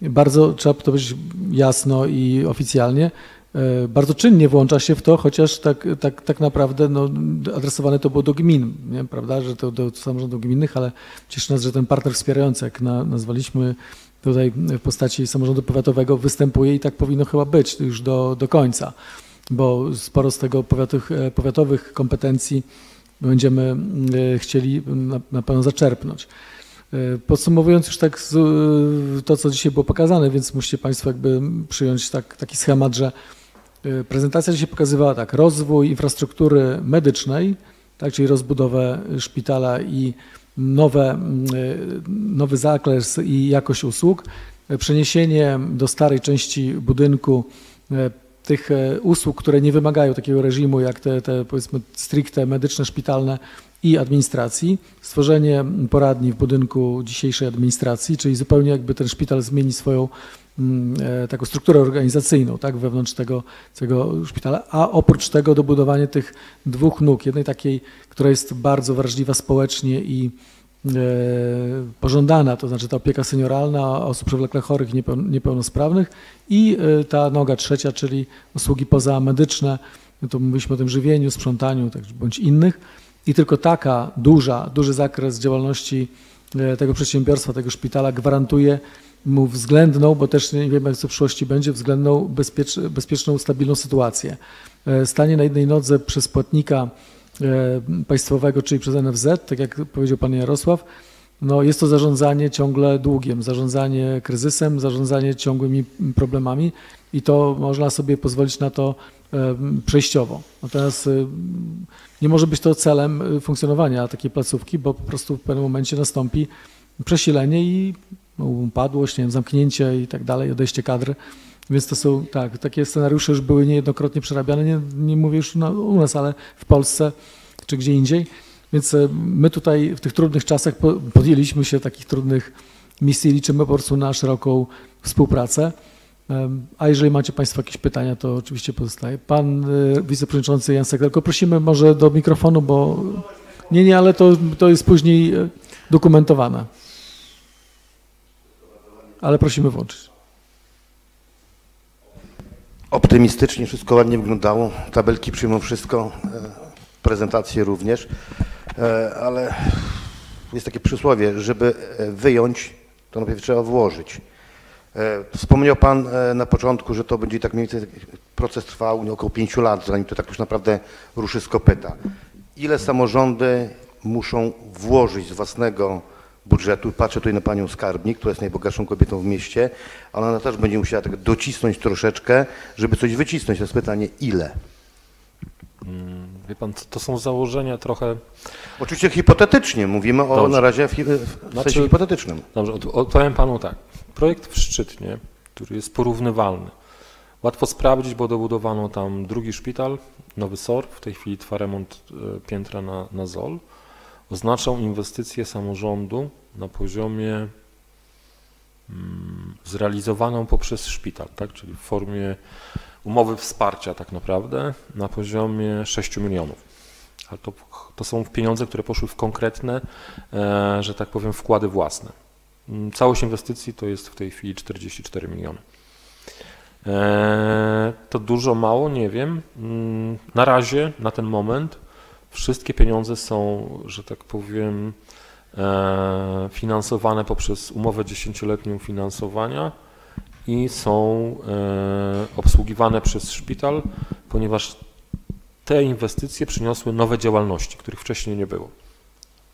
bardzo, trzeba to powiedzieć jasno i oficjalnie, e, bardzo czynnie włącza się w to, chociaż tak, tak, tak naprawdę no, adresowane to było do gmin, nie? prawda, że to do samorządów gminnych, ale cieszy nas, że ten partner wspierający, jak na, nazwaliśmy tutaj w postaci samorządu powiatowego, występuje i tak powinno chyba być już do, do końca, bo sporo z tego powiatowych, e, powiatowych kompetencji będziemy e, chcieli na, pewno zaczerpnąć. E, podsumowując już tak e, to, co dzisiaj było pokazane, więc musicie Państwo jakby przyjąć tak, taki schemat, że prezentacja dzisiaj pokazywała tak, rozwój infrastruktury medycznej, tak, czyli rozbudowę szpitala i nowe, nowy zakres i jakość usług, przeniesienie do starej części budynku tych e, usług, które nie wymagają takiego reżimu jak te, te powiedzmy stricte medyczne, szpitalne i administracji, stworzenie poradni w budynku dzisiejszej administracji, czyli zupełnie jakby ten szpital zmieni swoją mm, e, taką strukturę organizacyjną tak, wewnątrz tego, tego szpitala, a oprócz tego dobudowanie tych dwóch nóg, jednej takiej, która jest bardzo wrażliwa społecznie i pożądana, to znaczy ta opieka senioralna osób przewlekle chorych i niepełnosprawnych i e, ta noga trzecia, czyli usługi pozamedyczne, to mówiliśmy o tym żywieniu, sprzątaniu tak, bądź innych i tylko taka duża, duży zakres działalności e, tego przedsiębiorstwa, tego szpitala gwarantuje mu względną, bo też nie wiemy, jak to w przyszłości będzie, względną bezpiecz, bezpieczną, stabilną sytuację. Stanie na jednej nodze przez płatnika E, państwowego, czyli przez NFZ, tak jak powiedział pan Jarosław, no jest to zarządzanie ciągle długiem, zarządzanie kryzysem, zarządzanie ciągłymi problemami i to można sobie pozwolić na to e, przejściowo. Natomiast e, nie może być to celem funkcjonowania takiej placówki, bo po prostu w pewnym momencie nastąpi przesilenie i no, upadłość, nie wiem, zamknięcie i tak dalej, odejście kadry. Więc to są, tak, takie scenariusze już były niejednokrotnie przerabiane, nie, nie mówię już na, u nas, ale w Polsce czy gdzie indziej. Więc e, my tutaj w tych trudnych czasach podjęliśmy się takich trudnych misji, liczymy po prostu na szeroką współpracę. A jeżeli macie Państwo jakieś pytania, to oczywiście pozostaje. Pan e, wiceprzewodniczący Jan Sekelko, prosimy może do mikrofonu, bo nie, nie, ale to, to jest później e, dokumentowane. Ale prosimy włączyć. Optymistycznie wszystko ładnie wyglądało. Tabelki przyjmą wszystko, e, prezentacje również, e, ale jest takie przysłowie, żeby e, wyjąć, to najpierw trzeba włożyć. Wspomniał Pan na początku, że to będzie tak mniej więcej proces trwał około pięciu lat, zanim to tak już naprawdę ruszy z kopyta. Ile samorządy muszą włożyć z własnego budżetu, patrzę tutaj na panią skarbnik, która jest najbogatszą kobietą w mieście, ale ona też będzie musiała tak docisnąć troszeczkę, żeby coś wycisnąć. To jest pytanie, ile? Wie pan, to- są założenia trochę Oczywiście hipotetycznie, mówimy o Dobrze. na razie w, hi- w sensie Znaczy- hipotetycznym. Dobrze, od- odpowiem panu tak. Projekt w Szczytnie, który jest porównywalny. Łatwo sprawdzić, bo dobudowano tam drugi szpital, nowy SOR, w tej chwili trwa remont e, piętra na, na ZOL. Oznaczał inwestycję samorządu na poziomie mm, zrealizowaną poprzez szpital, tak? czyli w formie umowy wsparcia tak naprawdę na poziomie 6 milionów. Ale to, to są pieniądze, które poszły w konkretne, e, że tak powiem, wkłady własne. Mm, Całość inwestycji to jest w tej chwili 44 miliony. E, To dużo, mało, nie wiem. Mm, Na razie, na ten moment, wszystkie pieniądze są, że tak powiem, e, finansowane poprzez umowę dziesięcioletnią finansowania i są e, obsługiwane przez szpital, ponieważ te inwestycje przyniosły nowe działalności, których wcześniej nie było.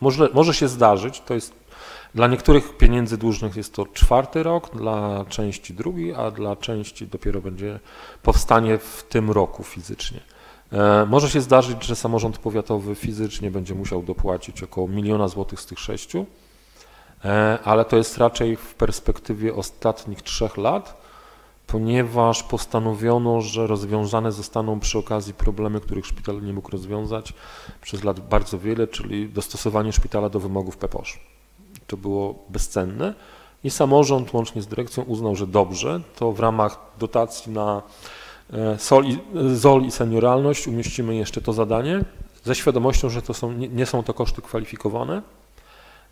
Może, może się zdarzyć, to jest dla niektórych pieniędzy dłużnych jest to czwarty rok, dla części drugi, a dla części dopiero będzie powstanie w tym roku fizycznie. E, Może się zdarzyć, że samorząd powiatowy fizycznie będzie musiał dopłacić około miliona złotych z tych sześciu, e, ale to jest raczej w perspektywie ostatnich trzech lat, ponieważ postanowiono, że rozwiązane zostaną przy okazji problemy, których szpital nie mógł rozwiązać przez lat bardzo wiele, czyli dostosowanie szpitala do wymogów PEPOSZ. To było bezcenne i samorząd łącznie z dyrekcją uznał, że dobrze, to w ramach dotacji na SOL i, ZOL i senioralność umieścimy jeszcze to zadanie ze świadomością, że to są, nie, są to koszty kwalifikowane,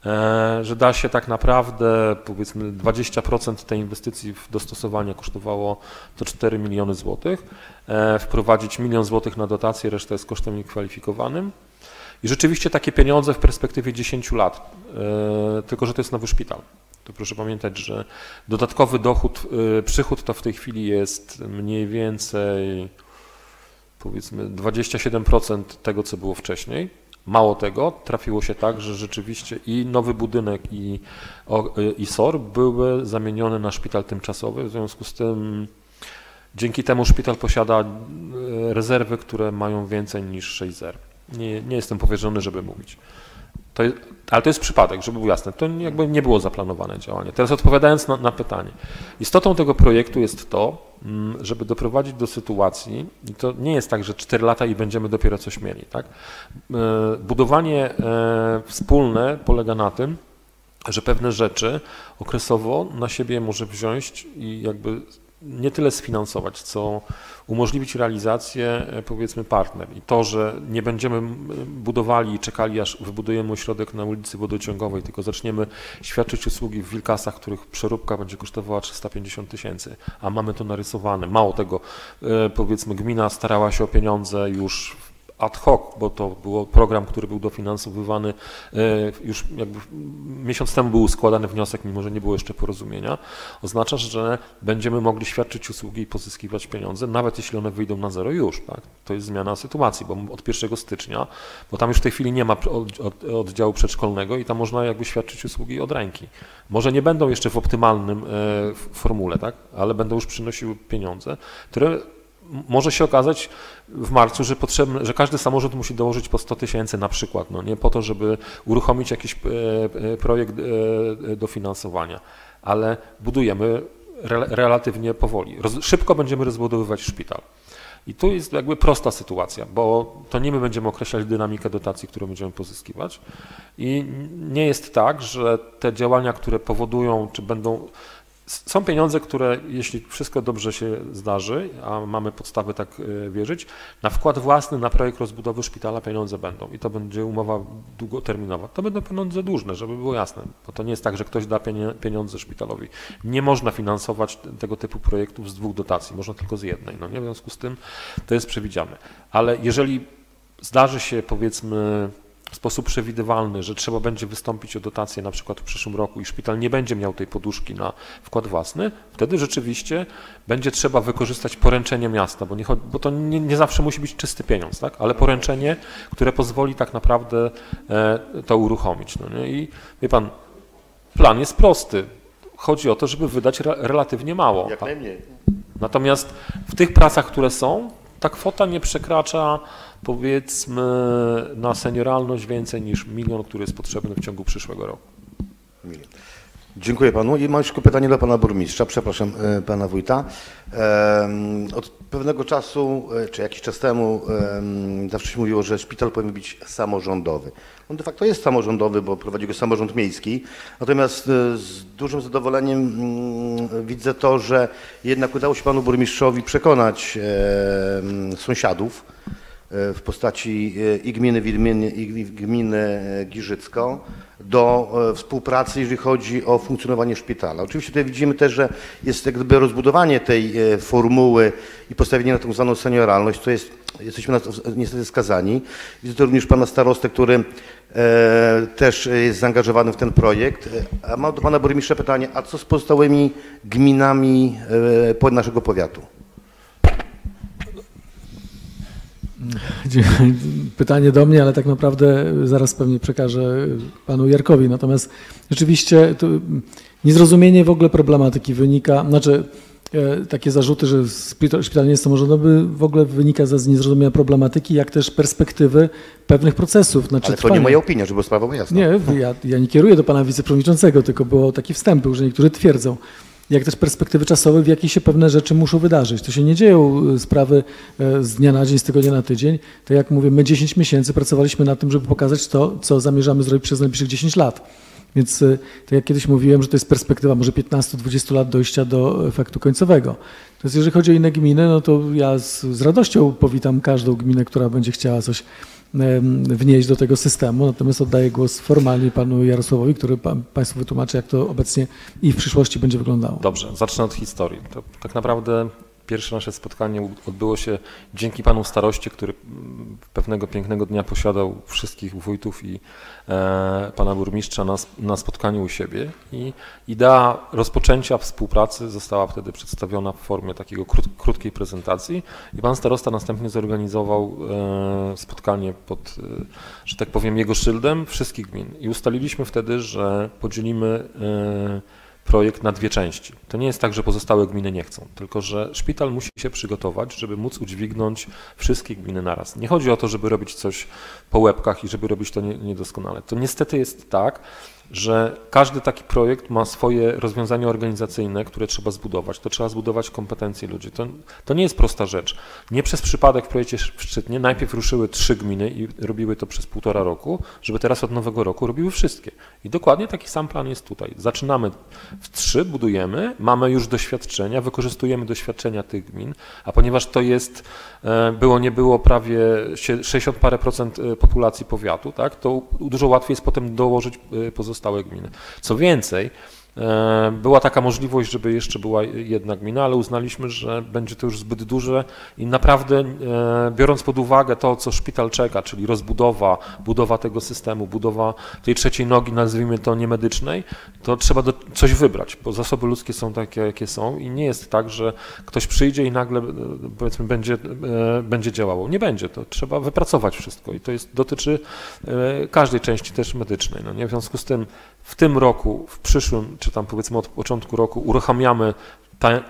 e, że da się tak naprawdę powiedzmy 20% tej inwestycji w dostosowanie kosztowało to 4 miliony złotych, e, wprowadzić milion złotych na dotację, reszta jest kosztem niekwalifikowanym. I rzeczywiście takie pieniądze w perspektywie 10 lat, e, tylko że to jest nowy szpital. To proszę pamiętać, że dodatkowy dochód, e, przychód to w tej chwili jest mniej więcej powiedzmy 27% tego, co było wcześniej. Mało tego, trafiło się tak, że rzeczywiście i nowy budynek i, o- i SOR były zamienione na szpital tymczasowy, w związku z tym dzięki temu szpital posiada e, rezerwy, które mają więcej niż 6 zer. Nie, nie jestem powierzony, żeby mówić. To jest, ale to jest przypadek, żeby było jasne. To jakby nie było zaplanowane działanie. Teraz odpowiadając na, na pytanie. Istotą tego projektu jest to, mm, żeby doprowadzić do sytuacji, i to nie jest tak, że 4 lata i będziemy dopiero coś mieli. Tak? E, Budowanie e, wspólne polega na tym, że pewne rzeczy okresowo na siebie może wziąć i jakby nie tyle sfinansować, co umożliwić realizację e, powiedzmy partner. I to, że nie będziemy budowali i czekali, aż wybudujemy ośrodek na ulicy Wodociągowej, tylko zaczniemy świadczyć usługi w Wilkasach, których przeróbka będzie kosztowała 350 tysięcy, a mamy to narysowane. Mało tego, e, powiedzmy gmina starała się o pieniądze już ad hoc, bo to był program, który był dofinansowywany e, już jakby miesiąc temu był składany wniosek, mimo że nie było jeszcze porozumienia, oznacza, że będziemy mogli świadczyć usługi i pozyskiwać pieniądze, nawet jeśli one wyjdą na zero już. Tak? To jest zmiana sytuacji, bo od 1 stycznia, bo tam już w tej chwili nie ma od- od- oddziału przedszkolnego i tam można jakby świadczyć usługi od ręki. Może nie będą jeszcze w optymalnym e, formule, tak? ale będą już przynosiły pieniądze, które może się okazać w marcu, że potrzebne, że każdy samorząd musi dołożyć po 100 tysięcy na przykład, no nie po to, żeby uruchomić jakiś e, e, projekt e, dofinansowania, ale budujemy re, relatywnie powoli. Szybko będziemy rozbudowywać szpital. I tu jest jakby prosta sytuacja, bo to nie my będziemy określać dynamikę dotacji, którą będziemy pozyskiwać. I nie jest tak, że te działania, które powodują, czy będą. Są pieniądze, które jeśli wszystko dobrze się zdarzy, a mamy podstawy tak e, wierzyć, na wkład własny na projekt rozbudowy szpitala pieniądze będą i to będzie umowa długoterminowa. To będą pieniądze dłużne, żeby było jasne, bo to nie jest tak, że ktoś da pieniądze szpitalowi. Nie można finansować tego typu projektów z dwóch dotacji, można tylko z jednej. No nie? W związku z tym to jest przewidziane. Ale jeżeli zdarzy się powiedzmy w sposób przewidywalny, że trzeba będzie wystąpić o dotację na przykład w przyszłym roku i szpital nie będzie miał tej poduszki na wkład własny, wtedy rzeczywiście będzie trzeba wykorzystać poręczenie miasta, bo, nie, bo to nie, nie, zawsze musi być czysty pieniądz, tak? ale poręczenie, które pozwoli tak naprawdę e, to uruchomić. No nie? I wie pan, plan jest prosty. Chodzi o to, żeby wydać re, relatywnie mało. Jak najmniej. Natomiast w tych pracach, które są, ta kwota nie przekracza powiedzmy na senioralność więcej niż milion, który jest potrzebny w ciągu przyszłego roku. Milion. Dziękuję panu. I mam jeszcze pytanie do pana burmistrza, przepraszam e, pana wójta. Od pewnego czasu, e, czy jakiś czas temu, zawsze się mówiło, że szpital powinien być samorządowy. On de facto jest samorządowy, bo prowadzi go samorząd miejski. Natomiast e, z dużym zadowoleniem mm, widzę to, że jednak udało się panu burmistrzowi przekonać sąsiadów w postaci i gminy Widminy, i gminy Giżycką do e, współpracy, jeżeli chodzi o funkcjonowanie szpitala. Oczywiście tutaj widzimy też, że jest jak gdyby rozbudowanie tej e, formuły i postawienie na tą zwaną senioralność, to jest, jesteśmy na to niestety skazani. Widzę to również pana starostę, który e, też jest zaangażowany w ten projekt. A mam do pana burmistrza pytanie, a co z pozostałymi gminami e, naszego powiatu? Pytanie do mnie, ale tak naprawdę zaraz pewnie przekażę panu Jarkowi. Natomiast rzeczywiście niezrozumienie w ogóle problematyki wynika, znaczy e, takie zarzuty, że szpital nie jest samorządowy, w ogóle wynika z niezrozumienia problematyki, jak też perspektywy pewnych procesów. Znaczy Ale to trwania. nie moja opinia, żeby sprawa była jasna. Nie, ja, ja nie kieruję do pana wiceprzewodniczącego, tylko było taki wstęp, że niektórzy twierdzą, jak też perspektywy czasowe, w jakiej się pewne rzeczy muszą wydarzyć. To się nie dzieją e, sprawy e, z dnia na dzień, z tygodnia na tydzień. To jak mówię, my 10 miesięcy pracowaliśmy nad tym, żeby pokazać to, co zamierzamy zrobić przez najbliższych 10 lat. Więc e, tak jak kiedyś mówiłem, że to jest perspektywa może 15-20 lat dojścia do efektu końcowego. To jest, jeżeli chodzi o inne gminy, no to ja z, z radością powitam każdą gminę, która będzie chciała coś wnieść do tego systemu. Natomiast oddaję głos formalnie panu Jarosławowi, który pan, Państwu wytłumaczy, jak to obecnie i w przyszłości będzie wyglądało. Dobrze, zacznę od historii. To tak naprawdę Pierwsze nasze spotkanie odbyło się dzięki panu staroście, który pewnego pięknego dnia posiadał wszystkich wójtów i e, pana burmistrza na, na spotkaniu u siebie. I idea rozpoczęcia współpracy została wtedy przedstawiona w formie takiego krót, krótkiej prezentacji. I pan starosta następnie zorganizował e, spotkanie pod, e, że tak powiem, jego szyldem wszystkich gmin. I ustaliliśmy wtedy, że podzielimy e, projekt na dwie części. To nie jest tak, że pozostałe gminy nie chcą, tylko że szpital musi się przygotować, żeby móc udźwignąć wszystkie gminy naraz. Nie chodzi o to, żeby robić coś po łebkach i żeby robić to niedoskonale. To niestety jest tak, że każdy taki projekt ma swoje rozwiązania organizacyjne, które trzeba zbudować. To trzeba zbudować kompetencje ludzi. To, to nie jest prosta rzecz. Nie przez przypadek w projekcie w Szczytnie najpierw ruszyły trzy gminy i robiły to przez półtora roku, żeby teraz od nowego roku robiły wszystkie. I dokładnie taki sam plan jest tutaj. Zaczynamy w trzy, budujemy, mamy już doświadczenia, wykorzystujemy doświadczenia tych gmin, a ponieważ to jest, e, było nie było prawie 60 parę procent e, populacji powiatu, tak, to dużo łatwiej jest potem dołożyć e, pozostałe pozostałe gminy. Co więcej, była taka możliwość, żeby jeszcze była jedna gmina, ale uznaliśmy, że będzie to już zbyt duże i naprawdę e, biorąc pod uwagę to, co szpital czeka, czyli rozbudowa, budowa tego systemu, budowa tej trzeciej nogi, nazwijmy to niemedycznej, to trzeba do, coś wybrać, bo zasoby ludzkie są takie, jakie są i nie jest tak, że ktoś przyjdzie i nagle e, powiedzmy będzie, będzie działało. Nie będzie, to trzeba wypracować wszystko i to jest, dotyczy każdej części też medycznej. No nie? W związku z tym w tym roku, w przyszłym, czy tam powiedzmy od początku roku uruchamiamy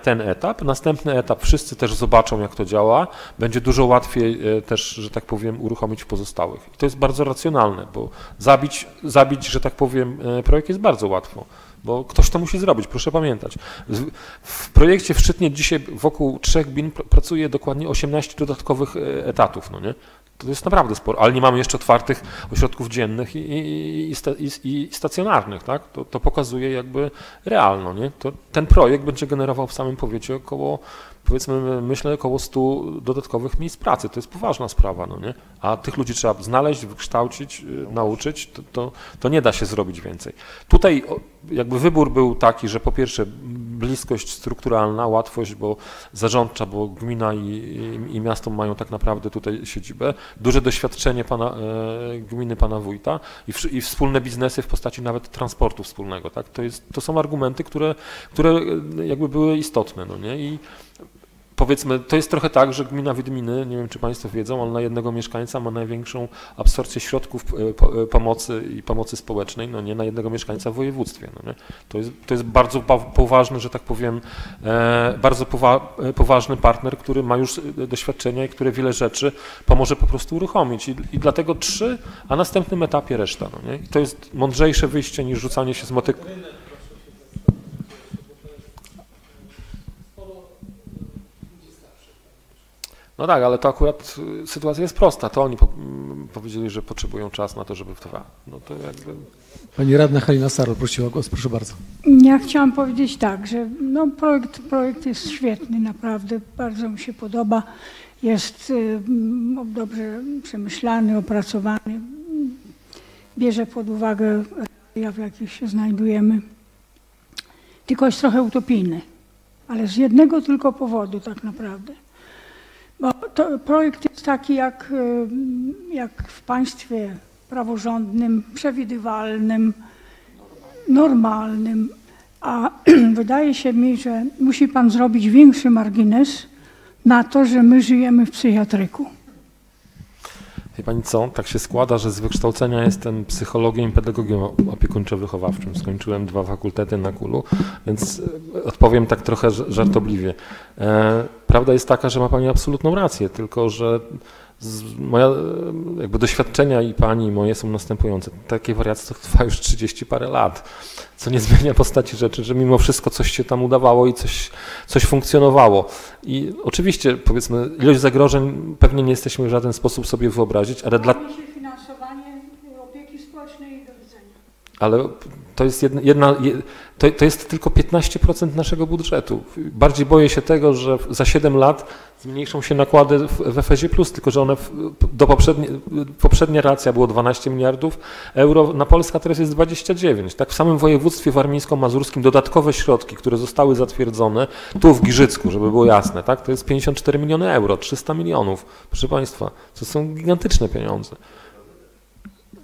ten etap. Następny etap wszyscy też zobaczą, jak to działa. Będzie dużo łatwiej e, też, że tak powiem, uruchomić pozostałych. I to jest bardzo racjonalne, bo zabić, zabić że tak powiem, e, projekt jest bardzo łatwo, bo ktoś to musi zrobić, proszę pamiętać. W projekcie w Szczytnie dzisiaj wokół trzech gmin pracuje dokładnie 18 dodatkowych e, etatów, no nie? To jest naprawdę sporo, ale nie mamy jeszcze otwartych ośrodków dziennych i, i, i, i stacjonarnych, tak? To, to, pokazuje jakby realno, nie? To ten projekt będzie generował w samym powiecie około, powiedzmy, myślę, około 100 dodatkowych miejsc pracy. To jest poważna sprawa, no nie? A tych ludzi trzeba znaleźć, wykształcić, y, nauczyć, to, to, to nie da się zrobić więcej. Tutaj jakby wybór był taki, że po pierwsze bliskość strukturalna, łatwość, bo zarządcza, bo gmina i, i, i miasto mają tak naprawdę tutaj siedzibę, duże doświadczenie pana, e, gminy pana wójta i, w, i wspólne biznesy w postaci nawet transportu wspólnego, tak? To, jest, to są argumenty, które, które e, jakby były istotne, no nie? I powiedzmy, to jest trochę tak, że gmina Wiedminy, nie wiem czy Państwo wiedzą, ale na jednego mieszkańca ma największą absorpcję środków e, e, pomocy i pomocy społecznej, no nie na jednego mieszkańca w województwie. No nie? To, jest, to jest bardzo poważny, że tak powiem, e, bardzo powa poważny partner, który ma już doświadczenia i który wiele rzeczy pomoże po prostu uruchomić. I, i dlatego trzy, a na następnym etapie reszta. No nie? I to jest mądrzejsze wyjście niż rzucanie się z motyką. No tak, ale to akurat y, sytuacja jest prosta. To oni po, mm, powiedzieli, że potrzebują czasu na to, żeby w to No to jakby... Pani radna Halina Saro prosiła głos, proszę bardzo. Ja chciałam powiedzieć tak, że no projekt, projekt jest świetny, naprawdę bardzo mi się podoba. Jest y, dobrze przemyślany, opracowany. Bierze pod uwagę realia, w jakich się znajdujemy. Tylko jest trochę utopijny, ale z jednego tylko powodu tak naprawdę bo to projekt jest taki jak, jak w państwie praworządnym, przewidywalnym, normalnym, a *clears throat* wydaje się mi, że musi Pan zrobić większy margines na to, że my żyjemy w psychiatryku. Wie Pani co, tak się składa, że z wykształcenia jestem psychologiem i pedagogiem opiekuńczo-wychowawczym. Skończyłem dwa fakultety na Kulu, więc e, odpowiem tak trochę żartobliwie. E, prawda jest taka, że ma Pani absolutną rację, tylko że moja jakby doświadczenia i pani i moje są następujące. Takie wariactwo trwa już 30 parę lat, co nie zmienia postaci rzeczy, że mimo wszystko coś się tam udawało i coś, coś funkcjonowało. I oczywiście, powiedzmy, ilość zagrożeń pewnie nie jesteśmy w żaden sposób sobie wyobrazić, ale dla... finansowanie opieki społecznej i do widzenia. Ale to jest, jedna, jedna to, to, jest tylko 15% naszego budżetu. Bardziej boję się tego, że za 7 lat zmniejszą się nakłady w, w Efezie Plus, tylko że one w, do poprzednie, poprzednia racja było 12 miliardów euro, na Polska teraz jest 29. Tak w samym województwie warmińsko-mazurskim dodatkowe środki, które zostały zatwierdzone, tu w Giżycku, żeby było jasne, tak, to jest 54 miliony euro, 300 milionów. Proszę Państwa, to są gigantyczne pieniądze.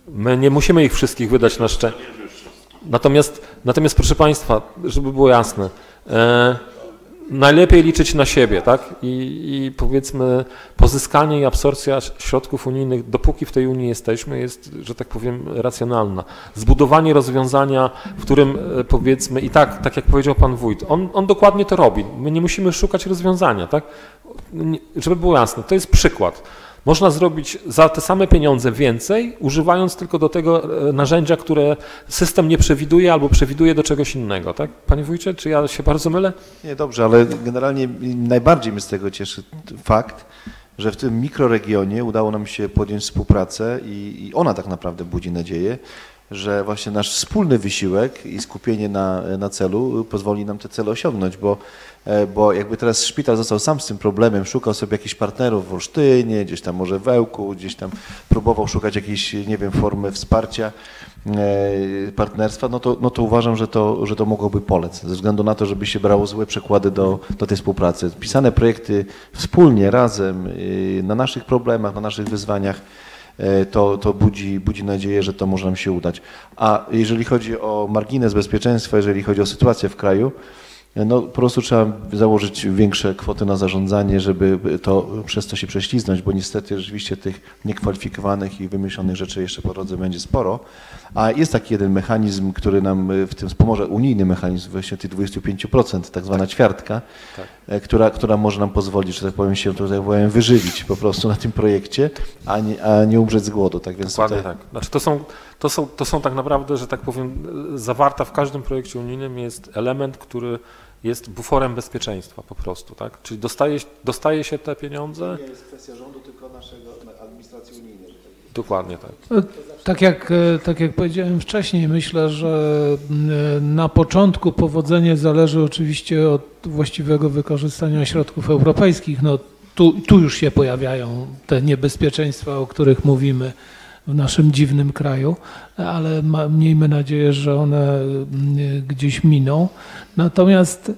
My nie musimy ich wszystkich wydać na szczęście. Natomiast, natomiast proszę Państwa, żeby było jasne, e, najlepiej liczyć na siebie, tak? I, I, powiedzmy pozyskanie i absorpcja środków unijnych, dopóki w tej Unii jesteśmy, jest, że tak powiem, racjonalna. Zbudowanie rozwiązania, w którym e, powiedzmy, i tak, tak jak powiedział Pan Wójt, on, on dokładnie to robi. My nie musimy szukać rozwiązania, tak? Żeby było jasne, to jest przykład. Można zrobić za te same pieniądze więcej, używając tylko do tego e, narzędzia, które system nie przewiduje albo przewiduje do czegoś innego, tak? Panie wójcie, czy ja się bardzo mylę? Nie, dobrze, ale generalnie najbardziej mnie z tego cieszy fakt, że w tym mikroregionie udało nam się podjąć współpracę i, i ona tak naprawdę budzi nadzieję, że właśnie nasz wspólny wysiłek i skupienie na, na celu pozwoli nam te cele osiągnąć, bo bo jakby teraz szpital został sam z tym problemem, szukał sobie jakichś partnerów w Olsztynie, gdzieś tam może w Ełku, gdzieś tam próbował szukać jakiejś, nie wiem, formy wsparcia, e, partnerstwa, no to, no to uważam, że to, że to mogłoby polec, ze względu na to, żeby się brało złe przykłady do, do tej współpracy. Pisane projekty wspólnie, razem, y, na naszych problemach, na naszych wyzwaniach, e, to, to budzi, budzi nadzieję, że to może nam się udać. A jeżeli chodzi o margines bezpieczeństwa, jeżeli chodzi o sytuację w kraju, no, po prostu trzeba założyć większe kwoty na zarządzanie, żeby to przez to się prześliznąć, bo niestety rzeczywiście tych niekwalifikowanych i wymyślonych rzeczy jeszcze po drodze będzie sporo. A jest taki jeden mechanizm, który nam w tym wspomoże, unijny mechanizm właśnie tych 25%, tak zwana tak. ćwiartka, tak. E, która, która może nam pozwolić, że tak powiem, się tutaj powiem, wyżywić po prostu na tym projekcie, a nie, a nie umrzeć z głodu. Tak więc Dokładnie tutaj... tak. Znaczy to są, to, są, to są tak naprawdę, że tak powiem, zawarta w każdym projekcie unijnym jest element, który jest buforem bezpieczeństwa po prostu, tak? Czyli dostaje, dostaje się te pieniądze. To nie jest kwestia rządu, tylko naszego administracji unijnej. Dokładnie tak. E, tak jak, e, tak jak powiedziałem wcześniej, myślę, że e, na początku powodzenie zależy oczywiście od właściwego wykorzystania środków europejskich. No, tu, tu już się pojawiają te niebezpieczeństwa, o których mówimy w naszym dziwnym kraju, ale ma, miejmy nadzieję, że one mm, gdzieś miną. Natomiast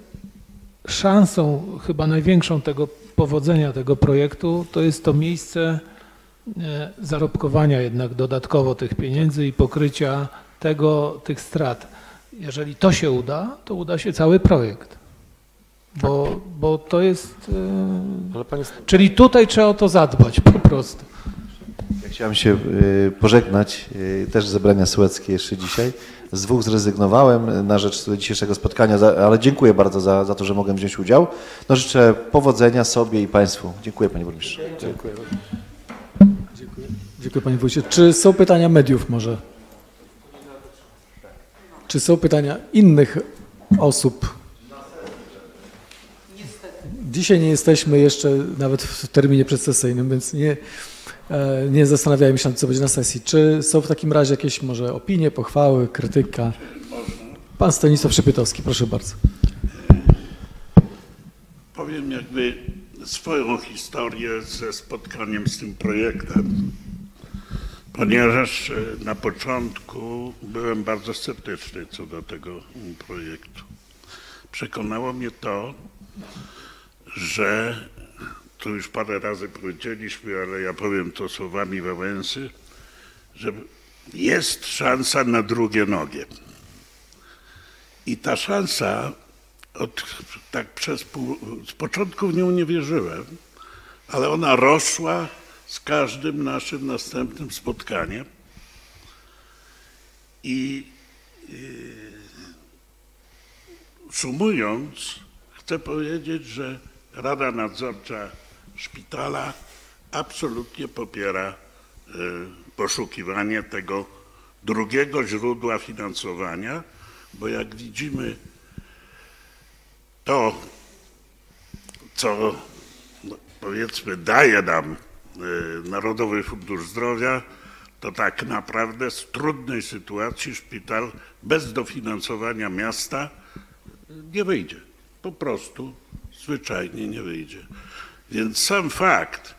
szansą chyba największą tego powodzenia tego projektu to jest to miejsce e, zarobkowania jednak dodatkowo tych pieniędzy i pokrycia tego, tych strat. Jeżeli to się uda, to uda się cały projekt. Bo, bo to jest. e, panie, Czyli tutaj trzeba o to zadbać po prostu. Chciałem się y, pożegnać, y, też zebrania sueckie jeszcze dzisiaj. Z dwóch zrezygnowałem na rzecz dzisiejszego spotkania, ale dziękuję bardzo za, za to, że mogłem wziąć udział. No życzę powodzenia sobie i Państwu. Dziękuję Panie Burmistrzu. dziękuję. Dziękuję. Dziękuję Panie Wójcie. Czy są pytania mediów może? Czy są pytania innych osób? Dzisiaj nie jesteśmy jeszcze nawet w terminie przedsesyjnym, więc nie, nie zastanawiajmy się nad co będzie na sesji. Czy są w takim razie jakieś może opinie, pochwały, krytyka? Pan Stanisław Szypytowski, proszę bardzo. Powiem jakby swoją historię ze spotkaniem z tym projektem, ponieważ e, na początku byłem bardzo sceptyczny co do tego projektu. Przekonało mnie to, że to już parę razy powiedzieliśmy, ale ja powiem to słowami Wałęsy, że jest szansa na drugie nogie. I ta szansa, od, tak przez pół, z początku w nią nie wierzyłem, ale ona rosła z każdym naszym następnym spotkaniem. I yy, sumując, chcę powiedzieć, że Rada Nadzorcza Szpitala absolutnie popiera yy, poszukiwanie tego drugiego źródła finansowania, bo jak widzimy, to, co no, powiedzmy daje nam y, Narodowy Fundusz Zdrowia, to tak naprawdę z trudnej sytuacji szpital bez dofinansowania miasta nie wyjdzie. Po prostu zwyczajnie nie wyjdzie. Więc sam fakt,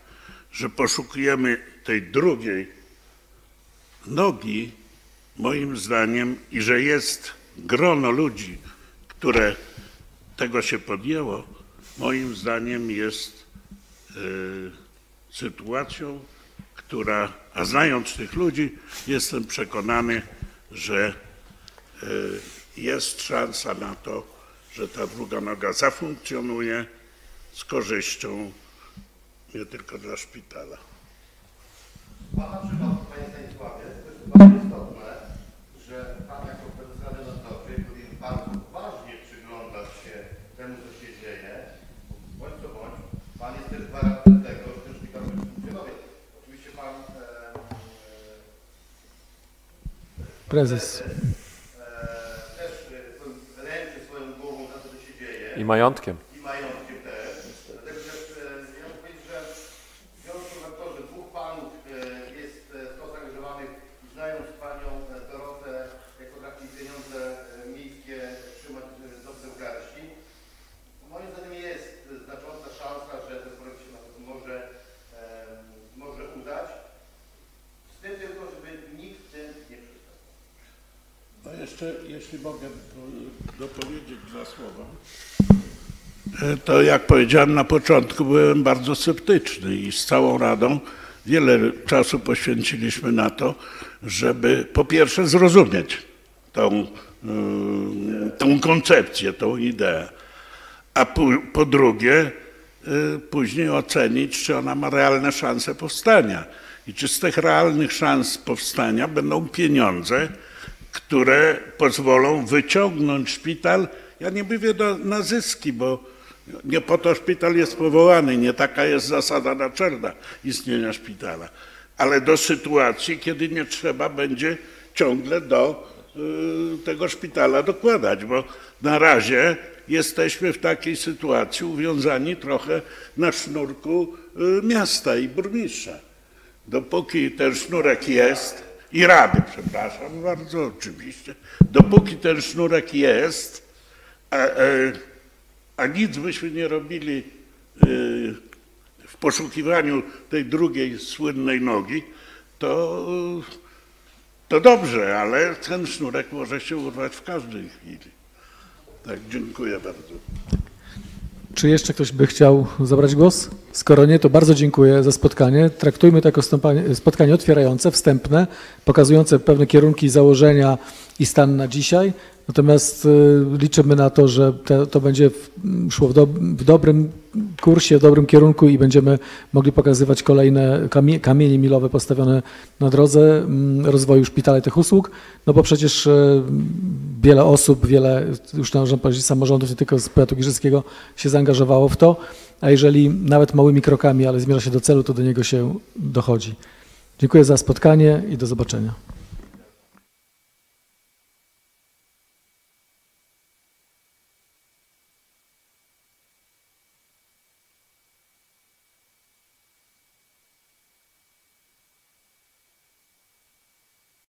że poszukujemy tej drugiej nogi, moim zdaniem, i że jest grono ludzi, które tego się podjęło, moim zdaniem jest y, sytuacją, która, a znając tych ludzi, jestem przekonany, że y, jest szansa na to, że ta druga noga zafunkcjonuje z korzyścią nie tylko dla szpitala. Pana przypadku, Panie Stanisławie, to jest bardzo istotne, że Pan jako prezes Rady Nadzorczej powinien bardzo uważnie przyglądać się temu, co się dzieje. Bądź co bądź, Pan jest też gwarantem tego, że ten szpital będzie funkcjonować. Oczywiście Pan e, Prezes. e, też e, ręczy swoją głową za to, co się dzieje. I majątkiem też. Dlatego też e, ja muszę powiedzieć, że biorąc pod uwagę to, że dwóch panów e, jest e, w to zaangażowanych i znając panią e, Dorotę, jak potrafi pieniądze e, miejskie trzymać e, dobrze w garści, moim zdaniem jest znacząca szansa, że ten projekt się na pewno może, e, może udać. Z tym tylko, żeby nikt w tym nie przeszkadzał. No jeszcze, jeśli mogę po- dopowiedzieć dwa słowa. E, To jak powiedziałem na początku, byłem bardzo sceptyczny i z całą Radą wiele czasu poświęciliśmy na to, żeby po pierwsze zrozumieć tą, y, tą koncepcję, tą ideę, a po, po drugie y, później ocenić, czy ona ma realne szanse powstania i czy z tych realnych szans powstania będą pieniądze, które pozwolą wyciągnąć szpital, ja nie mówię do, na zyski, bo nie po to szpital jest powołany, nie taka jest zasada naczelna istnienia szpitala, ale do sytuacji, kiedy nie trzeba będzie ciągle do y, tego szpitala dokładać, bo na razie jesteśmy w takiej sytuacji uwiązani trochę na sznurku y, miasta i burmistrza. Dopóki ten sznurek jest, i rady, przepraszam bardzo, oczywiście, dopóki ten sznurek jest, a, a, a nic byśmy nie robili y, w poszukiwaniu tej drugiej słynnej nogi, to, to dobrze, ale ten sznurek może się urwać w każdej chwili. Tak, dziękuję bardzo. Czy jeszcze ktoś by chciał zabrać głos? Skoro nie, to bardzo dziękuję za spotkanie. Traktujmy to jako spotkanie otwierające, wstępne, pokazujące pewne kierunki, założenia i stan na dzisiaj. Natomiast y, liczymy na to, że te, to będzie szło w, do, w dobrym kursie, w dobrym kierunku i będziemy mogli pokazywać kolejne kamie, kamienie milowe postawione na drodze mm, rozwoju szpitala i tych usług, no bo przecież y, wiele osób, wiele już można powiedzieć samorządów, nie tylko z powiatu giżyckiego się zaangażowało w to, a jeżeli nawet małymi krokami, ale zmierza się do celu, to do niego się dochodzi. Dziękuję za spotkanie i do zobaczenia.